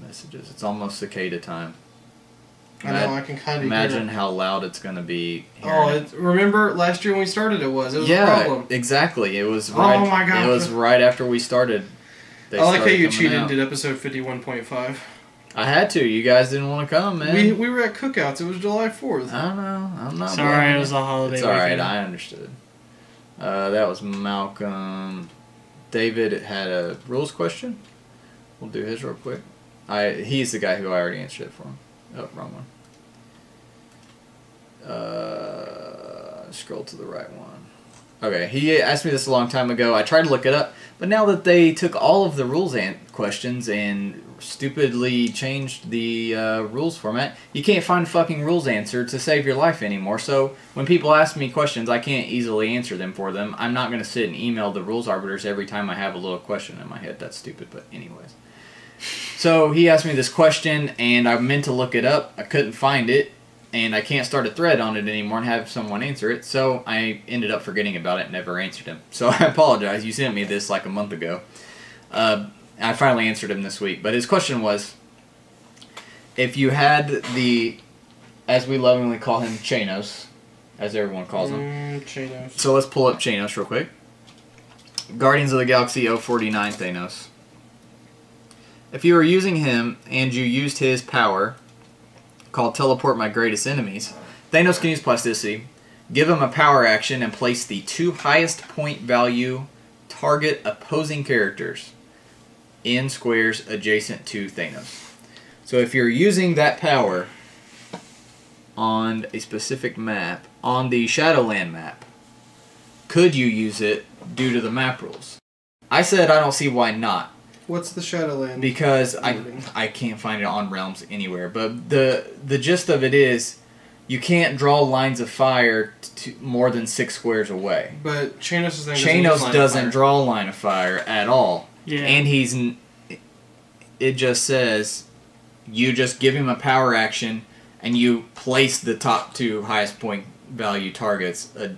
Messages. It's almost cicada time. I know. I can kind of Imagine Hear how loud it's gonna be. Oh, it, remember last year when we started? It was. It was yeah, a problem. exactly. It was Oh right. my gosh. It was right after we started. They I like how you coming cheated out. and did episode fifty-one point five. I had to. You guys didn't want to come, man. We we were at cookouts. It was July fourth. I don't know. I'm not. Sorry, blaming it was a holiday. It's all right. weekend. I understood. Uh, that was Malcolm. David had a rules question. We'll do his real quick. I he's the guy who I already answered it for him. Oh, wrong one. Uh, scroll to the right one. Okay, he asked me this a long time ago. I tried to look it up, but now that they took all of the rules and questions and stupidly changed the uh, rules format, you can't find fucking rules answer to save your life anymore. So when people ask me questions, I can't easily answer them for them. I'm not going to sit and email the rules arbiters every time I have a little question in my head. That's stupid, but anyways. So he asked me this question, and I meant to look it up. I couldn't find it, and I can't start a thread on it anymore and have someone answer it. So I ended up forgetting about it and never answered him. So (laughs) I apologize. You sent me this like a month ago. Uh, I finally answered him this week. But his question was if you had the, as we lovingly call him, Chanos, as everyone calls him. Mm, Chanos. So let's pull up Chanos real quick. Guardians of the Galaxy 049 Thanos. If you were using him and you used his power, called Teleport My Greatest Enemies, Thanos can use plasticity, give him a power action, and place the two highest point value target opposing characters in squares adjacent to Thanos. So if you're using that power on a specific map, on the Shadowland map, could you use it due to the map rules? I said I don't see why not What's the Shadowland? because I wording? I can't find it on Realms anywhere. But the the gist of it is, you can't draw lines of fire to more than six squares away. But Chanos' thing. doesn't Chanos doesn't fire. draw a line of fire at all, Yeah. and he's n- it just says you just give him a power action and you place the top two highest point value targets uh,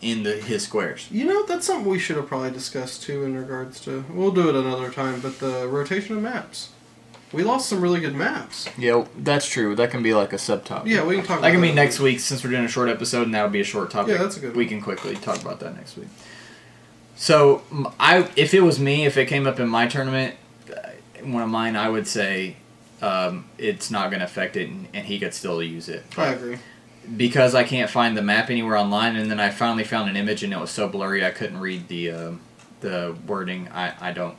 in the his squares. You know, that's something we should have probably discussed too in regards to. We'll do it another time, but the rotation of maps. We lost some really good maps. Yeah, that's true. That can be like a subtopic. Yeah, we can talk about That can be that next week since we're doing a short episode, and that'll be a short topic. Yeah, that's a good We one. can quickly talk about that next week. So, I if it was me, if it came up in my tournament, uh, one of mine, I would say um, it's not going to affect it, and, and he could still use it. I agree. Because I can't find the map anywhere online, and then I finally found an image, and it was so blurry I couldn't read the um the wording. I, I don't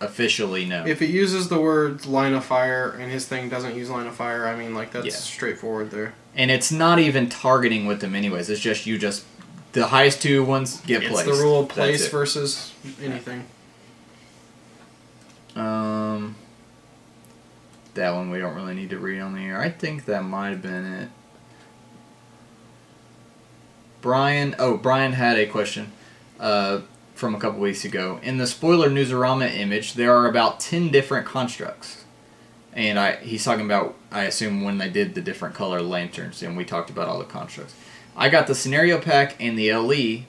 officially know. If it uses the words line of fire and his thing doesn't use line of fire, I mean, like, that's Yeah. straightforward there. and it's not even targeting with them anyways. It's just you just the highest two ones get It's placed. the rule of place versus anything. Um, that one we don't really need to read on the air. I think that might have been it. Brian, oh Brian had a question uh, from a couple weeks ago. In the spoiler newsarama image, there are about ten different constructs, and I he's talking about I assume when they did the different color lanterns, and we talked about all the constructs. I got the scenario pack and the LE.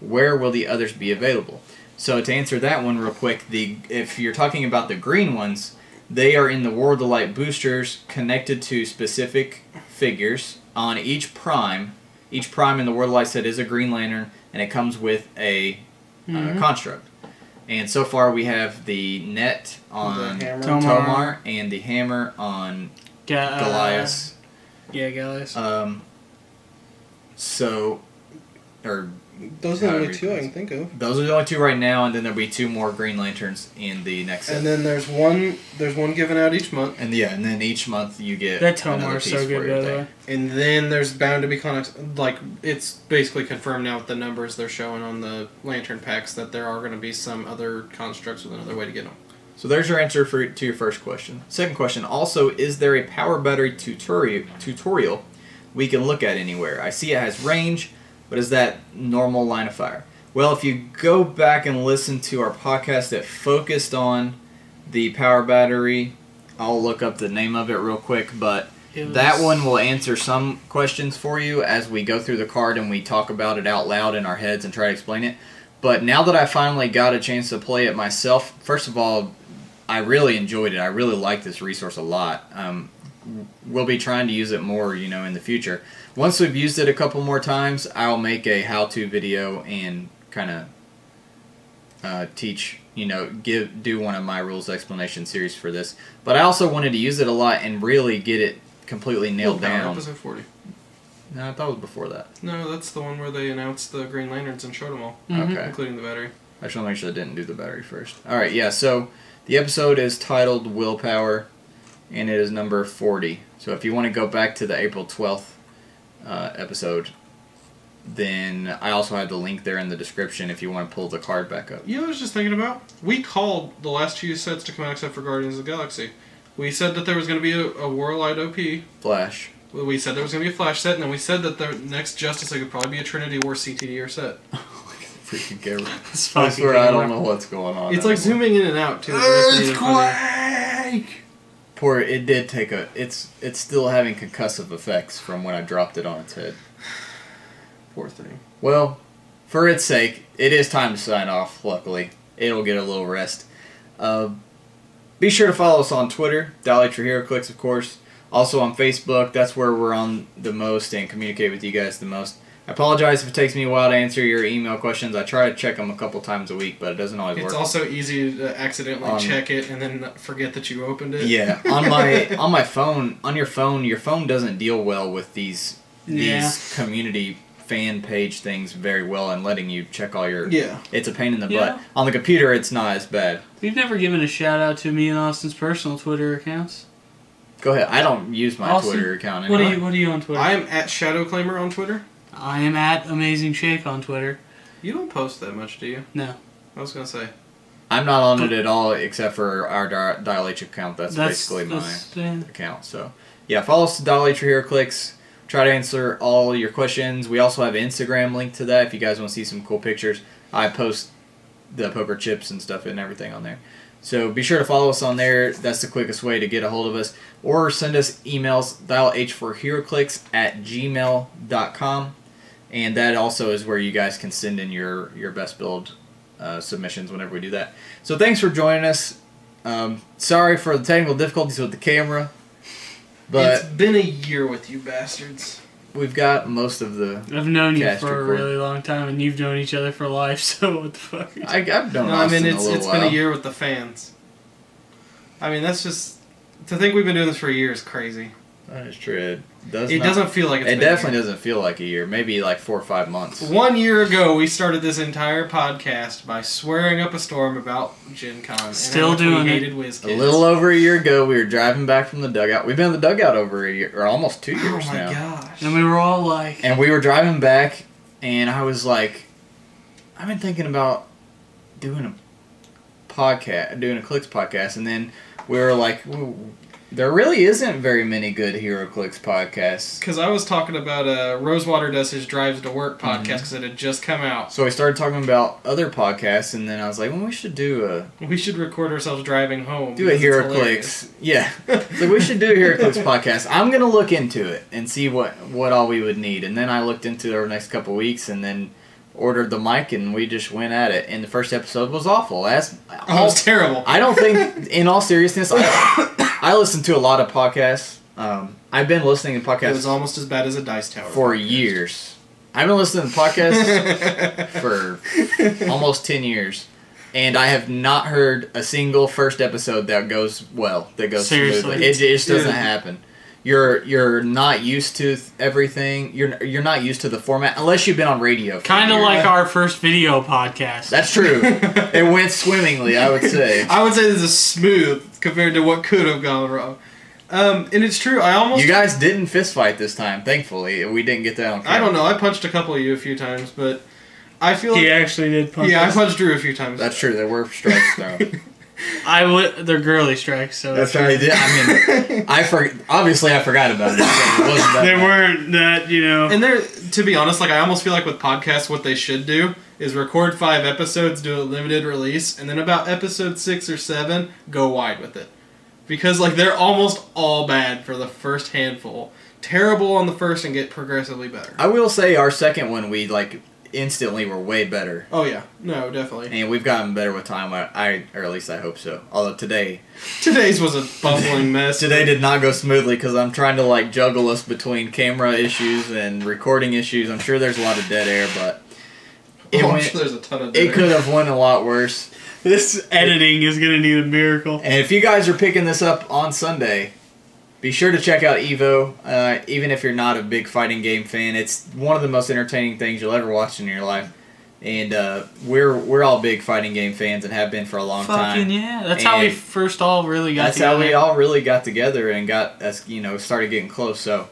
Where will the others be available? So to answer that one real quick, the if you're talking about the green ones, they are in the War of the Light boosters connected to specific figures on each prime. Each prime in the War of the Light set is a Green Lantern, and it comes with a uh, Mhm. construct. And so far, we have the net on the Tomar, Tomar. and the hammer on Ga- uh, Goliath. yeah, Goliath. Um, so, or Those are the only However two I can think of. Those are the only two right now, and then there'll be two more Green Lanterns in the next set. And then there's one. There's one given out each month, And yeah, and then each month you get That another Tomar is piece so for good, your by the way. and then there's bound to be comics. Like it's basically confirmed now with the numbers they're showing on the lantern packs that there are going to be some other constructs with another way to get them. So there's your answer for to your first question. Second question, also, is there a power battery tutorial tutorial we can look at anywhere? I see it has range, but is that normal line of fire? Well, if you go back and listen to our podcast that focused on the power battery, I'll look up the name of it real quick, but It that one will answer some questions for you as we go through the card and we talk about it out loud in our heads and try to explain it. But now that I finally got a chance to play it myself, first of all, I really enjoyed it. I really like this resource a lot. Um, we'll be trying to use it more, you know, in the future. Once we've used it a couple more times, I'll make a how-to video and kind of uh, teach, you know, give do one of my rules explanation series for this. But I also wanted to use it a lot and really get it completely nailed Willpower, down. Episode forty. No, I thought it was before that. No, that's the one where they announced the Green Lanterns and showed them all, Mhm. Okay. including the battery. I just want to make sure I didn't do the battery first. All right, yeah. So the episode is titled "Willpower," and it is number forty. So if you want to go back to the April twelfth uh, episode, then I also have the link there in the description if you want to pull the card back up. You know, what I was just thinking about. We called the last two sets to come out except for Guardians of the Galaxy. We said that there was going to be a, a Warlight OP. Flash. We said there was going to be a Flash set, and then we said that the next Justice League would probably be a Trinity War CTDR set. (laughs) Freaking camera. (laughs) It's I fucking swear I don't know what's going on. It's like anymore. zooming in and out too. It's really funny. Poor. It did take a. It's it's still having concussive effects from when I dropped it on its head. Poor thing. Well, for its sake, it is time to sign off. Luckily, it'll get a little rest. Uh, be sure to follow us on Twitter, Dolly HeroClix, of course. Also on Facebook, that's where we're on the most and communicate with you guys the most. I apologize if it takes me a while to answer your email questions. I try to check them a couple times a week, but it doesn't always It's work. It's also easy to accidentally Um, check it and then forget that you opened it. Yeah, on my (laughs) on my phone, on your phone, your phone doesn't deal well with these these community fan page things very well and letting you check all your Yeah. it's a pain in the Yeah. butt. On the computer it's not as bad. We've never given a shout out to me and Austin's personal Twitter accounts. Go ahead. I don't use my Austin, Twitter account What anymore. are you What are you on Twitter? I am at shadowclaimer on Twitter. I am at Amazing Shake on Twitter. You don't post that much, do you? No. I was gonna say. I'm not on it at all except for our Di- Dial H account. That's, basically my yeah. account. So yeah, follow us to Dolly Tree HeroClix. Try to answer all your questions. We also have Instagram link to that if you guys want to see some cool pictures. I post the poker chips and stuff and everything on there. So be sure to follow us on there. That's the quickest way to get a hold of us. Or send us emails, dial H for HeroClix at gmail.com. And that also is where you guys can send in your, your best build uh, submissions whenever we do that. So thanks for joining us. Um, sorry for the technical difficulties with the camera. But it's been a year with you bastards. we've got most of the. I've known you Cast for a really long time, and you've known each other for life. (laughs) So what the fuck? I, I've known No, I mean a it's little it's while. been a year with the fans. I mean that's just to think we've been doing this for a year is crazy. That is true. It, does It not- doesn't feel like it's It been a definitely year. doesn't feel like a year. Maybe like four or five months. One year ago, we started this entire podcast by swearing up a storm about Gen Con. Still how much doing we it. hated Whiz A little over a year ago, we were driving back from the dugout. We've been in the dugout over a year, or almost two years now. my now. gosh. And we were all like, And we were driving back, and I was like, I've been thinking about doing a podcast, doing a Clicks podcast, and then we were like, "Ooh, there really isn't very many good HeroClix podcasts. Because I was talking about uh, Rosewater does his drives to work podcast Mhm. because it had just come out. So we started talking about other podcasts, and then I was like, well, we should do a We should record ourselves driving home. do a because Hero. Clicks. Yeah, (laughs) so we should do a HeroClix podcast. I'm gonna look into it and see what what all we would need, and then I looked into it over the next couple weeks, and then ordered the mic, and we just went at it. And the first episode was awful. That's Oh, it was terrible. I don't think, in all seriousness, I, (laughs) I listen to a lot of podcasts. Um, I've been listening to It was almost as bad as a Dice Tower. for years. I've been listening to podcasts (laughs) for almost 10 years. And I have not heard a single first episode that goes well, that goes Seriously? smoothly. It just doesn't Dude. happen. You're you're not used to everything. You're you're not used to the format unless you've been on radio. Kind of like our first video podcast. That's true. (laughs) it went swimmingly, I would say. (laughs) I would say this is smooth compared to what could have gone wrong. Um, and it's true. I almost. You guys didn't fist fight this time, thankfully. We didn't get that on camera. I don't know. I punched a couple of you a few times, but I feel like. he actually did punch yeah, I punched Drew a few times. That's true. There were strikes thrown. (laughs) I would. They're girly strikes, so That's right. I did. I mean, (laughs) I for obviously I forgot about it. it they weren't that you know. And they're to be honest, like I almost feel like with podcasts, what they should do is record five episodes, do a limited release, and then about episode six or seven, go wide with it, because like they're almost all bad for the first handful. Terrible on the first and get progressively better. I will say our second one we like instantly we were way better. Oh yeah, no, definitely. And we've gotten better with time. I, I or at least I hope so. Although today, Today's was a bumbling mess. (laughs) today did not go smoothly because I'm trying to like juggle us between camera issues and recording issues. I'm sure there's a lot of dead air, but it, Oh, I'm went, sure there's a ton of. it could have went a lot worse. This editing is gonna need a miracle. And if you guys are picking this up on Sunday, be sure to check out Evo. Uh, even if you're not a big fighting game fan, it's one of the most entertaining things you'll ever watch in your life. And uh, we're we're all big fighting game fans and have been for a long Fucking time. yeah! That's how we first all really got That's together. how we all really got together and got us, you know, started getting close. So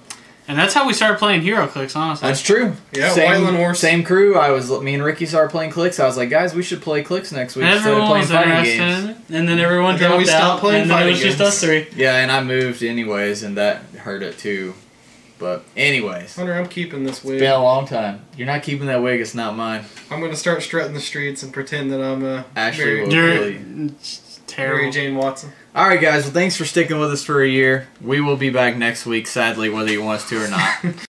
and that's how we started playing HeroClix. Honestly, that's true. Yeah, same, Whiteland Wars. same crew. I was me and Ricky started playing clicks. I was like, guys, we should play clicks next week and instead of everyone playing was fighting games. and then everyone And then dropped we stopped out, playing and then it fighting was just us three. Yeah, and I moved anyways, and that hurt it too. But anyways. Hunter, I'm keeping this wig. It's been a long time. You're not keeping that wig. It's not mine. I'm gonna start strutting the streets and pretend that I'm uh, Ashley Mary, will. You're really- it's Mary terrible. Jane Watson. All right, guys. Well, thanks for sticking with us for a year. We will be back next week, sadly, whether you want us to or not. (laughs)